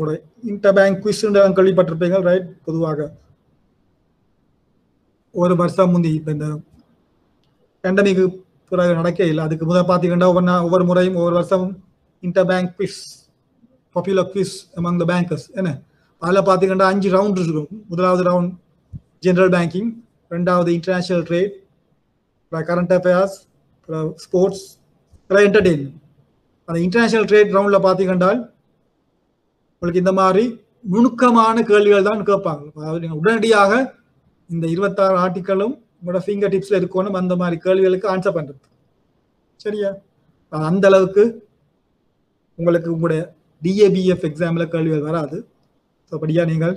கூட இன்டர் பேங்க் குவிஸ் கேள்விப்பட்டிருப்பீங்க ரைட் பொதுவாக. ஒரு வருஷம் முந்தி இப்போ இந்த பேண்டமிக்கு பிறகு நடக்க இல்லை அதுக்கு முதல் பார்த்தீங்கன்னா ஒவ்வொரு ஒவ்வொரு முறையும் ஒவ்வொரு வருஷமும் inter bank popular quiz among the bankers என்ன அதில் பார்த்தீங்கன்னா அஞ்சு ரவுண்ட் இருக்கும் முதலாவது ரவுண்ட் ஜென்ரல் பேங்கிங் ரெண்டாவது international trade current affairs sports entertainment அந்த இன்டர்நேஷ்னல் ட்ரேட் ரவுண்டில் பார்த்தீங்கன்னா உங்களுக்கு இந்த மாதிரி நுணுக்கமான கேள்விகள் தான் கேட்பாங்க அதாவது நீங்கள் உடனடியாக இந்த இருபத்தாறு ஆர்டிக்கலும் உங்களோட ஃபிங்கர் டிப்ஸில் இருக்கணும் அந்த மாதிரி கேள்விகளுக்கு ஆன்சர் பண்ணுறது சரியா அந்த அளவுக்கு உங்களுக்கு உங்களுடைய டிஏபிஎஃப் எக்ஸாமில் கேள்விகள் வராது. ஸோ அப்படியா நீங்கள்?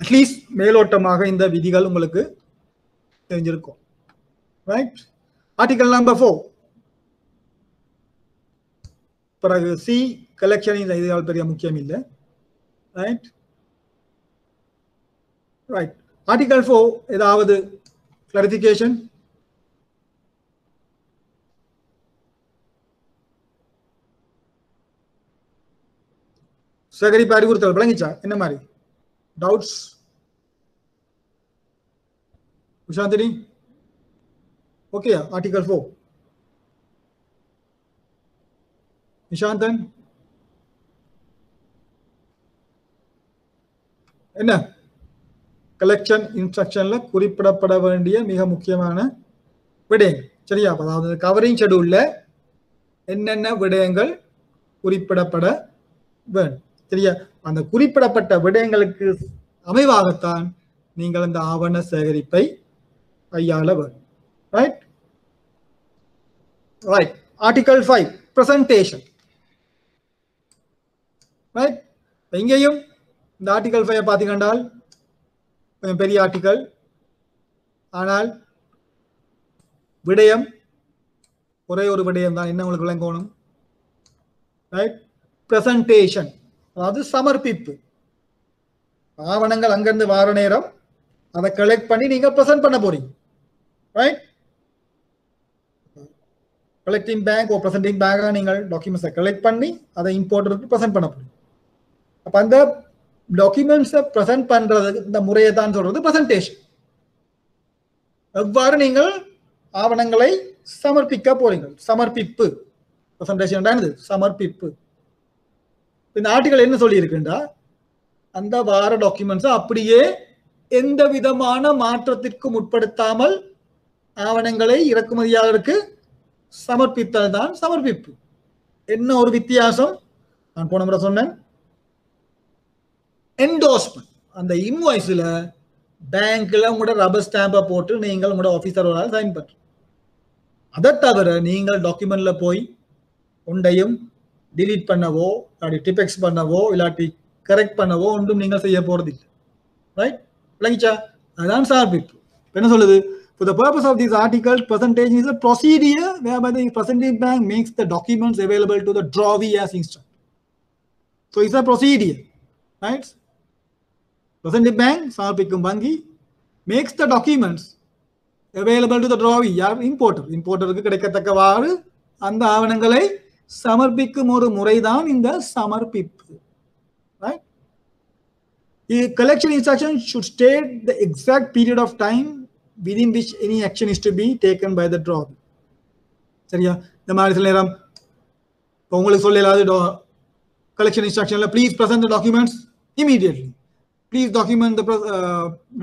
அட்லீஸ்ட் மேலோட்டமாக இந்த விதிகள் உங்களுக்கு தெரிஞ்சிருக்கும். ரைட் ஆர்டிகல் நம்பர் ஃபோர் பிறகு சி கலெக்ஷன் இது பெரிய முக்கியம் இல்லை. ரைட் ரைட் ஆர்டிகல் ஃபோர் ஏதாவது கிளாரிஃபிகேஷன் சேகரிப்பு அறிவுறுத்தல் விளங்கிச்சா? என்ன மாதிரி? Doubts Vishanthini okay article four Nishanthan? என்ன? கலெக்ஷன் இன்ஸ்ட்ரக்ஷன்ல குறிப்பிடப்பட வேண்டிய மிக முக்கியமான விடயங்கள். சரியா? அதாவது கவரிங் ஷெடியூல்ல என்னென்ன விடயங்கள் குறிப்பிடப்பட வேண்டும்? தெரிய அந்த குறிப்பிடப்பட்ட விடயங்களுக்கு அமைவாகத்தான் நீங்கள் அந்த ஆவண சேகரிப்பை கையாள வேண்டும். Right right article five presentation right எங்கேயும் இந்த ஆர்டிகல் ஃபைவ் பார்த்தீங்கன்றால் கொஞ்சம் பெரிய ஆர்டிகல் ஆனால் விடயம் ஒரே ஒரு விடயம் தான் என்ன உங்களுக்கு விளங்கணும்? ரைட் பிரசன்டேஷன் அதாவது சமர்ப்பிப்பு. ஆவணங்கள் அங்கிருந்து வார நேரம் அதை கலெக்ட் பண்ணி நீங்க ப்ரெசென்ட் பண்ண போறீங்க. Right collecting bank or presenting பேங்காக நீங்கள் டாக்குமெண்ட்ஸை கலெக்ட் பண்ணி அதை இம்போர்ட்டருக்கு ப்ரெசென்ட் பண்ண போறீங்க. அப்போ அந்த டாக்குமெண்ட்ஸை ப்ரெசென்ட் பண்றதுக்கு இந்த முறையை தான் சொல்றது ப்ரெசன்டேஷன் எவ்வாறு நீங்கள் ஆவணங்களை சமர்ப்பிக்க போறீங்க? சமர்ப்பிப்பு. ப்ரெசன்டேஷன் என்னது? சமர்ப்பிப்பு. இந்த ஆர்டிகல் என்ன சொல்லி இருக்குண்டா அந்த வார டாக்குமெண்ட்ஸை அப்படியே எந்த விதமான மாற்றத்திற்கும் உட்படுத்தாமல் ஆவணங்களை இறக்குமதியாளருக்கு சமர்ப்பித்தல் தான் சமர்ப்பிப்பு. என்ன ஒரு வித்தியாசம்? நான் போன முறை சொன்னேன். என்டோஸ்மெண்ட் அந்த இன்வாய்ஸில் பேங்க்ல உங்களோட ரப்பர் ஸ்டாம்பை போட்டு நீங்கள் உங்களோட ஆஃபீஸரோட சைன் பண்ணுறோம் அதை தவிர நீங்கள் டாக்குமெண்ட்ல போய் உண்டையும் டிலீட் பண்ணவோ இல்லாட்டி டிபெக்ஸ் பண்ணவோ இல்லாட்டி கரெக்ட் பண்ணவோ ஒன்றும் நீங்கள் செய்ய போறது இல்லை ரைட் விளங்கிச்சா அதுதான் சார்பிப்பு என்ன சொல்லுது For the purpose of this article, presentation is a procedure whereby the presenting bank makes the documents available to the drawee as instructed. So it's a procedure, right? Presenting bank, Sarpikum Bangi, makes the documents available to the drawee, யார் importer. Importerக்கு கிடைக்கத்தக்கவாறு அந்த ஆவணங்களை சமர்ப்பிக்கும் ஒரு முறைதான் இந்த சமர்ப்பிப்பு. Right The collection instruction should state the exact period of time within which any action is to be taken by the சரியா? இந்த மாதிரி சில நேரம் இப்போ உங்களுக்கு ஏதாவது collection இன்ஸ்ட்ரக்ஷன்ல please present documents immediately please document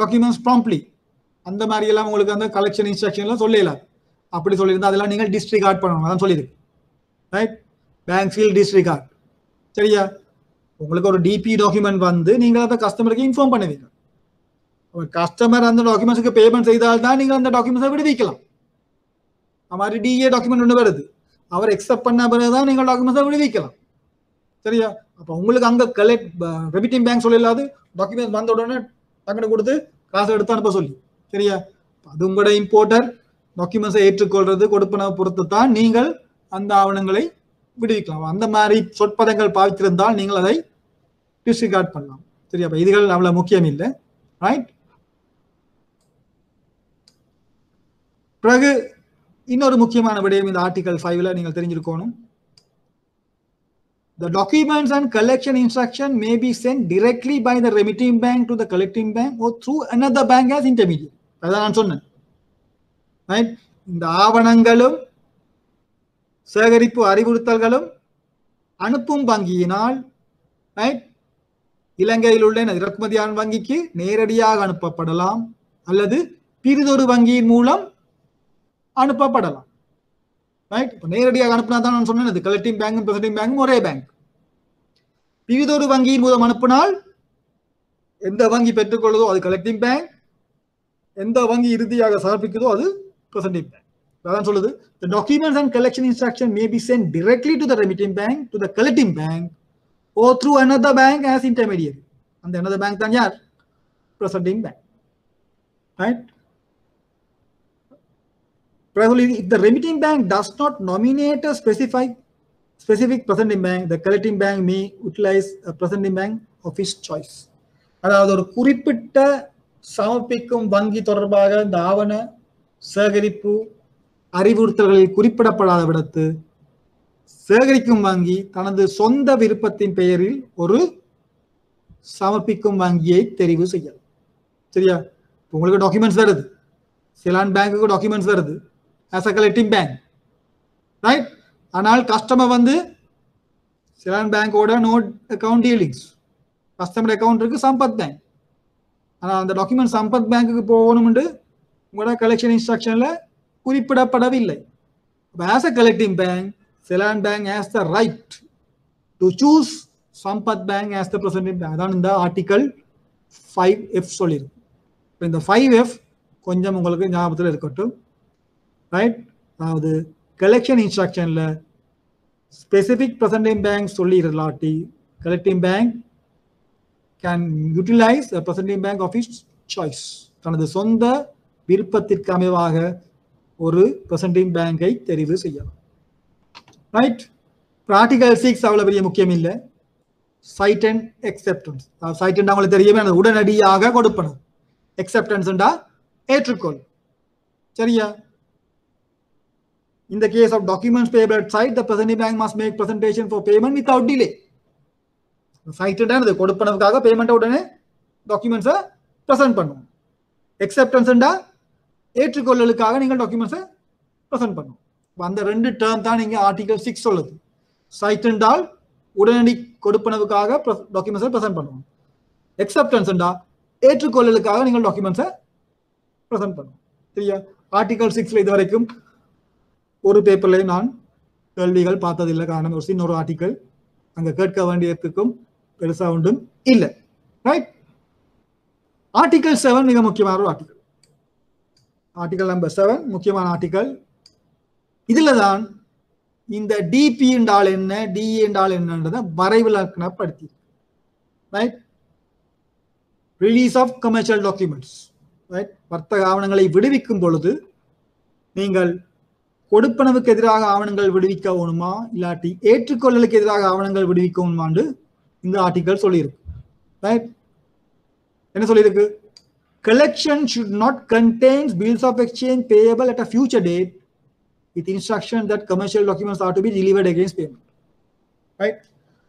documents promptly அந்த மாதிரி எல்லாம் உங்களுக்கு அந்த கலெக்ஷன் இன்ஸ்ட்ரக்ஷன்ல சொல்லலாம் அப்படி சொல்லியிருந்தா அதெல்லாம் நீங்கள் டிஸ்ட்ரிகார்ட் பண்ணணும். அதான் சொல்லியிருக்கு. ரைட் பேங்க் ஃபீல் டிஸ்ரிகார்ட் சரியா? உங்களுக்கு ஒரு டிபி டாக்குமெண்ட் வந்து நீங்கள் அதை கஸ்டமருக்கு இன்ஃபார்ம் பண்ணுவீங்க. கஸ்டமர் அந்த டாக்குமெண்ட்ஸுக்கு பேமெண்ட் செய்தால் தான் நீங்கள் அந்த டாக்குமெண்ட்ஸை விடுவிக்கலாம். அது மாதிரி டிஏ டாக்குமெண்ட் ஒன்று வருது. அவர் எக்ஸப்ட் பண்ண பிறகு தான் நீங்கள் டாக்குமெண்ட்ஸை விடுவிக்கலாம். சரியா? அப்போ உங்களுக்கு அங்கே கலெக்ட் ரெமிட்டிங் பேங்க் சொல்லலாது டாக்குமெண்ட் வந்த உடனே டக்குனு கொடுத்து காசு எடுத்து அனுப்ப சொல்லி. சரியா? அது உங்களோட இம்போர்ட்டர் டாக்குமெண்ட்ஸை ஏற்றுக்கொள்றது கொடுப்பன பொறுத்து தான் நீங்கள் அந்த ஆவணங்களை விடுவிக்கலாம். அந்த மாதிரி சொற்பதங்கள் பாவித்திருந்தால் நீங்கள் அதை டிஸ்ரிகார்ட் பண்ணலாம். சரியா அப்ப இதுகள் அவ்வளவு முக்கியம் இல்லை. ரைட் பிறகு இன்னொரு முக்கியமான விடயம் இந்த ஆர்டிகல் ஃபைவ்ல நீங்கள் தெரிஞ்சிருக்கணும். The documents and collection instruction may be sent directly by the remitting bank to the collecting bank or through another bank as intermediate. அதான் நான் சொன்னேன். ரைட் இந்த ஆவணங்களும் சேகரிப்பு அறிவுறுத்தல்களும் அனுப்பும் வங்கியினால் ரைட் இலங்கையில் உள்ள இறக்குமதியான வங்கிக்கு நேரடியாக அனுப்பப்படலாம் அல்லது பிரிதொரு வங்கியின் மூலம் அனுப்பப்படலாம். ரைட் இப்போ நேரடியாக அனுப்பினா தான் நான் சொன்னேன் கலெக்டிங் பேங்கும் பிரசன்டிங் பேங்கும் ஒரே பேங்க் பிரிதொரு வங்கியின் மூலம் அனுப்பினால் எந்த வங்கி பெற்றுக்கொள்ளுதோ அது கலெக்டிங் பேங்க் எந்த வங்கி இறுதியாக சமர்ப்பிக்குதோ அது பிரசன்டிங் பேங்க் அதான் சொல்லுது the documents and collection instruction may be sent directly to the remitting bank to the collecting bank or through another bank as intermediary அந்த another bank தான் யார் presenting bank right Probably, if the remitting bank does not nominate a specific specific presenting bank, the collecting bank may utilize a presenting bank of his choice. அதாவது ஒரு குறிப்பிட்ட சமர்ப்பிக்கும் வங்கி தொடர்பாக இந்த ஆவண சேகரிப்பு அறிவுறுத்தல்களில் குறிப்பிடப்படாத விடத்து சேகரிக்கும் வங்கி தனது சொந்த விருப்பத்தின் பெயரில் ஒரு சமர்ப்பிக்கும் வங்கியை தெரிவு செய்யலாம். சரியா? உங்களுக்கு டாக்குமெண்ட்ஸ் வருது சிலான் பேங்க்குக்கு டாக்குமெண்ட்ஸ் வருது as a collecting bank right ஆனால் கஸ்டமர் வந்து சிலான் பேங்கோட not account dealings customer account இருக்கு சம்பத் பேங்க் ஆனால் அந்த டாக்குமெண்ட் சம்பத் பேங்க்குக்கு போகணும்னு உங்களோட கலெக்ஷன் இன்ஸ்ட்ரக்ஷனில் குறிப்பிடப்படவில்லை. As a collecting bank Seylan bank as the right to choose Sampath bank as the presenting bank அதான் இந்த ஆர்டிக்கல் ஃபைவ் எஃப் சொல்லியிருக்கு இப்போ இந்த ஃபைவ் எஃப் கொஞ்சம் உங்களுக்கு ஞாபகத்தில் இருக்கட்டும். ரைட் அதாவது கலெக்ஷன் இன்ஸ்ட்ரக்ஷனில் ஸ்பெசிஃபிக் பிரசன்டிங் பேங்க் சொல்லி இல்லாட்டி collecting bank can utilise presenting bank of his choice தனது சொந்த விருப்பத்திற்கு அமைவாக ஒரு பிரசன்டிங் பேங்கை தெரிவு செய்யலாம் ரைட் ப்ராக்டிக்கல் சிக்ஸ் அவ்வளோ பெரிய முக்கியம் இல்லை. Sight and acceptance sight and அவங்களுக்கு தெரியவே உடனடியாக கொடுப்பணும். எக்ஸெப்டன்ஸ்ண்டா ஏற்றுக்கொள். சரியா? In the case of documents payable at site, the presenting bank must make presentation for payment without delay. Sight கொடுப்பனவுக்காக பேமெண்ட்டை உடனே டாக்குமெண்ட்ஸை ப்ரெசென்ட் பண்ணுவோம் எக்ஸெப்டன்ஸ்டா ஏற்றுக்கொள்ளலுக்காக நீங்கள் டாக்குமெண்ட்ஸை ப்ரெசென்ட் பண்ணும் அந்த ரெண்டு டேர்ம் தான் நீங்கள் ஆர்டிகல் சிக்ஸ் சொல்லுது. சைட் என்றால் உடனடி கொடுப்பனவுக்காக டாக்குமெண்ட்ஸை ப்ரெசென்ட் பண்ணுவோம் எக்ஸப்டன்ஸ்ண்டா ஏற்றுக்கொள்ளலுக்காக நீங்கள் டாக்குமெண்ட்ஸை ப்ரெசென்ட் பண்ணும் சரியா? ஆர்டிகல் சிக்ஸில் இது வரைக்கும் ஒரு பேப்பர்லையும் நான் கேள்விகள் பார்த்ததில்லை. காரணம் ஒரு சின்ன ஒரு ஆர்டிக்கல் அங்கே கேட்க வேண்டியதுக்கும் பெருசாக ஒன்றும் இல்லை. ரைட் ஆர்டிகல் செவன் மிக முக்கியமான ஒரு ஆர்டிகல் ஆர்டிகல் நம்பர் செவன் முக்கியமான ஆர்டிகல் இதில் தான் இந்த டிபி என்றால் என்ன டிஏ என்றால் என்னன்றதை வரைவிலக்கணப்படுத்தி right release of commercial documents right வர்த்தக ஆவணங்களை விடுவிக்கும் பொழுது நீங்கள் கொடுப்பனவுக்கு எதிராக ஆவணங்கள் விடுவிக்க வேணுமா? இல்லாட்டி ஏற்றுக்கொள்ளலுக்கு எதிராக ஆவணங்கள் விடுவிக்க வேணுமான்னு இந்த ஆர்டிக்கல் சொல்லியிருக்கு. ரைட் என்ன சொல்லியிருக்கு? Collection should not contain bills of exchange payable at a future date with instruction that commercial documents are to be delivered against payment. Right?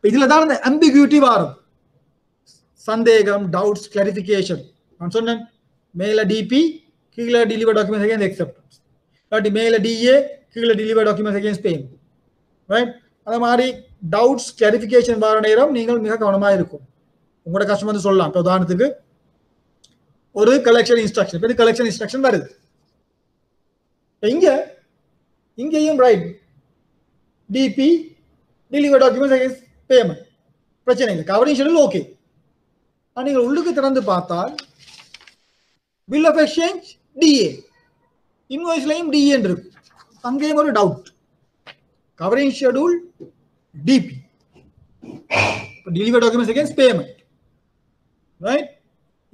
இதுல தான் அந்த ambiguity வரும் சந்தேகம் டவுட்ஸ் கிளாரிஃபிகேஷன் நான் சொன்னேன் மேல டிபி கீழே டெலிவர் டாக்குமெண்ட்ஸ் அகேன்ஸ்ட் எக்ஸப்டன்ஸ் இல்லாட்டி மேல டிஏ கீழே deliver documents against payment right அந்த மாதிரி டவுட்ஸ் கிளாரிஃபிகேஷன் வர நேரம் நீங்கள் மிக கவனமாக இருக்கும் உங்களோட கஷ்டம் வந்து சொல்லலாம் இப்போ உதாரணத்துக்கு ஒரு கலெக்ஷன் இன்ஸ்ட்ரக்ஷன் இப்போ கலெக்ஷன் இன்ஸ்ட்ரக்ஷன் வருது. இங்க இங்கேயும் right DP deliver documents against payment பிரச்சனை இல்லை. கவரிங் ஷெடியூல் ஓகே நீங்கள் உள்ளுக்கு திறந்து பார்த்தால் பில் ஆஃப் எக்ஸ்சேஞ்ச் டிஏ இன்வாய்ஸ்லையும் டிஏ இருக்கு. அங்கேயும் ஒரு doubt covering schedule DP deliver documents against payment right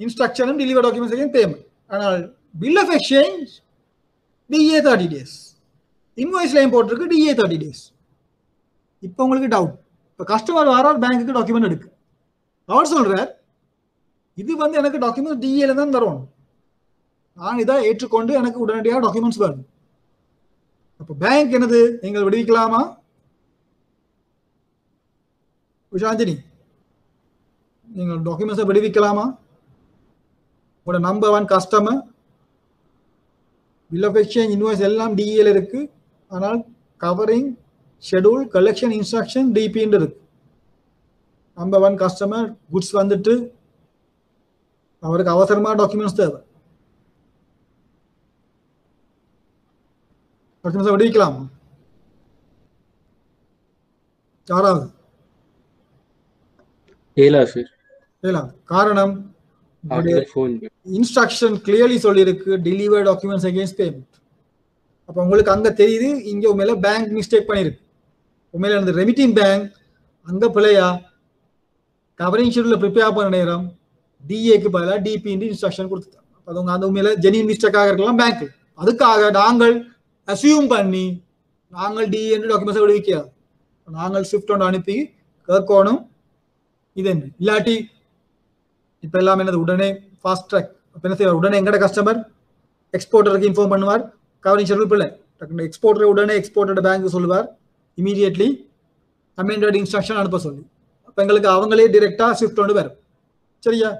இன்ஸ்ட்ரக்ஷனும் deliver documents against payment ஆனால் bill of exchange DA thirty days இன்வாய்ஸ்லையும் போட்டிருக்கு டிஏ தேர்ட்டி டேஸ் இப்போ உங்களுக்கு டவுட் இப்போ கஸ்டமர் வரால் பேங்க்குக்கு டாக்குமெண்ட் எடுக்கு. அவர் சொல்றார் இது வந்து எனக்கு டாக்குமெண்ட் டிஏல தான் தரும் நான் இதை ஏற்றுக்கொண்டு எனக்கு உடனடியாக டாக்குமெண்ட்ஸ் வரும். அப்போ பேங்க் என்னது? நீங்கள் விடுவிக்கலாமா? விஷாந்தினி நீங்கள் டாக்குமெண்ட்ஸை விடுவிக்கலாமா? உங்களோட number one customer bill of exchange invoice எல்லாம் டிஏல இருக்கு. ஆனால் கவரிங் ஷெடியூல் கலெக்ஷன் இன்ஸ்ட்ரக்ஷன் டிபின்னு இருக்கு. நம்பர் ஒன் கஸ்டமர் குட்ஸ் வந்துட்டு அவருக்கு அவசரமாக டாக்குமெண்ட்ஸ் தேவை. டாக்குமெண்ட்ஸை விடுவிக்கலாம். யாராவது? ஏலா சார். காரணம்? இன்ஸ்ட்ரக்ஷன் கிளியர்லி சொல்லியிருக்கு டெலிவர் டாக்குமெண்ட்ஸ் அகேன்ஸ்ட் பேமெண்ட் அப்போ உங்களுக்கு அங்க தெரியுது இங்க உண்மையில பேங்க் மிஸ்டேக் பண்ணிருக்கு. உண்மையில அந்த ரெமிட்டிங் பேங்க் அங்க பிள்ளையா கவரிங் ஷெடியூல்ல ப்ரிப்பேர் பண்ண நேரம் டிஏக்கு பதிலாக டிபின்னு இன்ஸ்ட்ரக்ஷன் கொடுத்துட்டாங்க. அது உங்க அந்த உண்மையில ஜெனின் மிஸ்டேக்காக இருக்கலாம் பேங்க் அதுக்காக நாங்கள் அசியூம் பண்ணி நாங்கள் டிஏன்னு டாக்குமெண்ட்ஸை விடுவிக்காது நாங்கள் ஸ்விஃப்ட் ஒன்று அனுப்பி கேட்கணும் இது என்ன? இல்லாட்டி இப்போ எல்லாம் என்னது? உடனே ஃபாஸ்ட் ட்ராக் அப்போ என்ன செய்வார்? உடனே எங்கட கஸ்டமர் எக்ஸ்போர்ட்டருக்கு இன்ஃபார்ம் பண்ணுவார். கவரிங் ஷெட்யூல் பிள்ளை. டக்குனு எக்ஸ்போர்ட்டர் உடனே எக்ஸ்போர்ட்டோட பேங்க் சொல்லுவார். இமீடியட்லி அமெண்டட் இன்ஸ்ட்ரக்ஷன் அனுப்ப சொல்லி. அப்போ எங்களுக்கு அவங்களே டிரெக்டாக ஷிஃப்ட் கொண்டு வரும். சரியா?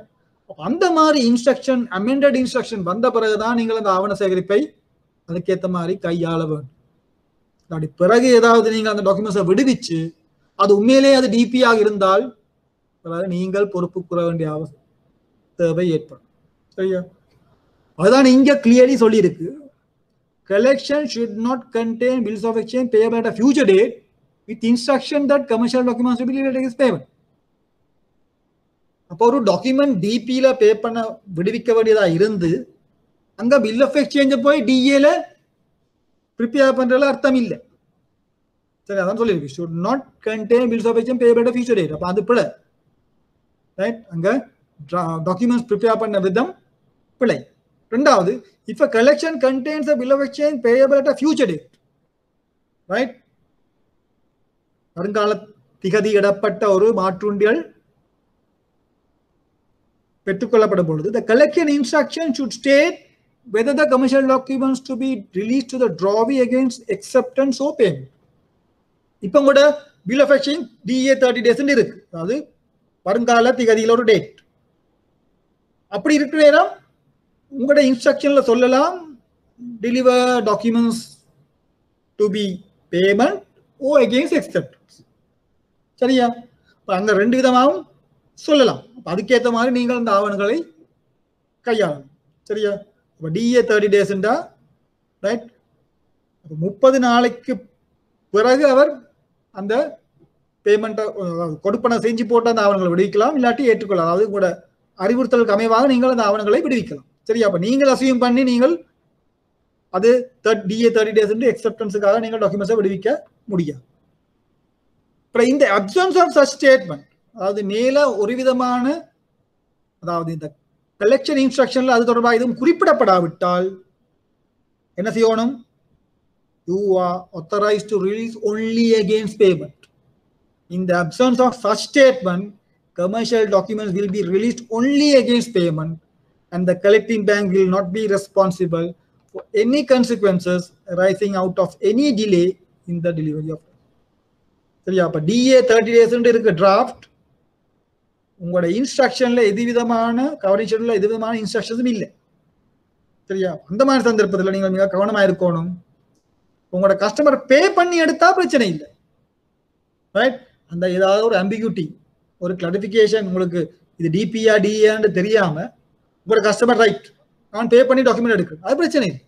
அந்த மாதிரி இன்ஸ்ட்ரக்ஷன் அமெண்டட் இன்ஸ்ட்ரக்ஷன் வந்த பிறகுதான் நீங்கள் அந்த ஆவண சேகரிப்பை அதுக்கேற்ற மாதிரி கையாள வேண்டும். அப்படி பிறகு ஏதாவது நீங்கள் அந்த டாக்குமெண்ட்ஸை விடுவிச்சு அது உண்மையிலேயே அது டிபியாக இருந்தால் அதாவது நீங்கள் பொறுப்பு கூற வேண்டிய அவசியம். தேவை ஏற்படும். சரியா? அதுதான் இங்க கிளியர்லி சொல்லியிருக்கு. Collection should not contain bills of exchange payable at future date with instruction that commercial documents payment அப்போ ஒரு டாக்குமெண்ட் டிபியில் பே பண்ண விடுவிக்க வேண்டியதாக இருந்து அங்கே பில் ஆஃப் எக்ஸ்சேஞ்சை போய் டிஏல ப்ரிப்பேர் பண்ணுறதுல அர்த்தம் இல்லை. சரி அதான் சொல்லியிருக்கு. Should not contain bills of exchange payable at future date அப்போ அது பிள்ளை ரைட் அங்கே டாக்குமெண்ட்ஸ் ப்ரிப்பேர் பண்ண விதம் பிழை ரெண்டாவது if a collection contains a bill of exchange payable at a future date right வருங்கால திகதியிடப்பட்ட ஒரு மாற்றுண்டியல் பெற்றுக்கொள்ளப்படும் பொழுது the collection instruction should state whether the commercial documents to be released to the drawee against acceptance or payment இப்போ கூட bill of exchange DA thirty days இருக்கு அதாவது வருங்கால திகதியில் ஒரு டேட் அப்படி இருக்கிற நேரம் உங்களோட இன்ஸ்ட்ரக்ஷன்ல சொல்லலாம். Deliver documents to be payment or against acceptance சரியா? இப்போ அந்த ரெண்டு விதமாகவும் சொல்லலாம். அதுக்கேற்ற மாதிரி நீங்கள் அந்த ஆவணங்களை கையாளணும். சரியா? இப்போ டிஏ தேர்ட்டி டேஸ்ண்டா ரைட் முப்பது நாளைக்கு பிறகு அவர் அந்த பேமெண்ட்டை கொடுப்பனை செஞ்சு போட்டு அந்த ஆவணங்களை விடுவிக்கலாம். இல்லாட்டி ஏற்றுக்கொள்ளலாம். அதாவது உங்களோட அறிவுறுத்தலுக்கு அமைவாக நீங்கள் அந்த ஆவணங்களை விடுவிக்கலாம். சரியா? அப்ப நீங்கள் அசியூம் பண்ணி நீங்கள் அது டிஏ தேர்ட்டி டேஸ் எக்ஸப்டன்ஸுக்காக நீங்கள் டாக்குமெண்ட்ஸை விடுவிக்க முடியாது. அப்புறம் இந்த அப்சன்ஸ் ஆஃப் சச் ஸ்டேட்மெண்ட் அதாவது மேல ஒரு விதமான அதாவது இந்த கலெக்ஷன் இன்ஸ்ட்ரக்ஷன்ல அது தொடர்பாக எதுவும் குறிப்பிடப்படாவிட்டால் என்ன செய்யணும்? You are authorized to release only against payment இந்த absence of such statement commercial documents will be released only against payment and the collecting bank will not be responsible for any consequences arising out of any delay in the delivery of சரியா? அப்ப டிஏ தேர்ட்டி டேஸ் இருக்கு டிராஃப்ட் உங்களோட இன்ஸ்ட்ரக்ஷன்ல எது விதமான கவரேஜ்ல எது விதமான இன்ஸ்ட்ரக்ஷன்ஸும் இல்லை. சரியா? அந்த மாதிரி சந்தர்ப்பத்தில் நீங்கள் மிக கவனமா இருக்கணும். உங்களோட கஸ்டமர் பே பண்ணி எடுத்தா பிரச்சனை இல்லை. ரைட் அந்த ஏதாவது ஒரு அம்பிகியூட்டி ஒரு கிளாரிஃபிகேஷன் உங்களுக்கு இது டிபியா டிஏன்னு தெரியாம உங்களோட கஸ்டமர் ரைட் நான் பே பண்ணி டாக்குமெண்ட் எடுக்கிறேன். அது பிரச்சனை இல்லை.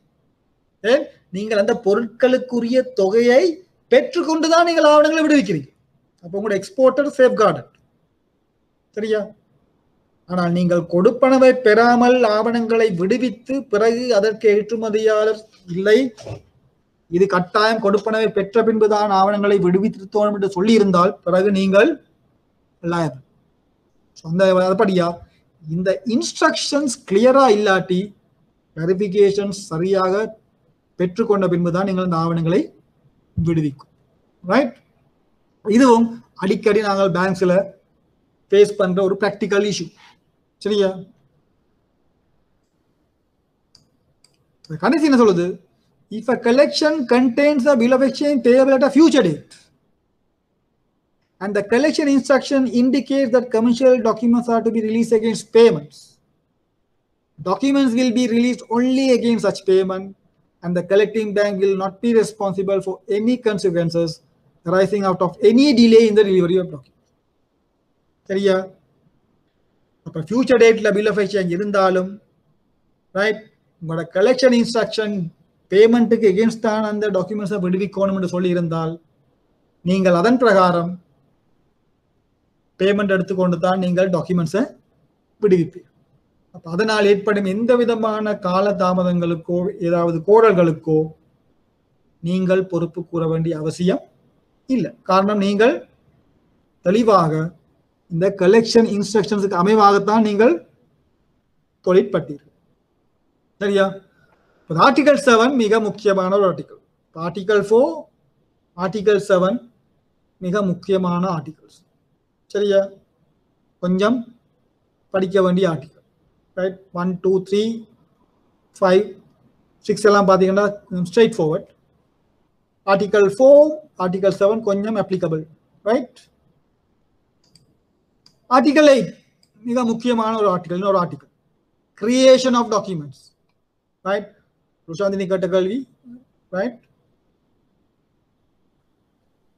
ஏன் நீங்கள் அந்த பொருட்களுக்குரிய தொகையை பெற்றுக்கொண்டு தான் நீங்கள் ஆவணங்களை விடுவிக்கிறீங்க. அப்போ உங்களோட எக்ஸ்போர்ட்டர் சேஃப் கார்டன் சரியா? ஆனால் நீங்கள் கொடுப்பனவை பெறாமல் ஆவணங்களை விடுவித்து பிறகு அதற்கு ஏற்றுமதியாளர் இல்லை. இது கட்டாயம் கொடுப்பனவை பெற்ற பின்புதான் ஆவணங்களை விடுவித்திருத்தோம் என்று சொல்லியிருந்தால் பிறகு நீங்கள் liable. ஸோ அந்த அதுபடியா இந்த இன்ஸ்ட்ரக்ஷன்ஸ் கிளியராக இல்லாட்டி வெரிஃபிகேஷன்ஸ் சரியாக பெற்றுக்கொண்ட பின்பு தான் நீங்கள் இந்த ஆவணங்களை விடுவிக்கும். ரைட் இதுவும் அடிக்கடி நாங்கள் பேங்க்ஸில் ஃபேஸ் பண்ணுற ஒரு ப்ராக்டிக்கல் இஷ்யூ சரியா? கடைசி என்ன சொல்லுது? If a collection contains a bill of exchange payable at a future and the collection instruction indicates that commercial documents are to be released against payments documents will be released only against such payment and the collecting bank will not be responsible for any consequences arising out of any delay in the delivery of documents சரியா அப்ப ஃபியூச்சர் டேட்ல பில் ஆஃப் எக்ஸ்சேஞ்ச் இருந்தாலும் ரைட் உங்களோட கலெக்ஷன் இன்ஸ்ட்ரக்ஷன் பேமெண்ட்டுக்கு எகென்ஸ்டான அந்த டாக்குமெண்ட்ஸை விடுவிக்கணும் என்று சொல்லி இருந்தால் நீங்கள் அதன் பிரகாரம் பேமெண்ட் எடுத்துக்கொண்டு தான் நீங்கள் டாக்குமெண்ட்ஸை விடுவிப்பீர்கள் அப்போ அதனால் ஏற்படும் எந்த விதமான கால தாமதங்களுக்கோ ஏதாவது கோரல்களுக்கோ நீங்கள் பொறுப்பு கூற வேண்டிய அவசியம் இல்லை. காரணம் நீங்கள் தெளிவாக இந்த கலெக்ஷன் இன்ஸ்ட்ரக்ஷன்ஸுக்கு அமைவாகத்தான் நீங்கள் தொழிற்பட்டீர்கள் சரியா? ஆர்டிகல் செவன் மிக முக்கியமான ஒரு article article four article seven மிக முக்கியமான ஆர்டிகல்ஸ் சரியா கொஞ்சம் படிக்க வேண்டிய article right one two three five six எல்லாம் பார்த்தீங்கன்னா straightforward article four article seven கொஞ்சம் அப்ளிகபிள் ரைட் ஆர்டிகல் எயிட் மிக முக்கியமான ஒரு ஆர்டிகல் இன்னொரு article creation of documents right Rushanthini கேட்ட கேள்வி. ரைட்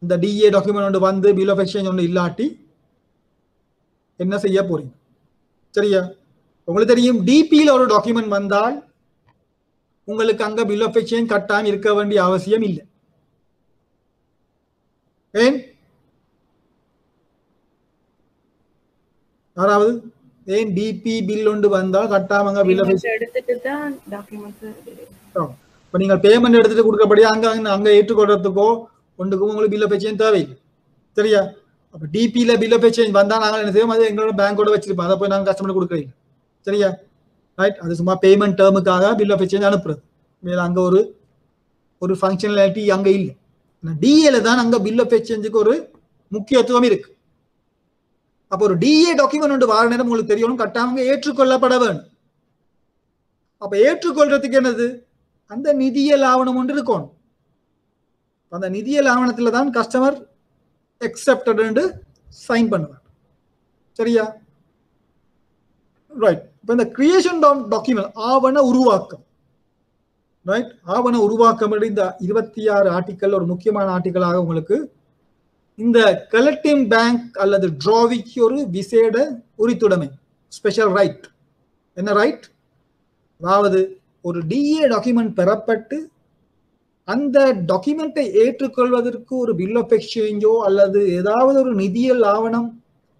இந்த டிஏ டாக்குமெண்ட் ஒன்று வந்து பில் ஆஃப் எக்ஸ்சேஞ்ச் ஒன்று இல்லாட்டி என்ன செய்ய போறீங்க? சரியா? உங்களுக்கு தெரியும் டிபியில் ஒரு டாக்குமெண்ட் வந்தால் உங்களுக்கு அங்க பில் ஆஃப் எக்ஸ்சேஞ்ச் கட்டாயம் இருக்க வேண்டிய அவசியம் இல்லை. ஏன்? யாராவது? ஏன் டிபி பில் ஒன்று வந்தால் கட்டாயம் அங்க பில் ஆஃப் இப்போ நீங்கள் பேமெண்ட் எடுத்துட்டு கொடுக்கபடியா அங்க அங்க அங்க ஏற்றுக்கொள்றதுக்கோ ஒன்றுக்கும் உங்களுக்கு பில்ல பிரச்சனை தேவையில்லை. சரியா? அப்போ டிபியில் பில் ஆஃப் எக்ஸ்சேஞ்ச் வந்தால் நாங்கள் என்ன செய்வோம்? அது எங்களோட பேங்கோட வச்சிருப்போம். அதை போய் நாங்கள் கஸ்டமர் கொடுக்குறீங்க சரியா? ரைட் அது சும்மா பேமெண்ட் டேர்முக்காக பில் ஆஃப் எக்ஸ்சேஞ்ச் அனுப்புறது. மேலே அங்கே ஒரு ஒரு ஃபங்க்ஷனாலிட்டி அங்கே இல்லை. டிஏல தான் அங்கே பில் ஆஃப் எக்ஸ்சேஞ்சுக்கு ஒரு முக்கியத்துவம் இருக்கு. அப்போ ஒரு டிஏ டாக்குமெண்ட் ஒன்று வார நேரம் உங்களுக்கு தெரியணும். கட்டாமங்க ஏற்றுக்கொள்ளப்பட வேணும் அப்போ ஏற்றுக்கொள்றதுக்கு என்னது? அந்த நிதியல் ஆவணம் ஒன்று இருக்கணும். அந்த நிதியல் ஆவணத்தில் தான் கஸ்டமர் அக்செப்டடுன்னு சைன் பண்ணுவேன். சரியா? ரைட் இப்போ இந்த கிரியேஷன் டாக்குமெண்ட் ஆவண உருவாக்கம். ரைட் ஆவண உருவாக்கம் இந்த இருபத்தி ஆறு ஆர்டிக்கல் ஒரு முக்கியமான ஆர்டிக்கலாக உங்களுக்கு இந்த கலெக்டிங் பேங்க் அல்லது டிராவிக்கு ஒரு விசேட உரித்துடைமை ஸ்பெஷல் ரைட் என்ன ரைட் அதாவது ஒரு டிஏ டாக்குமெண்ட் பெறப்பட்டு அந்த டாக்குமெண்ட்டை ஏற்றுக்கொள்வதற்கு ஒரு பில் ஆஃப் எக்ஸ்சேஞ்சோ அல்லது ஏதாவது ஒரு நிதியல் ஆவணம்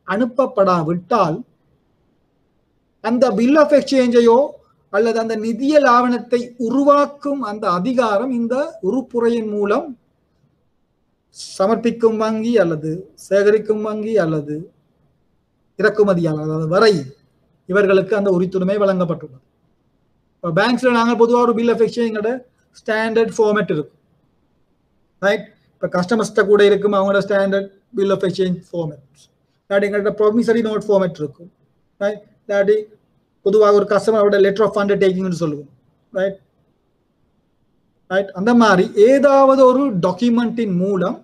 அனுப்பப்படாவிட்டால் அந்த பில் ஆஃப் எக்ஸ்சேஞ்சையோ அல்லது அந்த நிதியல் ஆவணத்தை உருவாக்கும் அந்த அதிகாரம் இந்த உறுப்புரையின் மூலம் சமர்ப்பிக்கும் வங்கி அல்லது சேகரிக்கும் வங்கி அல்லது இறக்குமதியாளர் அதாவது வரை இவர்களுக்கு அந்த உரித்துரிமை வழங்கப்பட்டுள்ளது. இப்போ பேங்க்ஸ்ல நாங்கள் பொதுவாக ஒரு பில் ஆஃப் எக்ஸ்சேஞ்சோட ஸ்டாண்டர்ட் ஃபார்மேட் இருக்கும். ரைட் இப்போ கஸ்டமர்ஸ்ட கூட இருக்கும் அவங்களோட standard bill of exchange format இல்லாட்டி எங்கள்கிட்ட ப்ரொமிசரி நோட் ஃபார்மேட் இருக்கும். ரைட் இல்லாட்டி பொதுவாக ஒரு கஸ்டமரோட லெட்டர் ஆஃப் அண்டர்டேக்கிங்னு சொல்லுவோம். ரைட் ரைட் அந்த மாதிரி ஏதாவது ஒரு டாக்குமெண்ட்டின் மூலம்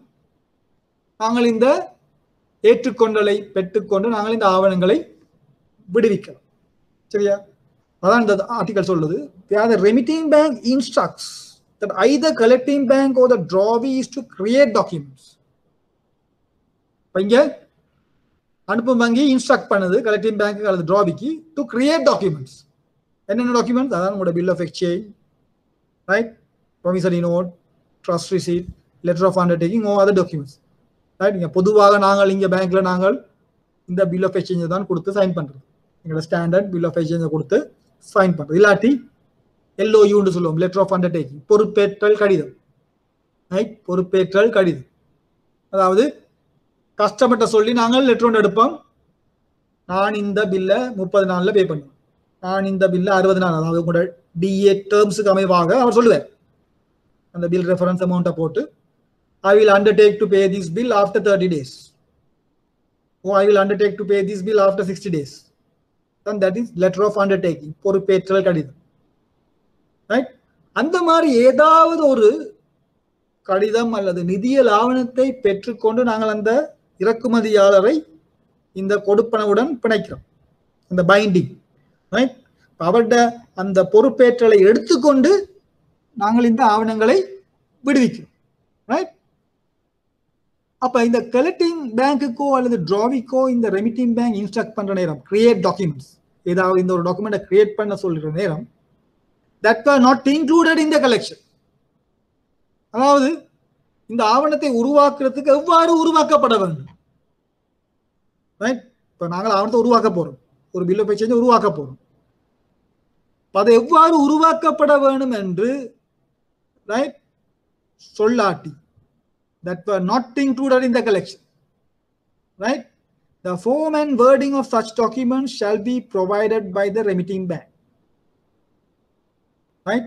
நாங்கள் இந்த ஏற்றுக்கொண்டலை பெற்றுக்கொண்டு நாங்கள் இந்த ஆவணங்களை விடுவிக்கலாம். சரியா? அதான் இந்த ஆர்டிகல் சொல்லுது. The remitting bank instructs that either collecting bank or the drawee is to create documents. இங்க அனுப்பும் வங்கி இன்ஸ்ட்ரக்ட் பண்ணுது கலெக்டிங் பேங்க் அல்லது டிராபிக்கு டு கிரியேட் டாக்குமெண்ட்ஸ் என்னென்ன டாக்குமெண்ட்ஸ் அதான் உங்களோட bill of exchange right promissory note trust receipt letter of undertaking or other documents right இங்கே பொதுவாக நாங்கள் இங்கே பேங்க்ல நாங்கள் இந்த பில் ஆஃப் எக்ஸ்சேஞ்சை தான் கொடுத்து சைன் பண்ணுறது எங்களோட ஸ்டாண்டர்ட் பில் ஆஃப் எக்ஸ்சேஞ்சை கொடுத்து சைன் பண்றது. இல்லாட்டி எல்ஓயூன்னு சொல்லுவோம். லெட்டர் ஆஃப் அண்டர்டேக்கிங் பொறுப்பேற்றல் கடிதம். ரைட் பொறுப்பேற்றல் கடிதம். அதாவது கஸ்டமர்கிட்ட சொல்லி நாங்கள் லெட்டர் ஒன்று எடுப்போம். நான் இந்த பில்லை முப்பது நாளில் பே பண்ணுவோம். நான் இந்த பில்லை அறுபது நாள் அதாவது உங்களோட டிஏ டேர்ம்ஸுக்கு அமைவாக அவர் சொல்லுவார். அந்த பில் ரெஃபரன்ஸ் அமௌண்ட்டை போட்டு I will undertake to pay this bill after thirty days or I will undertake to pay this bill after sixty days then that is letter of undertaking பொறுப்பேற்றல் கடிதம். ரைட் அந்த மாதிரி ஏதாவது ஒரு கடிதம் அல்லது நிதியல் ஆவணத்தை பெற்றுக்கொண்டு நாங்கள் அந்த இறக்குமதியாளரை இந்த கொடுப்பனவுடன் பிணைக்கிறோம். அந்த பைண்டிங் ரைட் அவர்கிட்ட அந்த பொறுப்பேற்றலை எடுத்துக்கொண்டு நாங்கள் இந்த ஆவணங்களை விடுவிக்கிறோம். ரைட் அப்ப இந்த கலெக்டிங் பேங்க்குக்கோ அல்லது டிராவிக்கோ இந்த ரெமிட்டிங் பேங்க் இன்ஸ்ட்ரக்ட் பண்ற நேரம் கிரியேட் டாக்குமெண்ட்ஸ் ஏதாவது இந்த ஒரு டாக்குமெண்ட்டை கிரியேட் பண்ண சொல்ற நேரம் தட் ஆர் நாட் இன்க்ளூடட் இந்த கலெக்ஷன் அதாவது இந்த ஆவணத்தை உருவாக்குறதுக்கு எவ்வாறு உருவாக்கப்பட வேண்டும்? ரைட் இப்போ நாங்கள் ஆவணத்தை உருவாக்க போறோம். ஒரு பில்லை பை செஞ்சு உருவாக்க போறோம். அது எவ்வாறு உருவாக்கப்பட வேண்டும் என்று ரைட் சொல்லாட்டி. That were not included in the collection. Right? The form and wording of such documents shall be provided by the remitting bank. Right?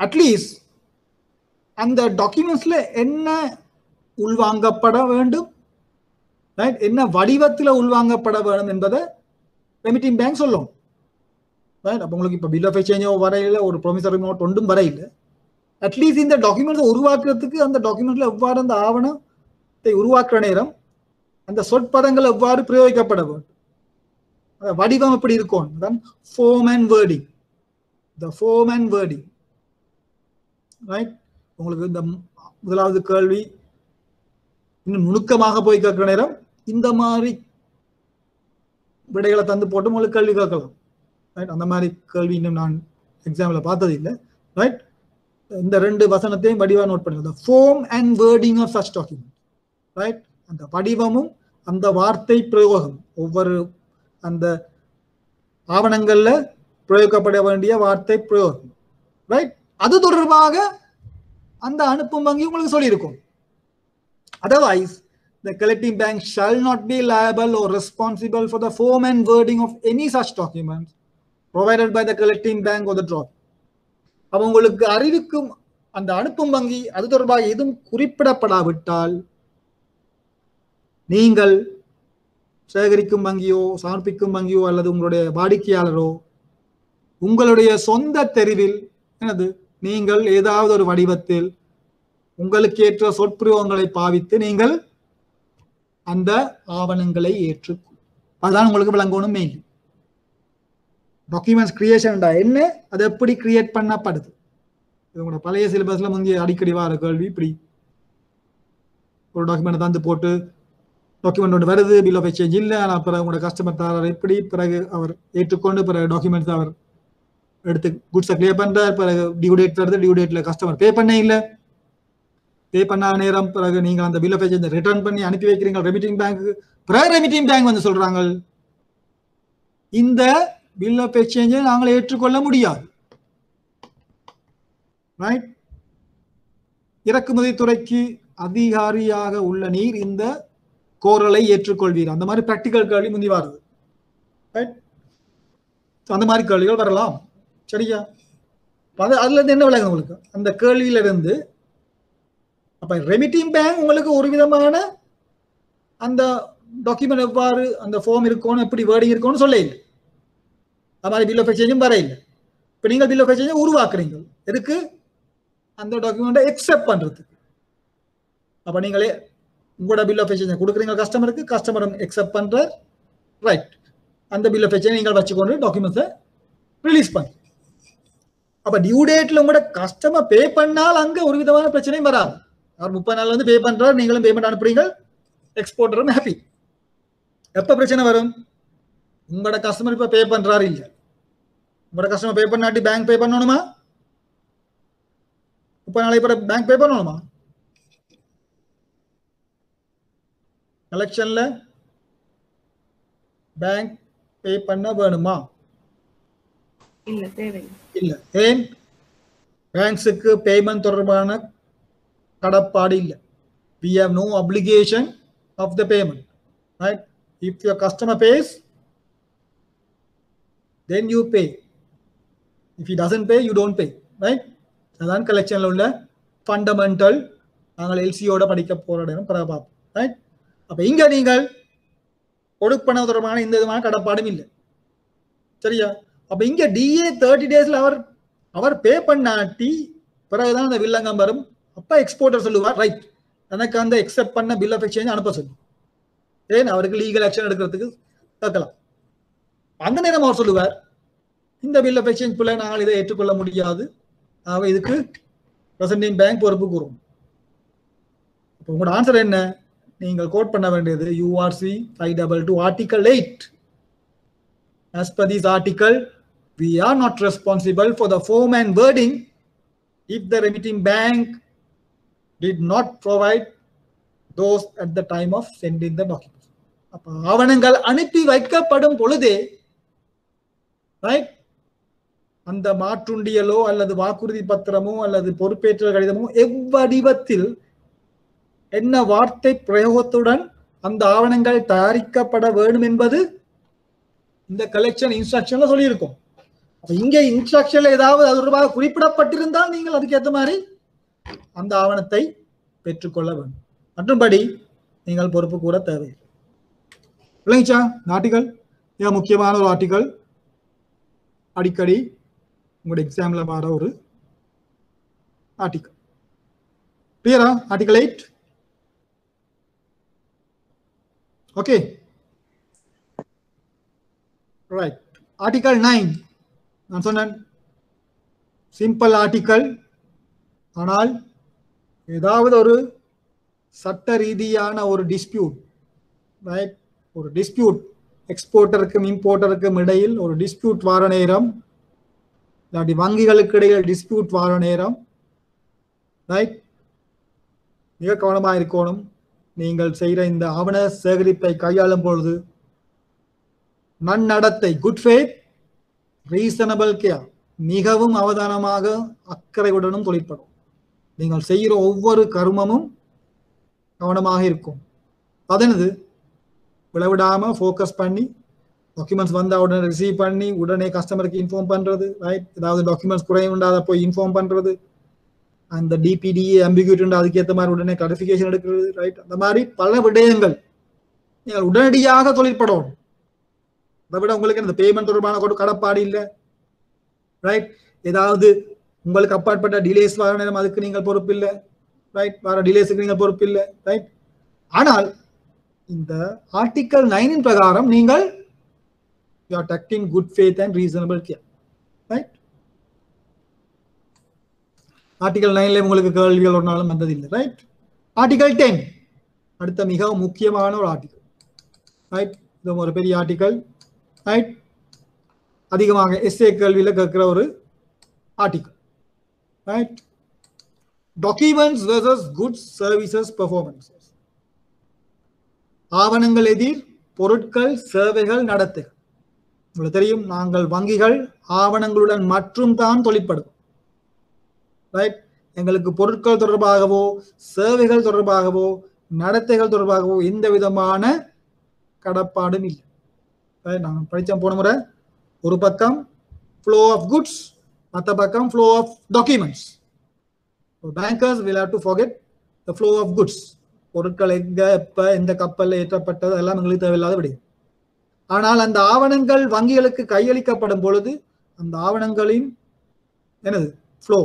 At least அந்த டாக்குமெண்ட்ஸ்ல என்ன உள்வாங்கப்பட வேண்டும் ரைட் என்ன வடிவத்தில் உள்வாங்கப்பட வேண்டும் என்பதை ரெமிட்டிங் பேங்க் சொல்லும் ரைட் அப்போ உங்களுக்கு இப்போ பில் ஆஃப் எக்ஸ்சேஞ்சோ வரையில ஒரு ப்ரொமிசரி நோட் ஒன்றும் வரையில அட்லீஸ்ட் இந்த டாக்குமெண்ட்ஸை உருவாக்குறதுக்கு அந்த டாக்குமெண்ட்ல எவ்வாறு அந்த ஆவணத்தை உருவாக்குற நேரம் அந்த சொற்பதங்கள் எவ்வாறு பிரயோகிக்கப்பட வேண்டும்? அந்த வடிவம் எப்படி இருக்கும்? Then form and wording the form and wording right உங்களுக்கு இந்த முதலாவது கேள்வி இன்னும் நுணுக்கமாக போய் கேட்கிற நேரம் இந்த மாதிரி விடைகளை தந்து போட்டு உங்களுக்கு கேள்வி கேட்கலாம். ரைட் அந்த மாதிரி கேள்வி இன்னும் நான் எக்ஸாம்பிள் பார்த்தது இல்லை ரைட் இந்த ரெண்டு வசனத்தையும் வடிவா நோட் பண்ணுங்க form and wording of such document right அந்த வடிவமும் அந்த வார்த்தை பிரயோகம். ஒவ்வொரு அந்த ஆவணங்கள்ல பிரயோகப்பட வேண்டிய வார்த்தை பிரயோகம். ரைட் அது தொடர்பாக அந்த அனுப்பும் வங்கி உங்களுக்கு சொல்லியிருக்கும். Otherwise the collecting bank shall not be liable or responsible for the form and wording of any such documents provided by the collecting bank or the drawer. அவங்களுக்கு உங்களுக்கு அறிவிக்கும் அந்த அனுப்பும் வங்கி அது தொடர்பாக எதுவும் குறிப்பிடப்படாவிட்டால் நீங்கள் சேகரிக்கும் வங்கியோ சமர்ப்பிக்கும் வங்கியோ அல்லது உங்களுடைய வாடிக்கையாளரோ உங்களுடைய சொந்த தெரிவில் எனது நீங்கள் ஏதாவது ஒரு வடிவத்தில் உங்களுக்கு ஏற்ற சொற்பிரயோகங்களை பாவித்து நீங்கள் அந்த ஆவணங்களை ஏற்று அதுதான் உங்களுக்கு விளங்கணும் மெயின் டாக்குமெண்ட்ஸ் கிரியேஷன்டா என்ன? அது எப்படி கிரியேட் பண்ணப்படுது இது உங்களோட பழைய சிலபஸ்ல முந்தைய அடிக்கடி வர கேள்வி இப்படி. ஒரு டாக்குமெண்ட் தந்து போட்டு டாக்குமெண்ட் ஒன்று வருது பில் ஆஃப் எக்ஸ்சேஞ்ச் இல்லை ஆனால் பிறகு உங்களோட கஸ்டமர் தரார் எப்படி பிறகு அவர் ஏற்றுக்கொண்டு பிறகு டாக்குமெண்ட்ஸ் அவர் எடுத்து குட்ஸை கிளியர் பண்ணுறார் பிறகு டியூ டேட் வருது டியூ டேட்ல கஸ்டமர் பே பண்ண இல்லை. பே பண்ணாத நேரம் பிறகு நீங்கள் அந்த பில் ஆஃப் எக்ஸ்சேஞ்ச் ரிட்டர்ன் பண்ணி அனுப்பி வைக்கிறீங்க ரெமிட்டிங் பேங்க்கு பிறகு ரெமிட்டிங் பேங்க் வந்து சொல்கிறாங்க இந்த பில் ஆஃப் எக்ஸ்சேஞ்சை நாங்கள் ஏற்றுக்கொள்ள முடியாது. ரைட் இறக்குமதி துறைக்கு அதிகாரியாக உள்ள நீர் இந்த கோரலை ஏற்றுக்கொள்வீர். அந்த மாதிரி பிராக்டிக்கல் கேள்வி முந்தி வருது. ரைட் அந்த மாதிரி கேள்விகள் வரலாம். சரியா? அது அதுல இருந்து என்ன விளக்கம் உங்களுக்கு? அந்த கேள்வியில இருந்து அப்ப ரெமிட்டிங் பேங்க் உங்களுக்கு ஒரு விதமான அந்த டாக்குமெண்ட் எவ்வாறு அந்த ஃபார்ம் இருக்கணும் எப்படி வேர்டிங் இருக்கணும்னு சொல்ல இல்லை மாதிரி பில் ஆஃப் எக்ஸ்சேஞ்சும் வர இப்போ நீங்கள் பில் ஆஃப் எக்ஸ்சேஞ்சை உருவாக்குறீங்க. எதுக்கு? அந்த டாக்குமெண்ட்டை எக்ஸெப்ட் பண்ணுறதுக்கு அப்போ நீங்களே உங்களோட பில் ஆஃப் எக்ஸ்சேஞ்சை கொடுக்குறீங்க கஸ்டமருக்கு கஸ்டமரும் எக்ஸெப்ட் பண்ணுற ரைட் அந்த பில் ஆஃப் எக்ஸ்சேஞ்ச் நீங்கள் வச்சுக்கொண்டு டாக்குமெண்ட்ஸை ரிலீஸ் பண்ணு அப்போ டியூ டேட்டில் உங்களோட கஸ்டமர் பே பண்ணால் அங்கே ஒரு விதமான பிரச்சனையும் வராது. அவர் முப்பது நாள் வந்து பே பண்ணுறாரு நீங்களும் பேமெண்ட் அனுப்புறீங்க எக்ஸ்போர்ட்டரும் ஹாப்பி எப்போ பிரச்சனை வரும்? உங்களோட கஸ்டமர் இப்போ பே பண்ணுறாரு இல்லை. உங்களோட கஸ்டமர் பே பண்ணாட்டி பேங்க் பே பண்ணணுமா முப்பது நாளைக்கு பிறகு பேங்க் பே பண்ணணுமா கலெக்ஷன்ல பேங்க் பே பண்ண வேணுமா இல்ல தேவையில்லை இல்ல ஏன் பேங்க்ஸுக்கு பேமெண்ட் தொடர்பான கடப்பாடு இல்லை we have no obligation of the payment. right? if your customer pays then you pay. If he doesn't pay you don't pay right அதான் கலெக்ஷனில் உள்ள ஃபண்டமெண்டல் நாங்கள் எல்சியோட படிக்க போற பிறகு பார்ப்போம் ரைட் அப்போ இங்கே நீங்கள் கொடுப்பன தொடர்பான எந்த விதமான கடப்பாடும் இல்லை. சரியா? அப்போ இங்கே டிஏ தேர்ட்டி டேஸில் அவர் அவர் பே பண்ணாட்டி பிறகுதான் அந்த வில்லங்கம் வரும். அப்போ எக்ஸ்போர்ட்டர் சொல்லுவார் ரைட் எனக்கு அந்த எக்ஸெப்ட் பண்ண பில் ஆஃப் எக்ஸ்சேஞ்ச் அனுப்ப சொல்லு. ஏன்? அவருக்கு லீகல் ஆக்ஷன் எடுக்கிறதுக்கு கேட்கலாம் அந்த நேரம் அவர் சொல்லுவார் இந்த பில் ஆஃப் எக்ஸ்சேஞ்ச் பிள்ளை நாங்கள் இதை ஏற்றுக்கொள்ள முடியாது. ஆக இதுக்கு பிரசன்டிங் பேங்க் பொறுப்பு கூறும். இப்போ உங்களோட ஆன்சர் என்ன? நீங்கள் கோட் பண்ண வேண்டியது URC five double two article eight as per this article we are not responsible for the form and wording if the remitting bank did not provide those at the time of sending the document அப்போ ஆவணங்கள் அனுப்பி வைக்கப்படும் பொழுதே ரைட் அந்த மாற்றுண்டியலோ அல்லது வாக்குறுதி பத்திரமோ அல்லது பொறுப்பேற்ற கடிதமோ எவ்வடிவத்தில் என்ன வார்த்தை பிரயோகத்துடன் அந்த ஆவணங்கள் தயாரிக்கப்பட வேண்டும் என்பது இந்த கலெக்ஷன் இன்ஸ்ட்ரக்ஷன்ல சொல்லியிருக்கோம். அப்ப இங்க இன்ஸ்ட்ரக்ஷன்ல ஏதாவது அது தொடர்பாக குறிப்பிடப்பட்டிருந்தால் நீங்கள் அதுக்கேற்ற மாதிரி அந்த ஆவணத்தை பெற்றுக்கொள்ள வேண்டும். மற்றும்படி நீங்கள் பொறுப்பு கூற தேவையில்லை. விளங்கிச்சா இந்த ஆர்டிகல் மிக முக்கியமான ஒரு ஆர்டிகல் அடிக்கடி உங்களோட எக்ஸாம்ல வர ஒரு ஆர்டிக்கல் கிளியரா article eight okay right article nine நான் சொன்னேன். சிம்பிள் ஆர்டிக்கல் ஆனால் ஏதாவது ஒரு சட்ட ரீதியான ஒரு டிஸ்பியூட் ரைட் ஒரு டிஸ்பியூட் எக்ஸ்போர்ட்டருக்கும் இம்போர்ட்டருக்கும் இடையில் ஒரு டிஸ்பியூட் வார நேரம் இல்லாட்டி வங்கிகளுக்கு இடையில் டிஸ்பியூட் வர நேரம் ரைட் மிக கவனமாக இருக்கணும். நீங்கள் செய்கிற இந்த ஆவண சேகரிப்பை கையாளும் பொழுது நன்னடத்தை குட் ஃபேத் ரீசனபிள் கேர் மிகவும் அவதானமாக அக்கறையுடனும் தொழிற்படும். நீங்கள் செய்கிற ஒவ்வொரு கருமமும் கவனமாக இருக்கும். அதனது விளவிடாமல் ஃபோக்கஸ் பண்ணி டாக்குமெண்ட்ஸ் வந்தா உடனே ரிசீவ் பண்ணி உடனே கஸ்டமருக்கு இன்ஃபார்ம் பண்றது ரைட் ஏதாவது டாக்குமெண்ட்ஸ் குறைவுண்டாத போய் இன்ஃபார்ம் பண்றது. அந்த டிபிடிஏ அம்பிகியூட்டி அதுக்கேற்ற மாதிரி உடனே கிளாரிஃபிகேஷன் எடுக்கிறது ரைட் அந்த மாதிரி பல விடயங்கள். நீங்கள் உடனடியாக தொழிற்படணும் அதை விட உங்களுக்கு இந்த பேமெண்ட் தொடர்பான கூட கடப்பாடு இல்லை ரைட் ஏதாவது உங்களுக்கு அப்பாற்பட்ட டிலேஸ் வர நேரம் அதுக்கு நீங்கள் பொறுப்பு இல்லை ரைட் வர டிலேஸுக்கு நீங்கள் பொறுப்பு இல்லை ரைட் ஆனால் இந்த ஆர்டிக்கல் நைனின் பிரகாரம் நீங்கள் You are acting good faith and reasonable care. Right article நைன்ல உங்களுக்கு கேள்விகள் ஒரு நாளும் வந்ததில்லை ரைட் ஆர்டிகல் டென் அடுத்த மிக முக்கியமான ஒரு ஆர்டிகல் ரைட் இது ஒரு பெரிய ஆர்டிகல் ரைட் அதிகமாக எஸ்ஏ கேள்வியில் கேட்குற ஒரு article right documents versus goods services performances ஆவணங்கள் எதிர் பொருட்கள் சேவைகள் நடத்துகள் உங்களுக்கு தெரியும் நாங்கள் வங்கிகள் ஆவணங்களுடன் மற்றும் தான் தொழிற்படும் ரைட் எங்களுக்கு பொருட்கள் தொடர்பாகவோ சேவைகள் தொடர்பாகவோ நடத்தைகள் தொடர்பாகவோ எந்த விதமான கடப்பாடும் இல்லை. நாங்கள் படித்தோம் போன முறை ஒரு பக்கம் ஃப்ளோ ஆஃப் குட்ஸ் மற்ற பக்கம் flow of documents bankers will have to forget the flow of goods பொருட்கள் எங்கே எப்போ எந்த கப்பலில் ஏற்றப்பட்டது எல்லாம் எங்களுக்கு தேவையில்லாத விடயம். ஆனால் அந்த ஆவணங்கள் வங்கிகளுக்கு கையளிக்கப்படும் பொழுது அந்த ஆவணங்களின் என்னது? ஃப்ளோ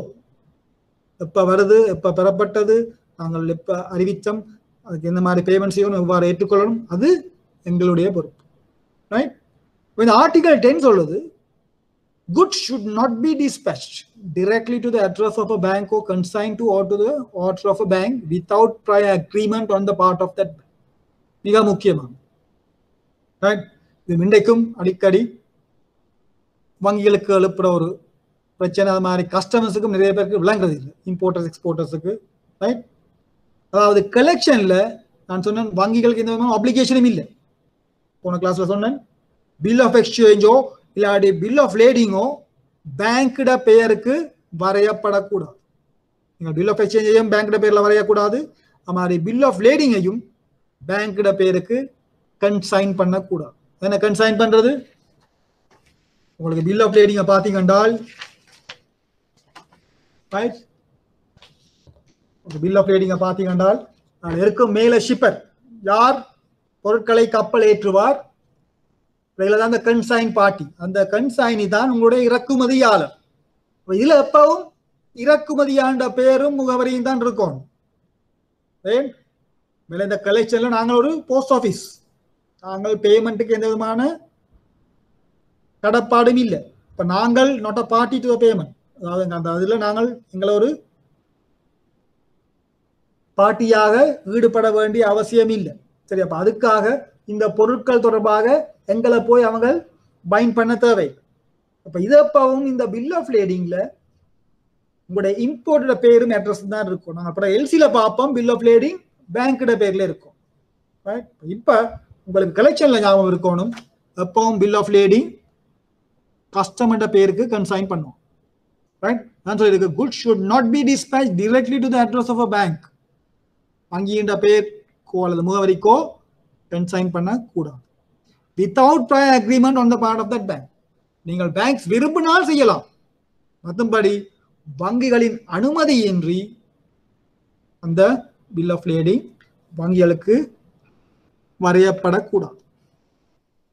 எப்போ வருது? எப்போ பெறப்பட்டது? நாங்கள் எப்போ அறிவித்தோம்? அதுக்கு எந்த மாதிரி பேமெண்ட் செய்யணும்? எவ்வாறு ஏற்றுக்கொள்ளணும்? அது எங்களுடைய பொறுப்பு. ரைட் இந்த ஆர்டிகல் டென் சொல்லுது. Good should not be dispatch directly to the address of a bank or consign to or to the order of a bank without prior agreement on the part of மிக முக்கியமான ரைட் இது இன்றைக்கும் அடிக்கடி வங்கிகளுக்கு எழுப்புற ஒரு பிரச்சனை அது மாதிரி கஸ்டமர்ஸுக்கும் நிறைய பேருக்கு விளங்குறது இல்லை. இம்போர்ட்டர்ஸ் எக்ஸ்போர்ட்டர்ஸுக்கு ரைட் அதாவது கலெக்ஷனில் நான் சொன்னேன் வங்கிகளுக்கு எந்த விதமான அப்ளிகேஷனும் இல்லை. போன கிளாஸில் சொன்னேன் பில் ஆஃப் எக்ஸ்சேஞ்சோ இல்லாடி பில் ஆஃப் லேடிங்கோ பேங்க்கிட பெயருக்கு வரையப்படக்கூடாது. நீங்கள் பில் ஆஃப் எக்ஸ்சேஞ்சையும் பேங்க்கிட பெயரில் வரையக்கூடாது. அது மாதிரி பில் ஆஃப் லேடிங்கையும் பேங்க்கிட பேருக்கு கன்சைன் பண்ணக்கூடாது. என்ன கன்சைன் பண்றது? உங்களுக்கு பில் ஆஃப் லேடிங்கை பார்த்தீங்கன்றால் ரைட் பில் ஆஃப் லேடிங்க பார்த்தீங்கன்றால் அதில் இருக்கும் மேல ஷிப்பர் யார்? பொருட்களை கப்பல் ஏற்றுவார். இதுல தான் அந்த கன்சைன் பார்ட்டி அந்த கன்சைனி தான் உங்களுடைய இறக்குமதியாளர். இதுல எப்பவும் இறக்குமதியாண்ட பேரும் முகவரியும் தான் இருக்கும். இந்த கலெக்ஷன்ல நாங்கள் ஒரு போஸ்ட் ஆபீஸ் நாங்கள் பேமெண்ட்டுக்கு எந்த விதமான கடப்பாடும் இல்லை. இப்போ நாங்கள் not a party to payment அதாவது அந்த அதில் நாங்கள் எங்களை ஒரு பார்ட்டியாக ஈடுபட வேண்டிய அவசியம் இல்லை. சரி அப்போ அதுக்காக இந்த பொருட்கள் தொடர்பாக எங்களை போய் அவங்க பைண்ட் பண்ண தேவை. அப்போ இதப்பாவும் இந்த பில் ஆஃப் லேடிங்கில் உங்களுடைய இம்போர்ட்டோட பேரும் அட்ரஸ் தான் இருக்கும். நாங்கள் அப்புறம் எல்சியில் பார்ப்போம் பில் ஆஃப் லேடிங் பேங்க்கோட பேரில் இருக்கும். இப்போ உங்களுக்கு கலெக்ஷன்ல ஞாபகம் இருக்கணும். எப்பவும் பில் ஆஃப் லேடிங் கஸ்டமர்ட பேருக்கு கன்சைன் பண்ணுவோம் ரைட் நான் சொல்லியிருக்கு goods should not be dispatched directly to the address of a bank வங்கியின் பேருக்கோ அல்லது முகவரிக்கோ கன்சைன் பண்ண கூடாது without prior agreement on the part of that bank நீங்கள் பேங்க்ஸ் விரும்பினால் செய்யலாம். மற்றபடி வங்கிகளின் அனுமதியின்றி அந்த பில் ஆஃப் லேடிங் வங்கிகளுக்கு வரையப்படக்கூடாது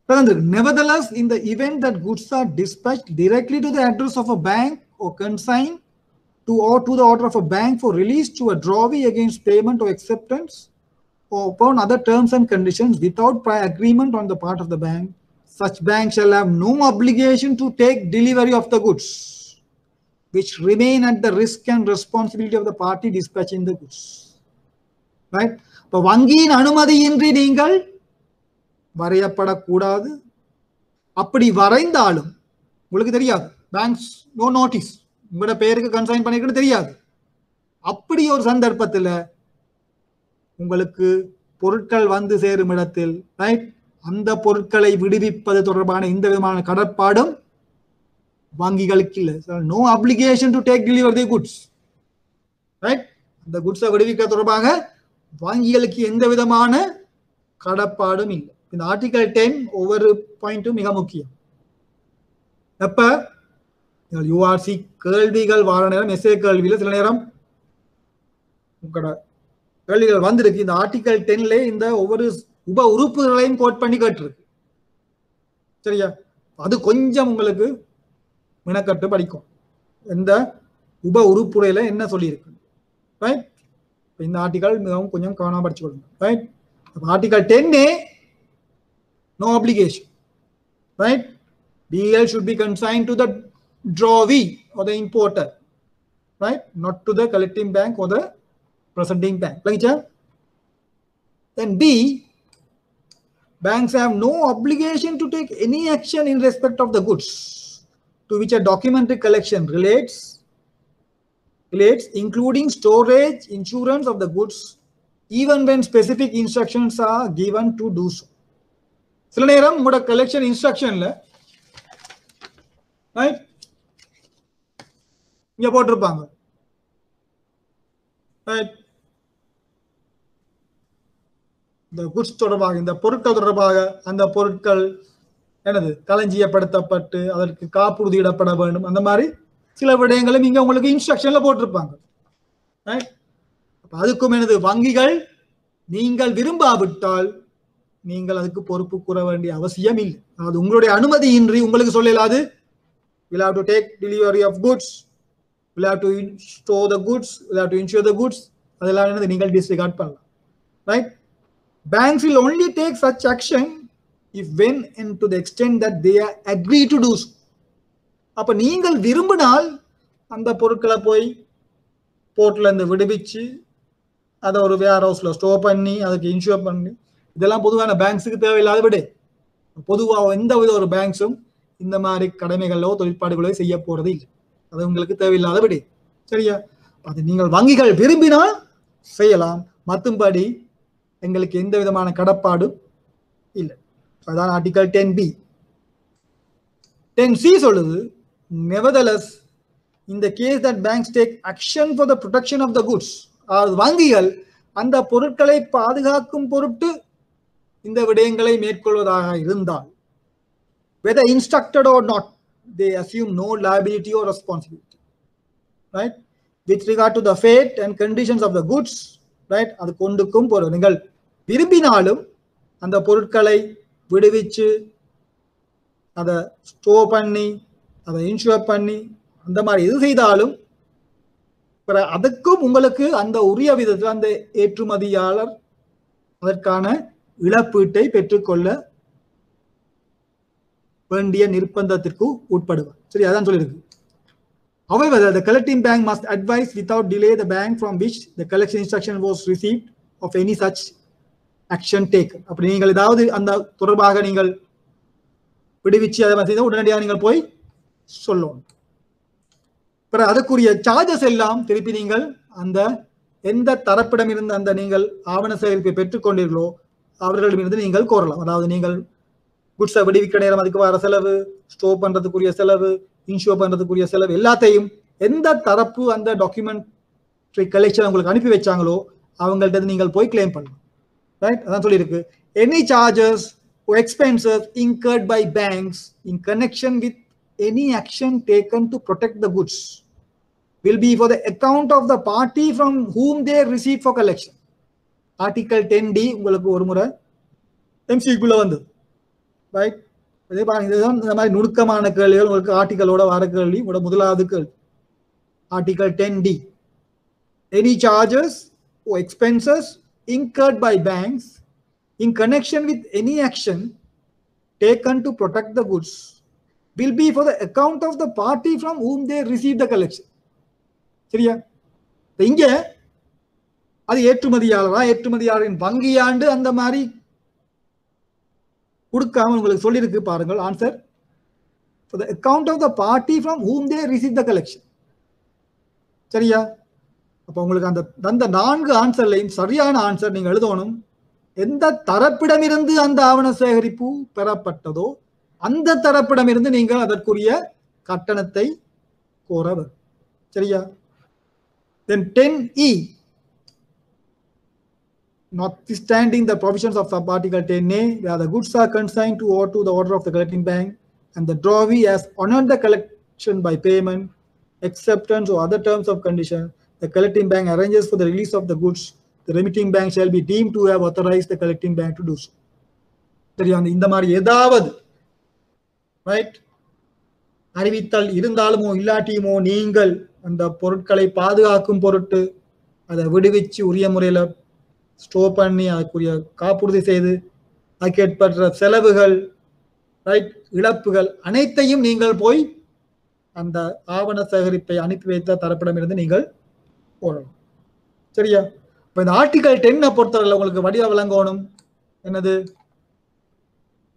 Nevertheless, in the event that goods are dispatched directly to the address of a bank or consigned to or to the order of a bank for release to a drawee against payment or acceptance or upon other terms and conditions without prior agreement on the part of the bank, such bank shall have no obligation to take delivery of the goods, which remain at the risk and responsibility of the party dispatching the goods. Right? இப்போ வங்கியின் அனுமதியின்றி நீங்கள் வரையப்படக்கூடாது. அப்படி வரைந்தாலும் உங்களுக்கு தெரியாது. பேங்க்ஸ் நோ நோட்டீஸ் உங்களோட பேருக்கு கன்சைன் பண்ணிக்கிறது தெரியாது. அப்படி ஒரு சந்தர்ப்பத்தில் உங்களுக்கு பொருட்கள் வந்து சேரும் இடத்தில் ரைட் அந்த பொருட்களை விடுவிப்பது தொடர்பான எந்த விதமான கடற்பாடும் வங்கிகளுக்கு இல்லை. No application to take deliver the goods right அந்த குட்ஸை விடுவிக்க தொடர்பாக வங்கிகளுக்கு எந்த விதமான கடப்பாடும் இல்லை. இந்த ஆர்டிகல் டென் ஒவ்வொரு பாயிண்ட்டும் மிக முக்கியம். எப்ப? யூஆர்சி கேள்விகள் வார நேரம் எஸ்ஏ கேள்வியில் சில நேரம் உங்களோட கேள்விகள் வந்திருக்கு. இந்த ஆர்டிகல் டென்ல இந்த ஒவ்வொரு உப உறுப்புகளையும் கோட் பண்ணி கேட்டிருக்கு. சரியா? அது கொஞ்சம் உங்களுக்கு மினக்கட்டு படிக்கும். இந்த உப உறுப்புடையில என்ன சொல்லியிருக்கு? ரைட் இந்த ஆர்டிகல் மிகவும் கொஞ்சம் கவனமா படிச்சுக்கொள்ளுங்க right article ten A no obligation right dl should be consigned to the drawee or the importer right not to the collecting bank or the presenting bank like then b banks have no obligation to take any action in respect of the goods to which a documentary collection relates relates including storage insurance of the goods even when specific instructions are given to do so. சில நேரம் உங்களோட கலெக்ஷன் இன்ஸ்ட்ரக்ஷன்ல ரைட் இங்க போட்டிருப்பாங்க. இந்த குட்ஸ் தொடர்பாக இந்த பொருட்கள் தொடர்பாக அந்த பொருட்கள் என்னது? களஞ்சியப்படுத்தப்பட்டு அதற்கு காப்புறுதியிடப்பட வேண்டும் அந்த மாதிரி சில விடயங்களை நீங்க உங்களுக்கு இன்ஸ்ட்ரக்ஷன்ல போட்டிருப்பாங்க. அதுக்கும் எனது வங்கிகள் நீங்கள் விரும்பாவிட்டால் நீங்கள் அதுக்கு பொறுப்பு கூற வேண்டிய அவசியம் இல்லை. அது உங்களுடைய அனுமதியின்றி உங்களுக்கு சொல்லலாது. Will have to take delivery of goods will have to store the goods will have to insure the goods அதெல்லாம் என்னது? நீங்கள் டிஸ்ரிகார்ட் பண்ணலாம். Right banks will only take such action if when and to the extent that they agree to to do அப்ப நீங்கள் விரும்பினால் அந்த பொருட்களை போய் போர்ட்ல இருந்து விடுவிச்சு அதை ஒரு வேர் ஹவுஸ்ல ஸ்டோர் பண்ணி அதுக்கு இன்சூர் பண்ணி இதெல்லாம் பொதுவான பேங்க்ஸுக்கு தேவையில்லாத விடு. பொதுவாக எந்த வித ஒரு பேங்க்ஸும் இந்த மாதிரி கடமைகளோ தொழிற்பாடுகளோ செய்ய போறது இல்லை. அது உங்களுக்கு தேவையில்லாத விடு. சரியா? அது நீங்கள் வங்கிகள் விரும்பினால் செய்யலாம். மற்றும்படி எங்களுக்கு எந்த விதமான கடப்பாடும் இல்லை. அதான் article ten B ten C சொல்லுது. நெவதலஸ் இந்த case that banks take action for the protection of the goods அதாவது வங்கிகள் அந்த பொருட்களை பாதுகாக்கும் பொருட்டு இந்த விடயங்களை மேற்கொள்வதாக இருந்தால் whether instructed or not they assume no liability or responsibility right? With regard to the fate and conditions of the goods right? அது கொண்டுக்கும் பொருள். நீங்கள் விரும்பினாலும் அந்த பொருட்களை விடுவிச்சு அதை ஸ்டோர் பண்ணி அதை இன்சூர் பண்ணி அந்த மாதிரி எது செய்தாலும் அதுக்கும் உங்களுக்கு அந்த உரிய விதத்தில் அந்த ஏற்றுமதியாளர் அதற்கான இழப்பீட்டை பெற்றுக்கொள்ள வேண்டிய நிர்பந்தத்திற்கு உட்படுவார் சரி அதான் சொல்லியிருக்கு However, the collecting bank must advise without delay the bank from which the collection instruction was received of any such action taken. அப்படி நீங்கள் ஏதாவது அந்த தொடர்பாக நீங்கள் விடுவிச்சு அதை செய்தால் உடனடியாக நீங்கள் போய் சொல்லணும் பிற அதுக்குரிய சார்ஜஸ் எல்லாம் திருப்பி நீங்கள் அந்த எந்த தரப்பிடமிருந்து அந்த நீங்கள் ஆவண சேகரிப்பை பெற்றுக்கொண்டீர்களோ அவர்களிடமிருந்து நீங்கள் கோரலாம். அதாவது நீங்கள் குட்ஸை விடுவிக்க நேரம் அதுக்கு வர செலவு ஸ்டோர் பண்ணுறதுக்குரிய செலவு இன்ஷூர் பண்ணுறதுக்குரிய செலவு எல்லாத்தையும் எந்த தரப்பு அந்த டாக்குமெண்ட்ரி கலெக்ஷன் உங்களுக்கு அனுப்பி வச்சாங்களோ அவங்கள்ட்ட நீங்கள் போய் கிளைம் பண்ணலாம். ரைட் அதான் சொல்லியிருக்கு. Any charges expenses incurred by banks in connection with Any action taken to protect the goods will be for the account of the party from whom they receive for collection. Article ten D உங்களுக்கு ஒரு முறை எம்சிக்குள்ள வந்தது ரைட் இதே பாருங்க இதுதான் இந்த மாதிரி நுணுக்கமான கேள்விகள் உங்களுக்கு ஆர்டிகலோட வர கேள்வி உங்களோட முதலாவது கேள்வி article ten D any charges or expenses incurred by banks in connection with any action taken to protect the goods will be for the account of the party from whom they receive the collection. சரியா? இங்க அது ஏற்றுமதியாளரா ஏற்றுமதியாளரின் வங்கியாண்டு அந்த மாதிரி கொடுக்காம உங்களுக்கு சொல்லியிருக்கு பாருங்கள் answer for the account of the party from whom they receive the collection சரியா? அப்போ உங்களுக்கு அந்த அந்த நான்கு ஆன்சர்லையும் சரியான ஆன்சர் நீங்கள் எழுதணும். எந்த தரப்பிடமிருந்து அந்த ஆவண சேகரிப்பு பெறப்பட்டதோ அந்த தரப்பிடமிருந்து நீங்கள் அதற்குரிய கட்டணத்தை கோர வேண்டும் சரியா then ten E notwithstanding the provisions of sub-article 10A, where the goods are consigned to or to the order of the collecting bank, and the drawee has honored the collection by payment, acceptance, or other terms of condition, the collecting bank arranges for the release of the goods. The remitting bank shall be deemed to have authorized the collecting bank to do so. சரியா இந்த மாதிரி ஏதாவது ரைட் அறிவித்தல் இருந்தாலுமோ இல்லாட்டியுமோ நீங்கள் அந்த பொருட்களை பாதுகாக்கும் பொருட்டு அதை விடுவிச்சு உரிய முறையில் ஸ்டோர் பண்ணி அதுக்குரிய காப்புறுதி செய்து அதுக்கு ஏற்படுற செலவுகள் ரைட் இழப்புகள் அனைத்தையும் நீங்கள் போய் அந்த ஆவண சேகரிப்பை அனுப்பி வைத்த தரப்பிடமிருந்து நீங்கள் போடணும். சரியா? இப்போ இந்த ஆர்டிகல் டென்னை பொறுத்தவரை உங்களுக்கு வடிவ விளங்கணும். என்னது?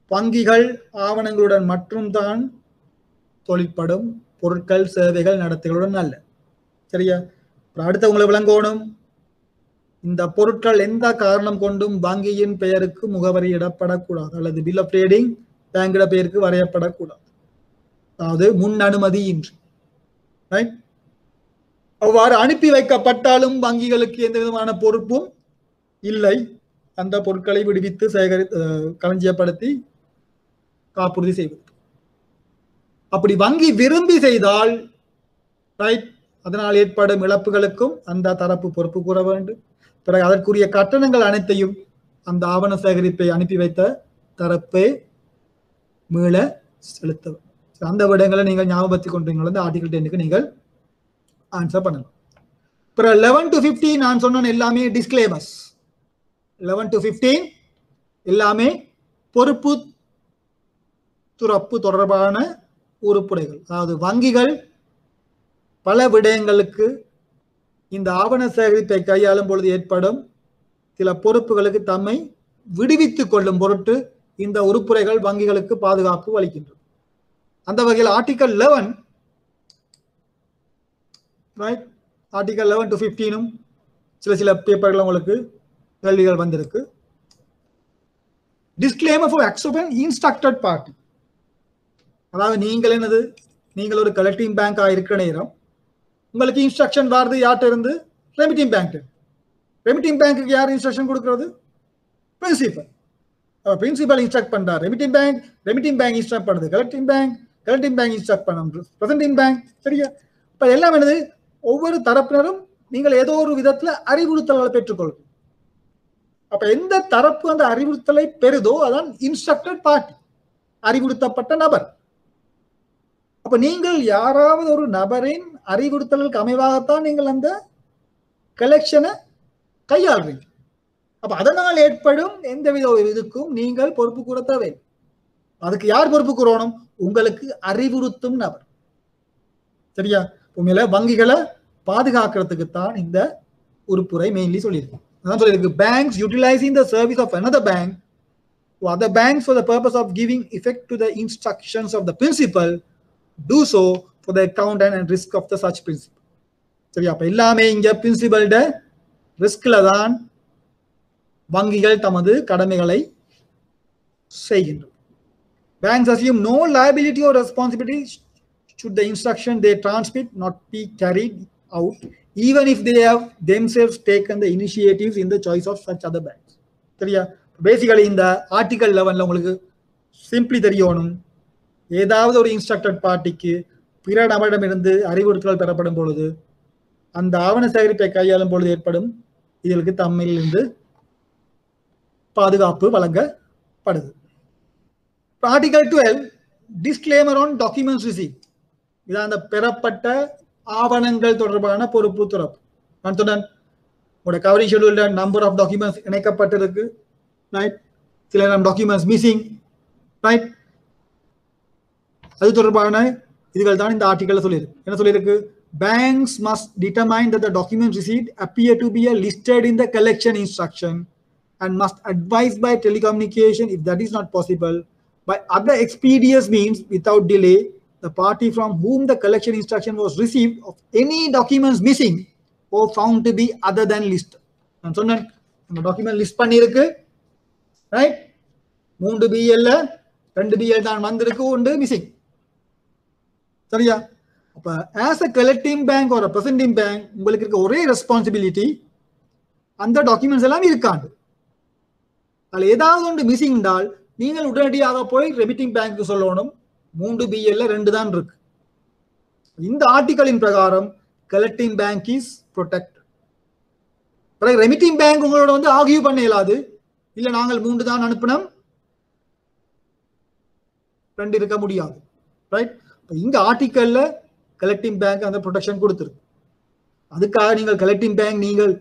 வங்கிகள் ஆவணங்களுடன் மட்டும்தான் தொழிற்படும் பொருட்கள் சேவைகள் நடத்தைகளுடன் அல்ல. சரியா? அடுத்த உங்களை விளங்கணும். இந்த பொருட்கள் எந்த காரணம் கொண்டும் வங்கியின் பெயருக்கு முகவரி இடப்படக்கூடாது அல்லது பில் ஆஃப் ட்ரேடிங் பேங்கிட பெயருக்கு வரையப்படக்கூடாது. அதாவது முன் அனுமதி இன்றி. ரைட் அவ்வாறு அனுப்பி வைக்கப்பட்டாலும் வங்கிகளுக்கு எந்த விதமான பொறுப்பும் இல்லை. அந்த பொருட்களை விடுவித்து சேகரி அஹ் களஞ்சியப்படுத்தி காப்புறுதி செய்வது. அப்படி வங்கி விரும்பி செய்தால் ரைட் அதனால் ஏற்படும் இழப்புகளுக்கும் அந்த தரப்பு பொறுப்பு கூற வேண்டும். பிறகு அதற்குரிய கட்டணங்கள் அனைத்தையும் அந்த ஆவண சேகரிப்பை அனுப்பி வைத்த தரப்பை மீள செலுத்த அந்த விடங்களை நீங்கள் ஞாபகப்படுத்திக் கொண்டீங்களா இந்த ஆர்டிகல் டென்னுக்கு நீங்கள் ஆன்சர் பண்ணலாம். பிறகு லெவன் டு ஃபிஃப்டீன் நான் சொன்ன எல்லாமே டிஸ்கிளேமர்ஸ் லெவன் டு ஃபிஃப்டீன் எல்லாமே பொறுப்பு துறப்பு தொடர்பான உறுப்புடைகள். அதாவது வங்கிகள் பல விடயங்களுக்கு இந்த ஆவண சேகரிப்பை கையாளும் பொழுது ஏற்படும் சில பொறுப்புகளுக்கு தம்மை விடுவித்துக் கொள்ளும் பொருட்டு இந்த உறுப்புரைகள் வங்கிகளுக்கு பாதுகாப்பு அளிக்கின்றன. அந்த வகையில் article eleven right article eleven to ஃபிஃப்டீனும் சில சில பேப்பர்கள் உங்களுக்கு கேள்விகள் வந்திருக்கு. Disclaimer for accept instructed party அதாவது நீங்கள் என்னது? நீங்கள் ஒரு கலெக்டிங் பேங்காக இருக்கிற நேரம் உங்களுக்கு இன்ஸ்ட்ரக்ஷன் வருது யார்கிட்ட இருந்து? ரெமிட்டிங் பேங்க் ரெமிட்டிங் பேங்க்குக்கு யார் இன்ஸ்ட்ரக்ஷன் கொடுக்கறது? பிரின்சிபல் பிரின்சிபல் இன்ஸ்ட்ரக்ட் பண்றாரு. Remitting bank remitting bank instruct பண்ணுது. Collecting bank collecting bank instruct பண்ணுறது பிரசன்டிங் பேங்க் சரியா? இப்போ எல்லாம் என்னது? ஒவ்வொரு தரப்பினரும் நீங்கள் ஏதோ ஒரு விதத்தில் அறிவுறுத்தல்களை பெற்றுக்கொள்ளும். அப்ப எந்த தரப்பு அந்த அறிவுறுத்தலை பெறுதோ அதான் இன்ஸ்ட்ரக்டட் பார்ட்டி அறிவுறுத்தப்பட்ட நபர். அப்ப நீங்கள் யாராவது ஒரு நபரின் அறிவுறுத்தலுக்கு அமைவாகத்தான் நீங்கள் அந்த கலெக்ஷனை கையாளுறீங்க அப்ப அதனால் ஏற்படும் எந்தவித ஒரு இதுக்கும் நீங்கள் பொறுப்பு கூற தேவை. அதுக்கு யார் பொறுப்பு கூறணும்? உங்களுக்கு அறிவுறுத்தும் நபர். சரியா? உண்மையில வங்கிகளை பாதுகாக்கிறதுக்கு தான் இந்த உறுப்புரை மெயின்லி சொல்லியிருக்கு அதான் சொல்லியிருக்கு. Banks utilising the service of another bank to other banks for the purpose of giving effect to the instructions of the principal do so for the account and risk of the such principal சரியா அப்போ எல்லாமே இங்கே பிரின்சிபல்ட ரிஸ்கில் தான் வங்கிகள் தமது கடமைகளை செய்கின்றன banks assume no liability or responsibility the instruction they they not be be out even if they they have themselves taken the initiatives in the choice of such other banks சரியா பேசிக்கலி இந்த ஆர்டிகல் லெவனில் உங்களுக்கு சிம்பிளி தெரியணும் ஏதாவது ஒரு இன்ஸ்ட்ரக்டட் பார்ட்டிக்கு பிற நபரிடமிருந்து அறிவுறுத்தல் பெறப்படும் பொழுது அந்த ஆவண சேகரிப்பை கையாளும் பொழுது ஏற்படும் இதற்கு தம்மிலிருந்து பாதுகாப்பு வழங்கப்படுது. Article twelve disclaimer on documents receive இதான் அந்த பெறப்பட்ட ஆவணங்கள் தொடர்பான பொறுப்பு துறப்பு நான் சொன்னேன் உங்களோட கவரிங் ஷெடியூல்ல நம்பர் ஆஃப் டாக்குமெண்ட்ஸ் இணைக்கப்பட்டிருக்கு. ரைட் சில நம் டாக்குமெண்ட்ஸ் மிஸ்ஸிங் ரைட் அது தொடர்பான இதுகள் தான் இந்த ஆர்டிக்கல்ல சொல்லியிருக்கு என்ன சொல்லியிருக்கு banks must determine that the document received appear to be listed in the collection instruction and must advise by telecommunication if that is not possible by other expeditious means without delay the party from whom the collection instruction was received of any documents missing or found to be other than list நான் சொன்னேன் நம்ம டாக்குமெண்ட் லிஸ்ட் பண்ணியிருக்கு ரைட் மூன்று பிஎல்ல ரெண்டு பிஎல் தான் வந்திருக்கு ஒன்று மிஸ்ஸிங் சரியா? அப்ப ஆஸ் அ கலெக்டிங் பேங்க் ஒரு பிரசன்டிங் பேங்க் உங்களுக்கு இருக்க ஒரே ரெஸ்பான்சிபிலிட்டி அந்த டாக்குமெண்ட்ஸ் எல்லாம் இருக்காண்டு அதில் ஏதாவது ஒன்று மிஸ்ஸிங் என்றால் நீங்கள் உடனடியாக போய் ரெமிட்டிங் பேங்க்கு சொல்லணும். மூன்று பிஎல்ல ரெண்டு தான் இருக்கு. இந்த ஆர்டிக்கலின் பிரகாரம் collecting bank is protect remitting bank உங்களோட வந்து ஆகியூ பண்ண இயலாது. இல்லை நாங்கள் மூன்று தான் அனுப்பினோம். ரெண்டு இருக்க முடியாது. ரைட் இங்க ஆர்டிக்கல்ல கலெக்டிங் பேங்க் அந்த ப்ரொடெக்ஷன் கொடுத்துருக்கு. அதுக்காக நீங்கள் கலெக்டிங் பேங்க் நீங்கள்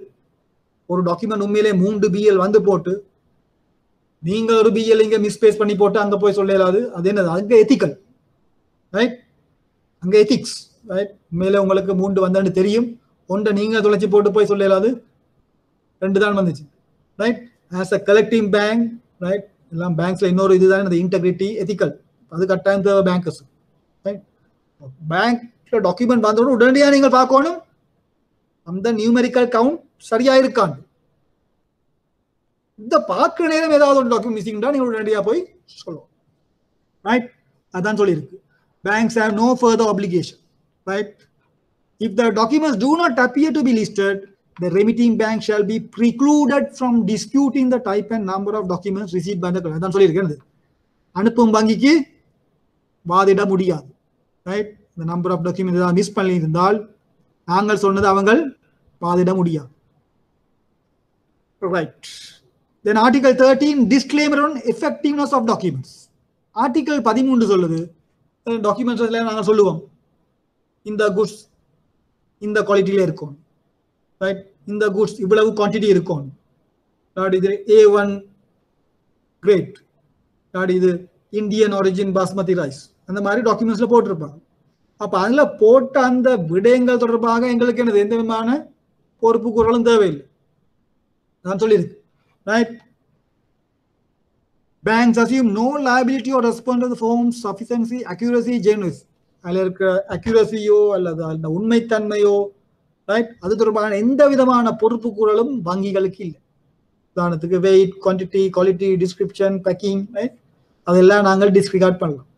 ஒரு டாக்குமெண்ட் உண்மையிலே மூன்று பிஎல் வந்து போட்டு நீங்க ஒரு பிஎல் இங்க மிஸ்பேஸ் பண்ணி போட்டு அங்க போய் சொல்லலாது அது என்னது? அங்க எத்திக்கல் ரைட் அங்க எத்திக்ஸ் ரைட் உண்மையிலே உங்களுக்கு மூன்று வந்தான்னு தெரியும். ஒன்றை நீங்க தொலைச்சி போட்டு போய் சொல்லலாது ரெண்டு தான் வந்துச்சு. Right as a collecting bank right எல்லாம் பேங்க்ஸ்ல இன்னொரு இதுதான். இந்த இன்டெகிரிட்டி எத்திக்கல் அது கட்டாயம் தேவை பேங்கர்ஸ் பேங்க்ல டாக்குமெண்ட் வந்தோட உடனடியாக நீங்கள் பார்க்கணும் அந்த நியூமெரிக்கல் கவுண்ட் சரியா இருக்கான்னு இந்த பார்க்க நேரம் ஏதாவது ஒரு டாக்குமெண்ட் மிஸ்ஸிங்டா நீங்க உடனடியாக போய் சொல்லுவோம் ரைட் அதான் சொல்லியிருக்கு banks have no further obligation. Right if the documents do not appear to be listed the remitting bank shall be precluded from disputing the type and number of documents received by the client அதான் சொல்லியிருக்கேன் இது. அனுப்பும் வங்கிக்கு வாதிட முடியாது ரைட் இந்த நம்பர் ஆஃப் டாக்குமெண்ட் ஏதாவது மிஸ் பண்ணியிருந்தால் நாங்கள் சொன்னது அவங்கள் வாதிட முடியாது. Right then article thirteen disclaimer on effectiveness of documents article பதிமூன்று சொல்லுது. டாக்குமெண்ட்ஸ்ல நாங்கள் சொல்லுவோம். இந்த குட்ஸ் இந்த குவாலிட்டியில் இருக்கும். ரைட் இந்த குட்ஸ் இவ்வளவு குவான்டிட்டி இருக்கும். இது ஏ ஒன் கிரேட் இது இந்தியன் ஒரிஜின் பாஸ்மதி ரைஸ் அந்த மாதிரி டாக்குமெண்ட்ஸ்ல போட்டிருப்பாங்க அப்ப அதுல போட்ட அந்த விடயங்கள் தொடர்பாக எங்களுக்கு என்னது எந்த விதமான பொறுப்பு குரலும் தேவையில்லை. நான் சொல்லியிருக்கு right banks assume no liability or respond form sufficiency accuracy genuine அதில் இருக்கிற அக்யூரசியோ அல்லது அந்த உண்மைத்தன்மையோ ரைட் அது தொடர்பான எந்த விதமான பொறுப்பு குரலும் வங்கிகளுக்கு இல்லை. உதாரணத்துக்கு weight quantity quality description packing right அதெல்லாம் நாங்கள் டிஸ்ரிகார்ட் பண்ணலாம்.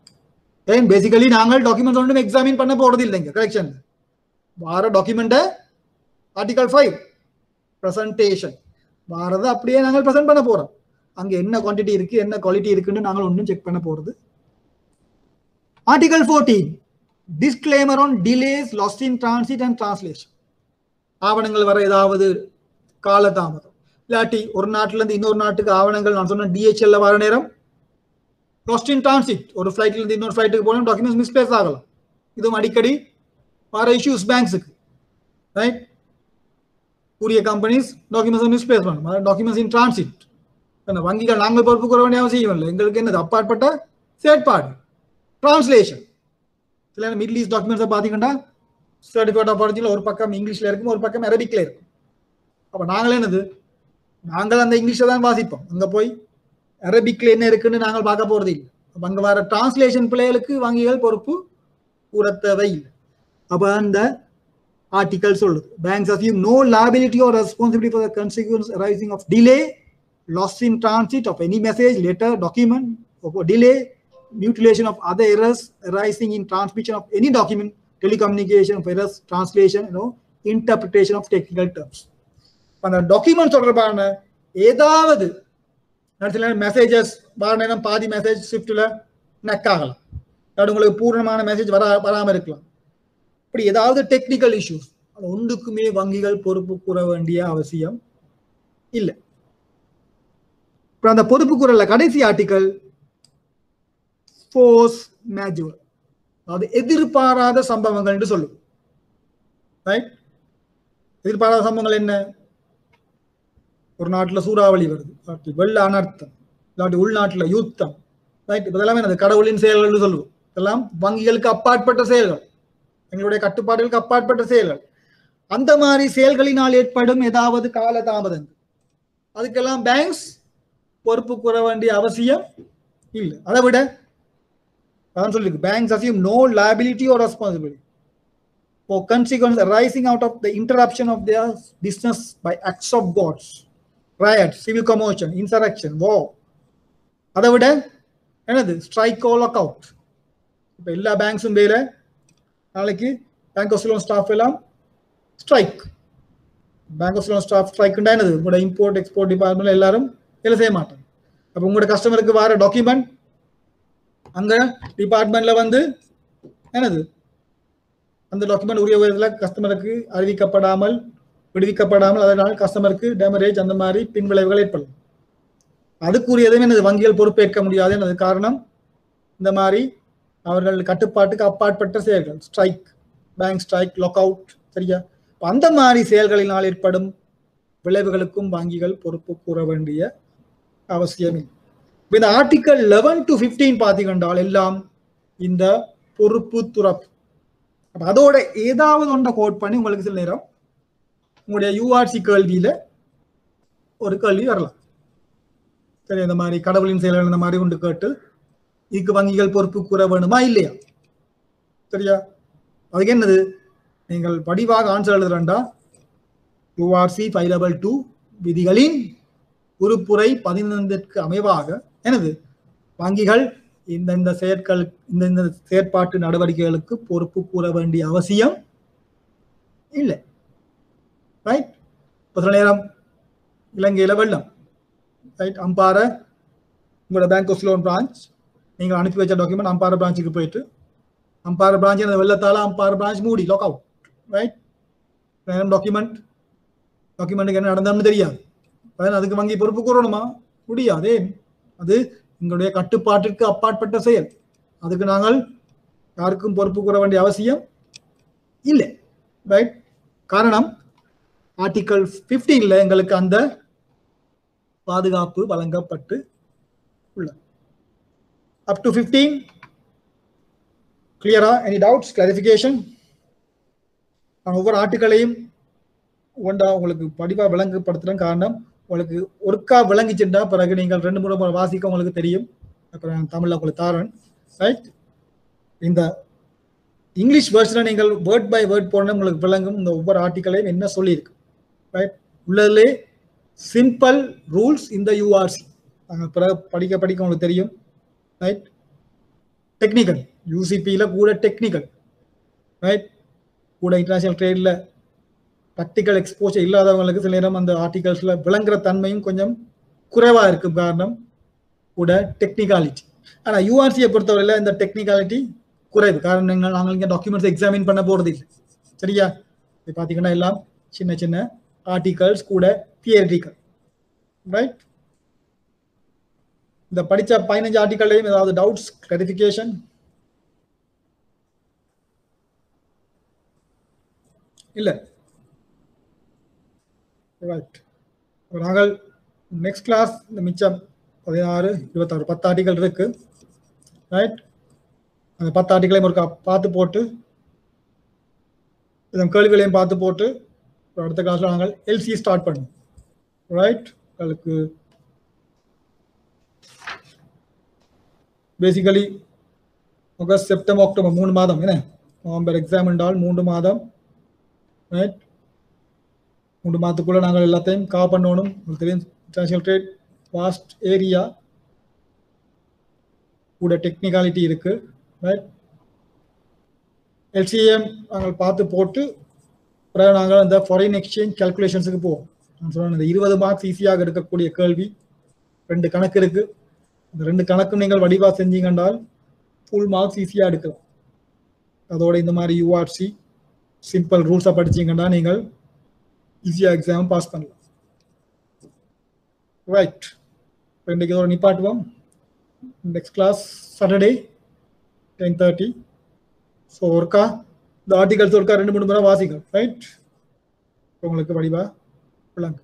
ஏன் பேசிக்கலி நாங்கள் டாக்குமெண்ட்ஸ் ஒன்றும் எக்ஸாமின் பண்ண போறது இல்லைங்க. கரெக்ஷன் வார டாக்குமெண்ட்டை ஆர்டிகல் ஃபைவ் ப்ரெசன்டேஷன் வாரதை அப்படியே நாங்கள் ப்ரெசென்ட் பண்ண போகிறோம் அங்கே என்ன குவான்டிட்டி இருக்குது என்ன குவாலிட்டி இருக்குன்னு நாங்கள் ஒன்றும் செக் பண்ண போகிறது article fourteen disclaimer on delays lost in transit and translation ஆவணங்கள் வர ஏதாவது காலதாமதம். இல்லாட்டி ஒரு நாட்டிலேருந்து இன்னொரு நாட்டுக்கு ஆவணங்கள் நான் சொன்ன டிஹெச்எல்ல வர நேரம் லாஸ்ட் இன் டிரான்சிட் ஒரு ஃபிளைட்ல இருந்து இன்னொரு ஃபிளைட்டுக்கு போகணும் டாக்குமெண்ட்ஸ் மிஸ்பிளேஸ் ஆகலாம் இதுவும் அடிக்கடி வர இஷ்யூஸ் பேங்க்ஸுக்கு ரைட் கூறிய கம்பெனிஸ் டாக்குமெண்ட்ஸ் மிஸ்பிளேஸ் பண்ணும் டாக்குமெண்ட்ஸ் இன் டிரான்சிட் வங்கிகள் நாங்கள் பொறுப்பு கூற வேண்டிய அவசியம் இல்லை எங்களுக்கு என்னது அப்பாற்பட்ட செயற்பாடு டிரான்ஸ்லேஷன் சில மிடில் ஈஸ்ட் டாக்குமெண்ட்ஸை பார்த்தீங்கன்னா சர்டிஃபிகேட் ஆஃப் ஒரிஜினல் ஒரு பக்கம் இங்கிலீஷில் இருக்கும் ஒரு பக்கம் அரபிக்கில் இருக்கும் அப்போ நாங்களே என்னது நாங்கள் அந்த இங்கிலீஷை தான் வாசிப்போம் அங்கே போய் அரபிக்ல என்ன இருக்குன்னு நாங்கள் பார்க்க போறது இல்லை அங்கே வர டிரான்ஸ்லேஷன் பிள்ளைகளுக்கு வங்கிகள் பொறுப்பு உரத்தவை இல்லை அப்போ அந்த ஆர்டிகல் சொல்லுது banks assume no liability or responsibility for the consequence arising of delay loss in transit of any message letter document delay mutilation of other errors arising in transmission of any document telecommunication of errors translation interpretation of technical terms அந்த டாக்குமெண்ட் தொடர்பான ஏதாவது சில மெசேஜஸ் வர நேரம் பாதி மெசேஜ் ஷிஃப்ட்ல நெக் ஆகலாம். அது உங்களுக்கு பூர்ணமான மெசேஜ் வரா வராமல் இருக்கலாம். இப்படி ஏதாவது டெக்னிக்கல் இஷ்யூஸ் அது ஒன்றுக்குமே வங்கிகள் பொறுப்பு கூற வேண்டிய அவசியம் இல்லை. இப்போ அந்த பொறுப்பு கூறல கடைசி ஆர்டிக்கல் ஃபோர்ஸ் மேஜுவல் அதாவது எதிர்பாராத சம்பவங்கள் என்று சொல்லும் ரைட் எதிர்பாராத சம்பவங்கள் என்ன? ஒரு நாட்டில் சூறாவளி வருது. இல்லாட்டி வெள்ள அனர்த்தம். இல்லாட்டி உள்நாட்டில் யுத்தம். ரைட் இப்போ இதெல்லாம் என்னது? கடவுளின் செயல்கள்னு சொல்லுவோம். இதெல்லாம் வங்கிகளுக்கு அப்பாற்பட்ட செயல்கள். எங்களுடைய கட்டுப்பாடுகளுக்கு அப்பாற்பட்ட செயல்கள். அந்த மாதிரி செயல்களினால் ஏற்படும் ஏதாவது கால தாமதங்கள் அதுக்கெல்லாம் பேங்க்ஸ் பொறுப்பு கூற வேண்டிய அவசியம் இல்லை. அதை விட அதான் சொல்லிருக்கு banks assume no liability or responsibility for consequence arising out of the interruption of their business by acts of gods. Riot civil commotion insurrection war அதை விட என்னது? ஸ்ட்ரைக் ஓ லாக் அவுட் இப்போ எல்லா பேங்க்ஸும் பேர நாளைக்கு பேங்க் ஆஃப் லோன் ஸ்டாஃப் எல்லாம் strike bank of loan staff ஸ்ட்ரைக்குண்டா என்னது? உங்களோட இம்போர்ட் எக்ஸ்போர்ட் டிபார்ட்மெண்ட் எல்லாரும் வேலை செய்ய மாட்டாங்க. அப்போ உங்களோட கஸ்டமருக்கு வர டாக்குமெண்ட் அங்கே டிபார்ட்மெண்ட்ல வந்து என்னது? அந்த டாக்குமெண்ட் உரிய விதத்தில் கஸ்டமருக்கு அறிவிக்கப்படாமல் விடுவிக்கப்படாமல் அதனால் கஸ்டமருக்கு டேமரேஜ் அந்த மாதிரி பின்விளைவுகள் ஏற்படும். அதுக்குரியதும் எனது வங்கிகள் பொறுப்பேற்க முடியாது எனது காரணம். இந்த மாதிரி அவர்கள் கட்டுப்பாட்டுக்கு அப்பாற்பட்ட செயல்கள். Strike bank strike lock out சரியா அந்த மாதிரி செயல்களினால் ஏற்படும் விளைவுகளுக்கும் வங்கிகள் பொறுப்பு கூற வேண்டிய அவசியமே இந்த ஆர்டிக்கல் லெவன் டு பிப்டீன் பார்த்தீங்கன்றால் எல்லாம் இந்த பொறுப்பு துறப்பு. அதோட ஏதாவது ஒன்றை கோட் பண்ணி உங்களுக்கு சில நேரம் உங்களுடைய யூஆர்சி கேள்வியில ஒரு கேள்வி வரலாம். சரி இந்த மாதிரி கடவுளின் செயல்கள் இந்த மாதிரி கொண்டு கேட்டு இதுக்கு வங்கிகள் பொறுப்பு கூற வேணுமா இல்லையா? சரியா? அதுக்கு என்னது? நீங்கள் படிவாக ஆன்சர் எழுதுறண்டா? யூஆர்சி ஃபைவ் டபுள் டூ விதிகளின் உறுப்புரை பதினைந்திற்கு அமைவாக எனது வங்கிகள் இந்த இந்த செயற்கள் இந்த இந்த செயற்பாட்டு நடவடிக்கைகளுக்கு பொறுப்பு கூற வேண்டிய அவசியம் இல்லை. ரைட் பத்திர நேரம். இலங்கையில வெள்ளம். ரைட் அம்பார உங்களோட பேங்க் ஆஃப் லோன் பிரான்ச் நீங்கள் அனுப்பி வச்ச டாக்குமெண்ட் அம்பார பிரான்ச்சுக்கு போயிட்டு அம்பார பிரான்ச் அந்த வெள்ளத்தால் அம்பார பிரான்ச் மூடி லாக் அவுட் ரைட் டாக்குமெண்ட் டாக்குமெண்ட்டுக்கு என்ன நடந்தான்னு தெரியாது. அதுக்கு வங்கி பொறுப்பு கூறணுமா? முடியாதே. அது எங்களுடைய கட்டுப்பாட்டிற்கு அப்பாற்பட்ட செயல். அதுக்கு நாங்கள் யாருக்கும் பொறுப்பு கூற வேண்டிய அவசியம் இல்லை. ரைட் காரணம் ஆர்டிகல் பிப்டீன்ல எங்களுக்கு அந்த பாதுகாப்பு வழங்கப்பட்டு உள்ளது. அப் டு 15 கிளியரா எனி டவுட்ஸ் கிளாரிஃபிகேஷன் நான் ஒவ்வொரு ஆர்டிக்கலையும் ஒன்றா உங்களுக்கு படிவாக விளங்கப்படுத்துறேன் காரணம் உங்களுக்கு ஒருக்கா விளங்கிச்சுட்டா பிறகு நீங்கள் ரெண்டு மூணு முறை வாசிக்க உங்களுக்கு தெரியும். அப்புறம் நான் தமிழில் உங்களுக்கு தாரேன். ரைட் இந்த இங்கிலீஷ் வேர்ஷனை நீங்கள் வேர்ட் பை வேர்ட் போடணும் உங்களுக்கு விளங்கும் இந்த ஒவ்வொரு ஆர்டிக்கலையும் என்ன சொல்லியிருக்கு? ரைட் உள்ளதிலே சிம்பிள் ரூல்ஸ் இந்த யூஆர்சி நாங்கள் பிறகு படிக்க படிக்க உங்களுக்கு தெரியும் ரைட் டெக்னிக்கல் யூசிபியில் கூட டெக்னிக்கல் ரைட் கூட இன்டர்நேஷனல் ட்ரேடில் ப்ராக்டிக்கல் எக்ஸ்போஷர் இல்லாதவங்களுக்கு சில நேரம் அந்த ஆர்டிகல்ஸில் விளங்குற தன்மையும் கொஞ்சம் குறைவாக இருக்கும் காரணம் கூட டெக்னிக்காலிட்டி ஆனால் யூஆர்சியை பொறுத்தவரையில் இந்த டெக்னிக்காலிட்டி குறைவு. காரணம் எங்கள் நாங்கள் இங்கே டாக்குமெண்ட்ஸ் எக்ஸாமின் பண்ண போகிறது இல்லை சரியா? இது பார்த்தீங்கன்னா எல்லாம் சின்ன சின்ன ஆர்டிகல்ஸ் கூட தியரிட்டிக்கல் ரைட் இந்த படித்த பதினஞ்சு ஆர்டிக்கல்லையும் ஏதாவது டவுட்ஸ் கிளாரிஃபிகேஷன் இல்லை. ரைட் நாங்கள் நெக்ஸ்ட் கிளாஸ் இந்த மிச்சம் பதினாறு இருபத்தாறு பத்து ஆர்டிக்கல் இருக்கு. ரைட் அந்த பத்து ஆர்டிக்கலையும் ஒரு பார்த்து போட்டு இதன் கேள்விகளையும் பார்த்து போட்டு அடுத்த கிளாஸ்ல நாங்கள் எல்சி ஸ்டார்ட் பண்ணுவோம் ரைட் உங்களுக்கு பேசிக்கலி ஆகஸ்ட் செப்டம்பர் அக்டோபர் மூணு மாதம். என்ன? நவம்பர் எக்ஸாம் என்றால் மூன்று மாதம். ரைட் மூன்று மாதத்துக்குள்ளே நாங்கள் எல்லாத்தையும் கா பண்ணணும். உங்களுக்கு தெரியும் இன்டர்நேஷனல் ட்ரேட் வாஸ்ட் ஏரியா கூட டெக்னிக்காலிட்டி இருக்குது ரைட் எல்சிஎம் நாங்கள் பார்த்து போட்டு பிறகு நாங்கள் அந்த ஃபாரின் எக்ஸ்சேஞ்ச் கேல்குலேஷன்ஸுக்கு போவோம். நான் சொன்னேன் இந்த இருபது மார்க்ஸ் ஈஸியாக எடுக்கக்கூடிய கேள்வி. ரெண்டு கணக்கு இருக்கு. இந்த ரெண்டு கணக்கும் நீங்கள் வடிவாக செஞ்சீங்கன்றால் ஃபுல் மார்க்ஸ் ஈஸியாக எடுக்கலாம். அதோட இந்த மாதிரி யூஆர்சி சிம்பிள் ரூல்ஸாக படிச்சீங்கன்னா நீங்கள் ஈஸியாக எக்ஸாம் பாஸ் பண்ணலாம். ரைட் இன்றைக்கு இதோட நிப்பாட்டுவோம். Next class Saturday ten thirty so ஒருக்கா? இந்த ஆர்டிகல்ஸ் ஒருக்கா ரெண்டு மூணு முறை வாசிக்கும் ரைட் உங்களுக்கு வடிவா? விளங்கு.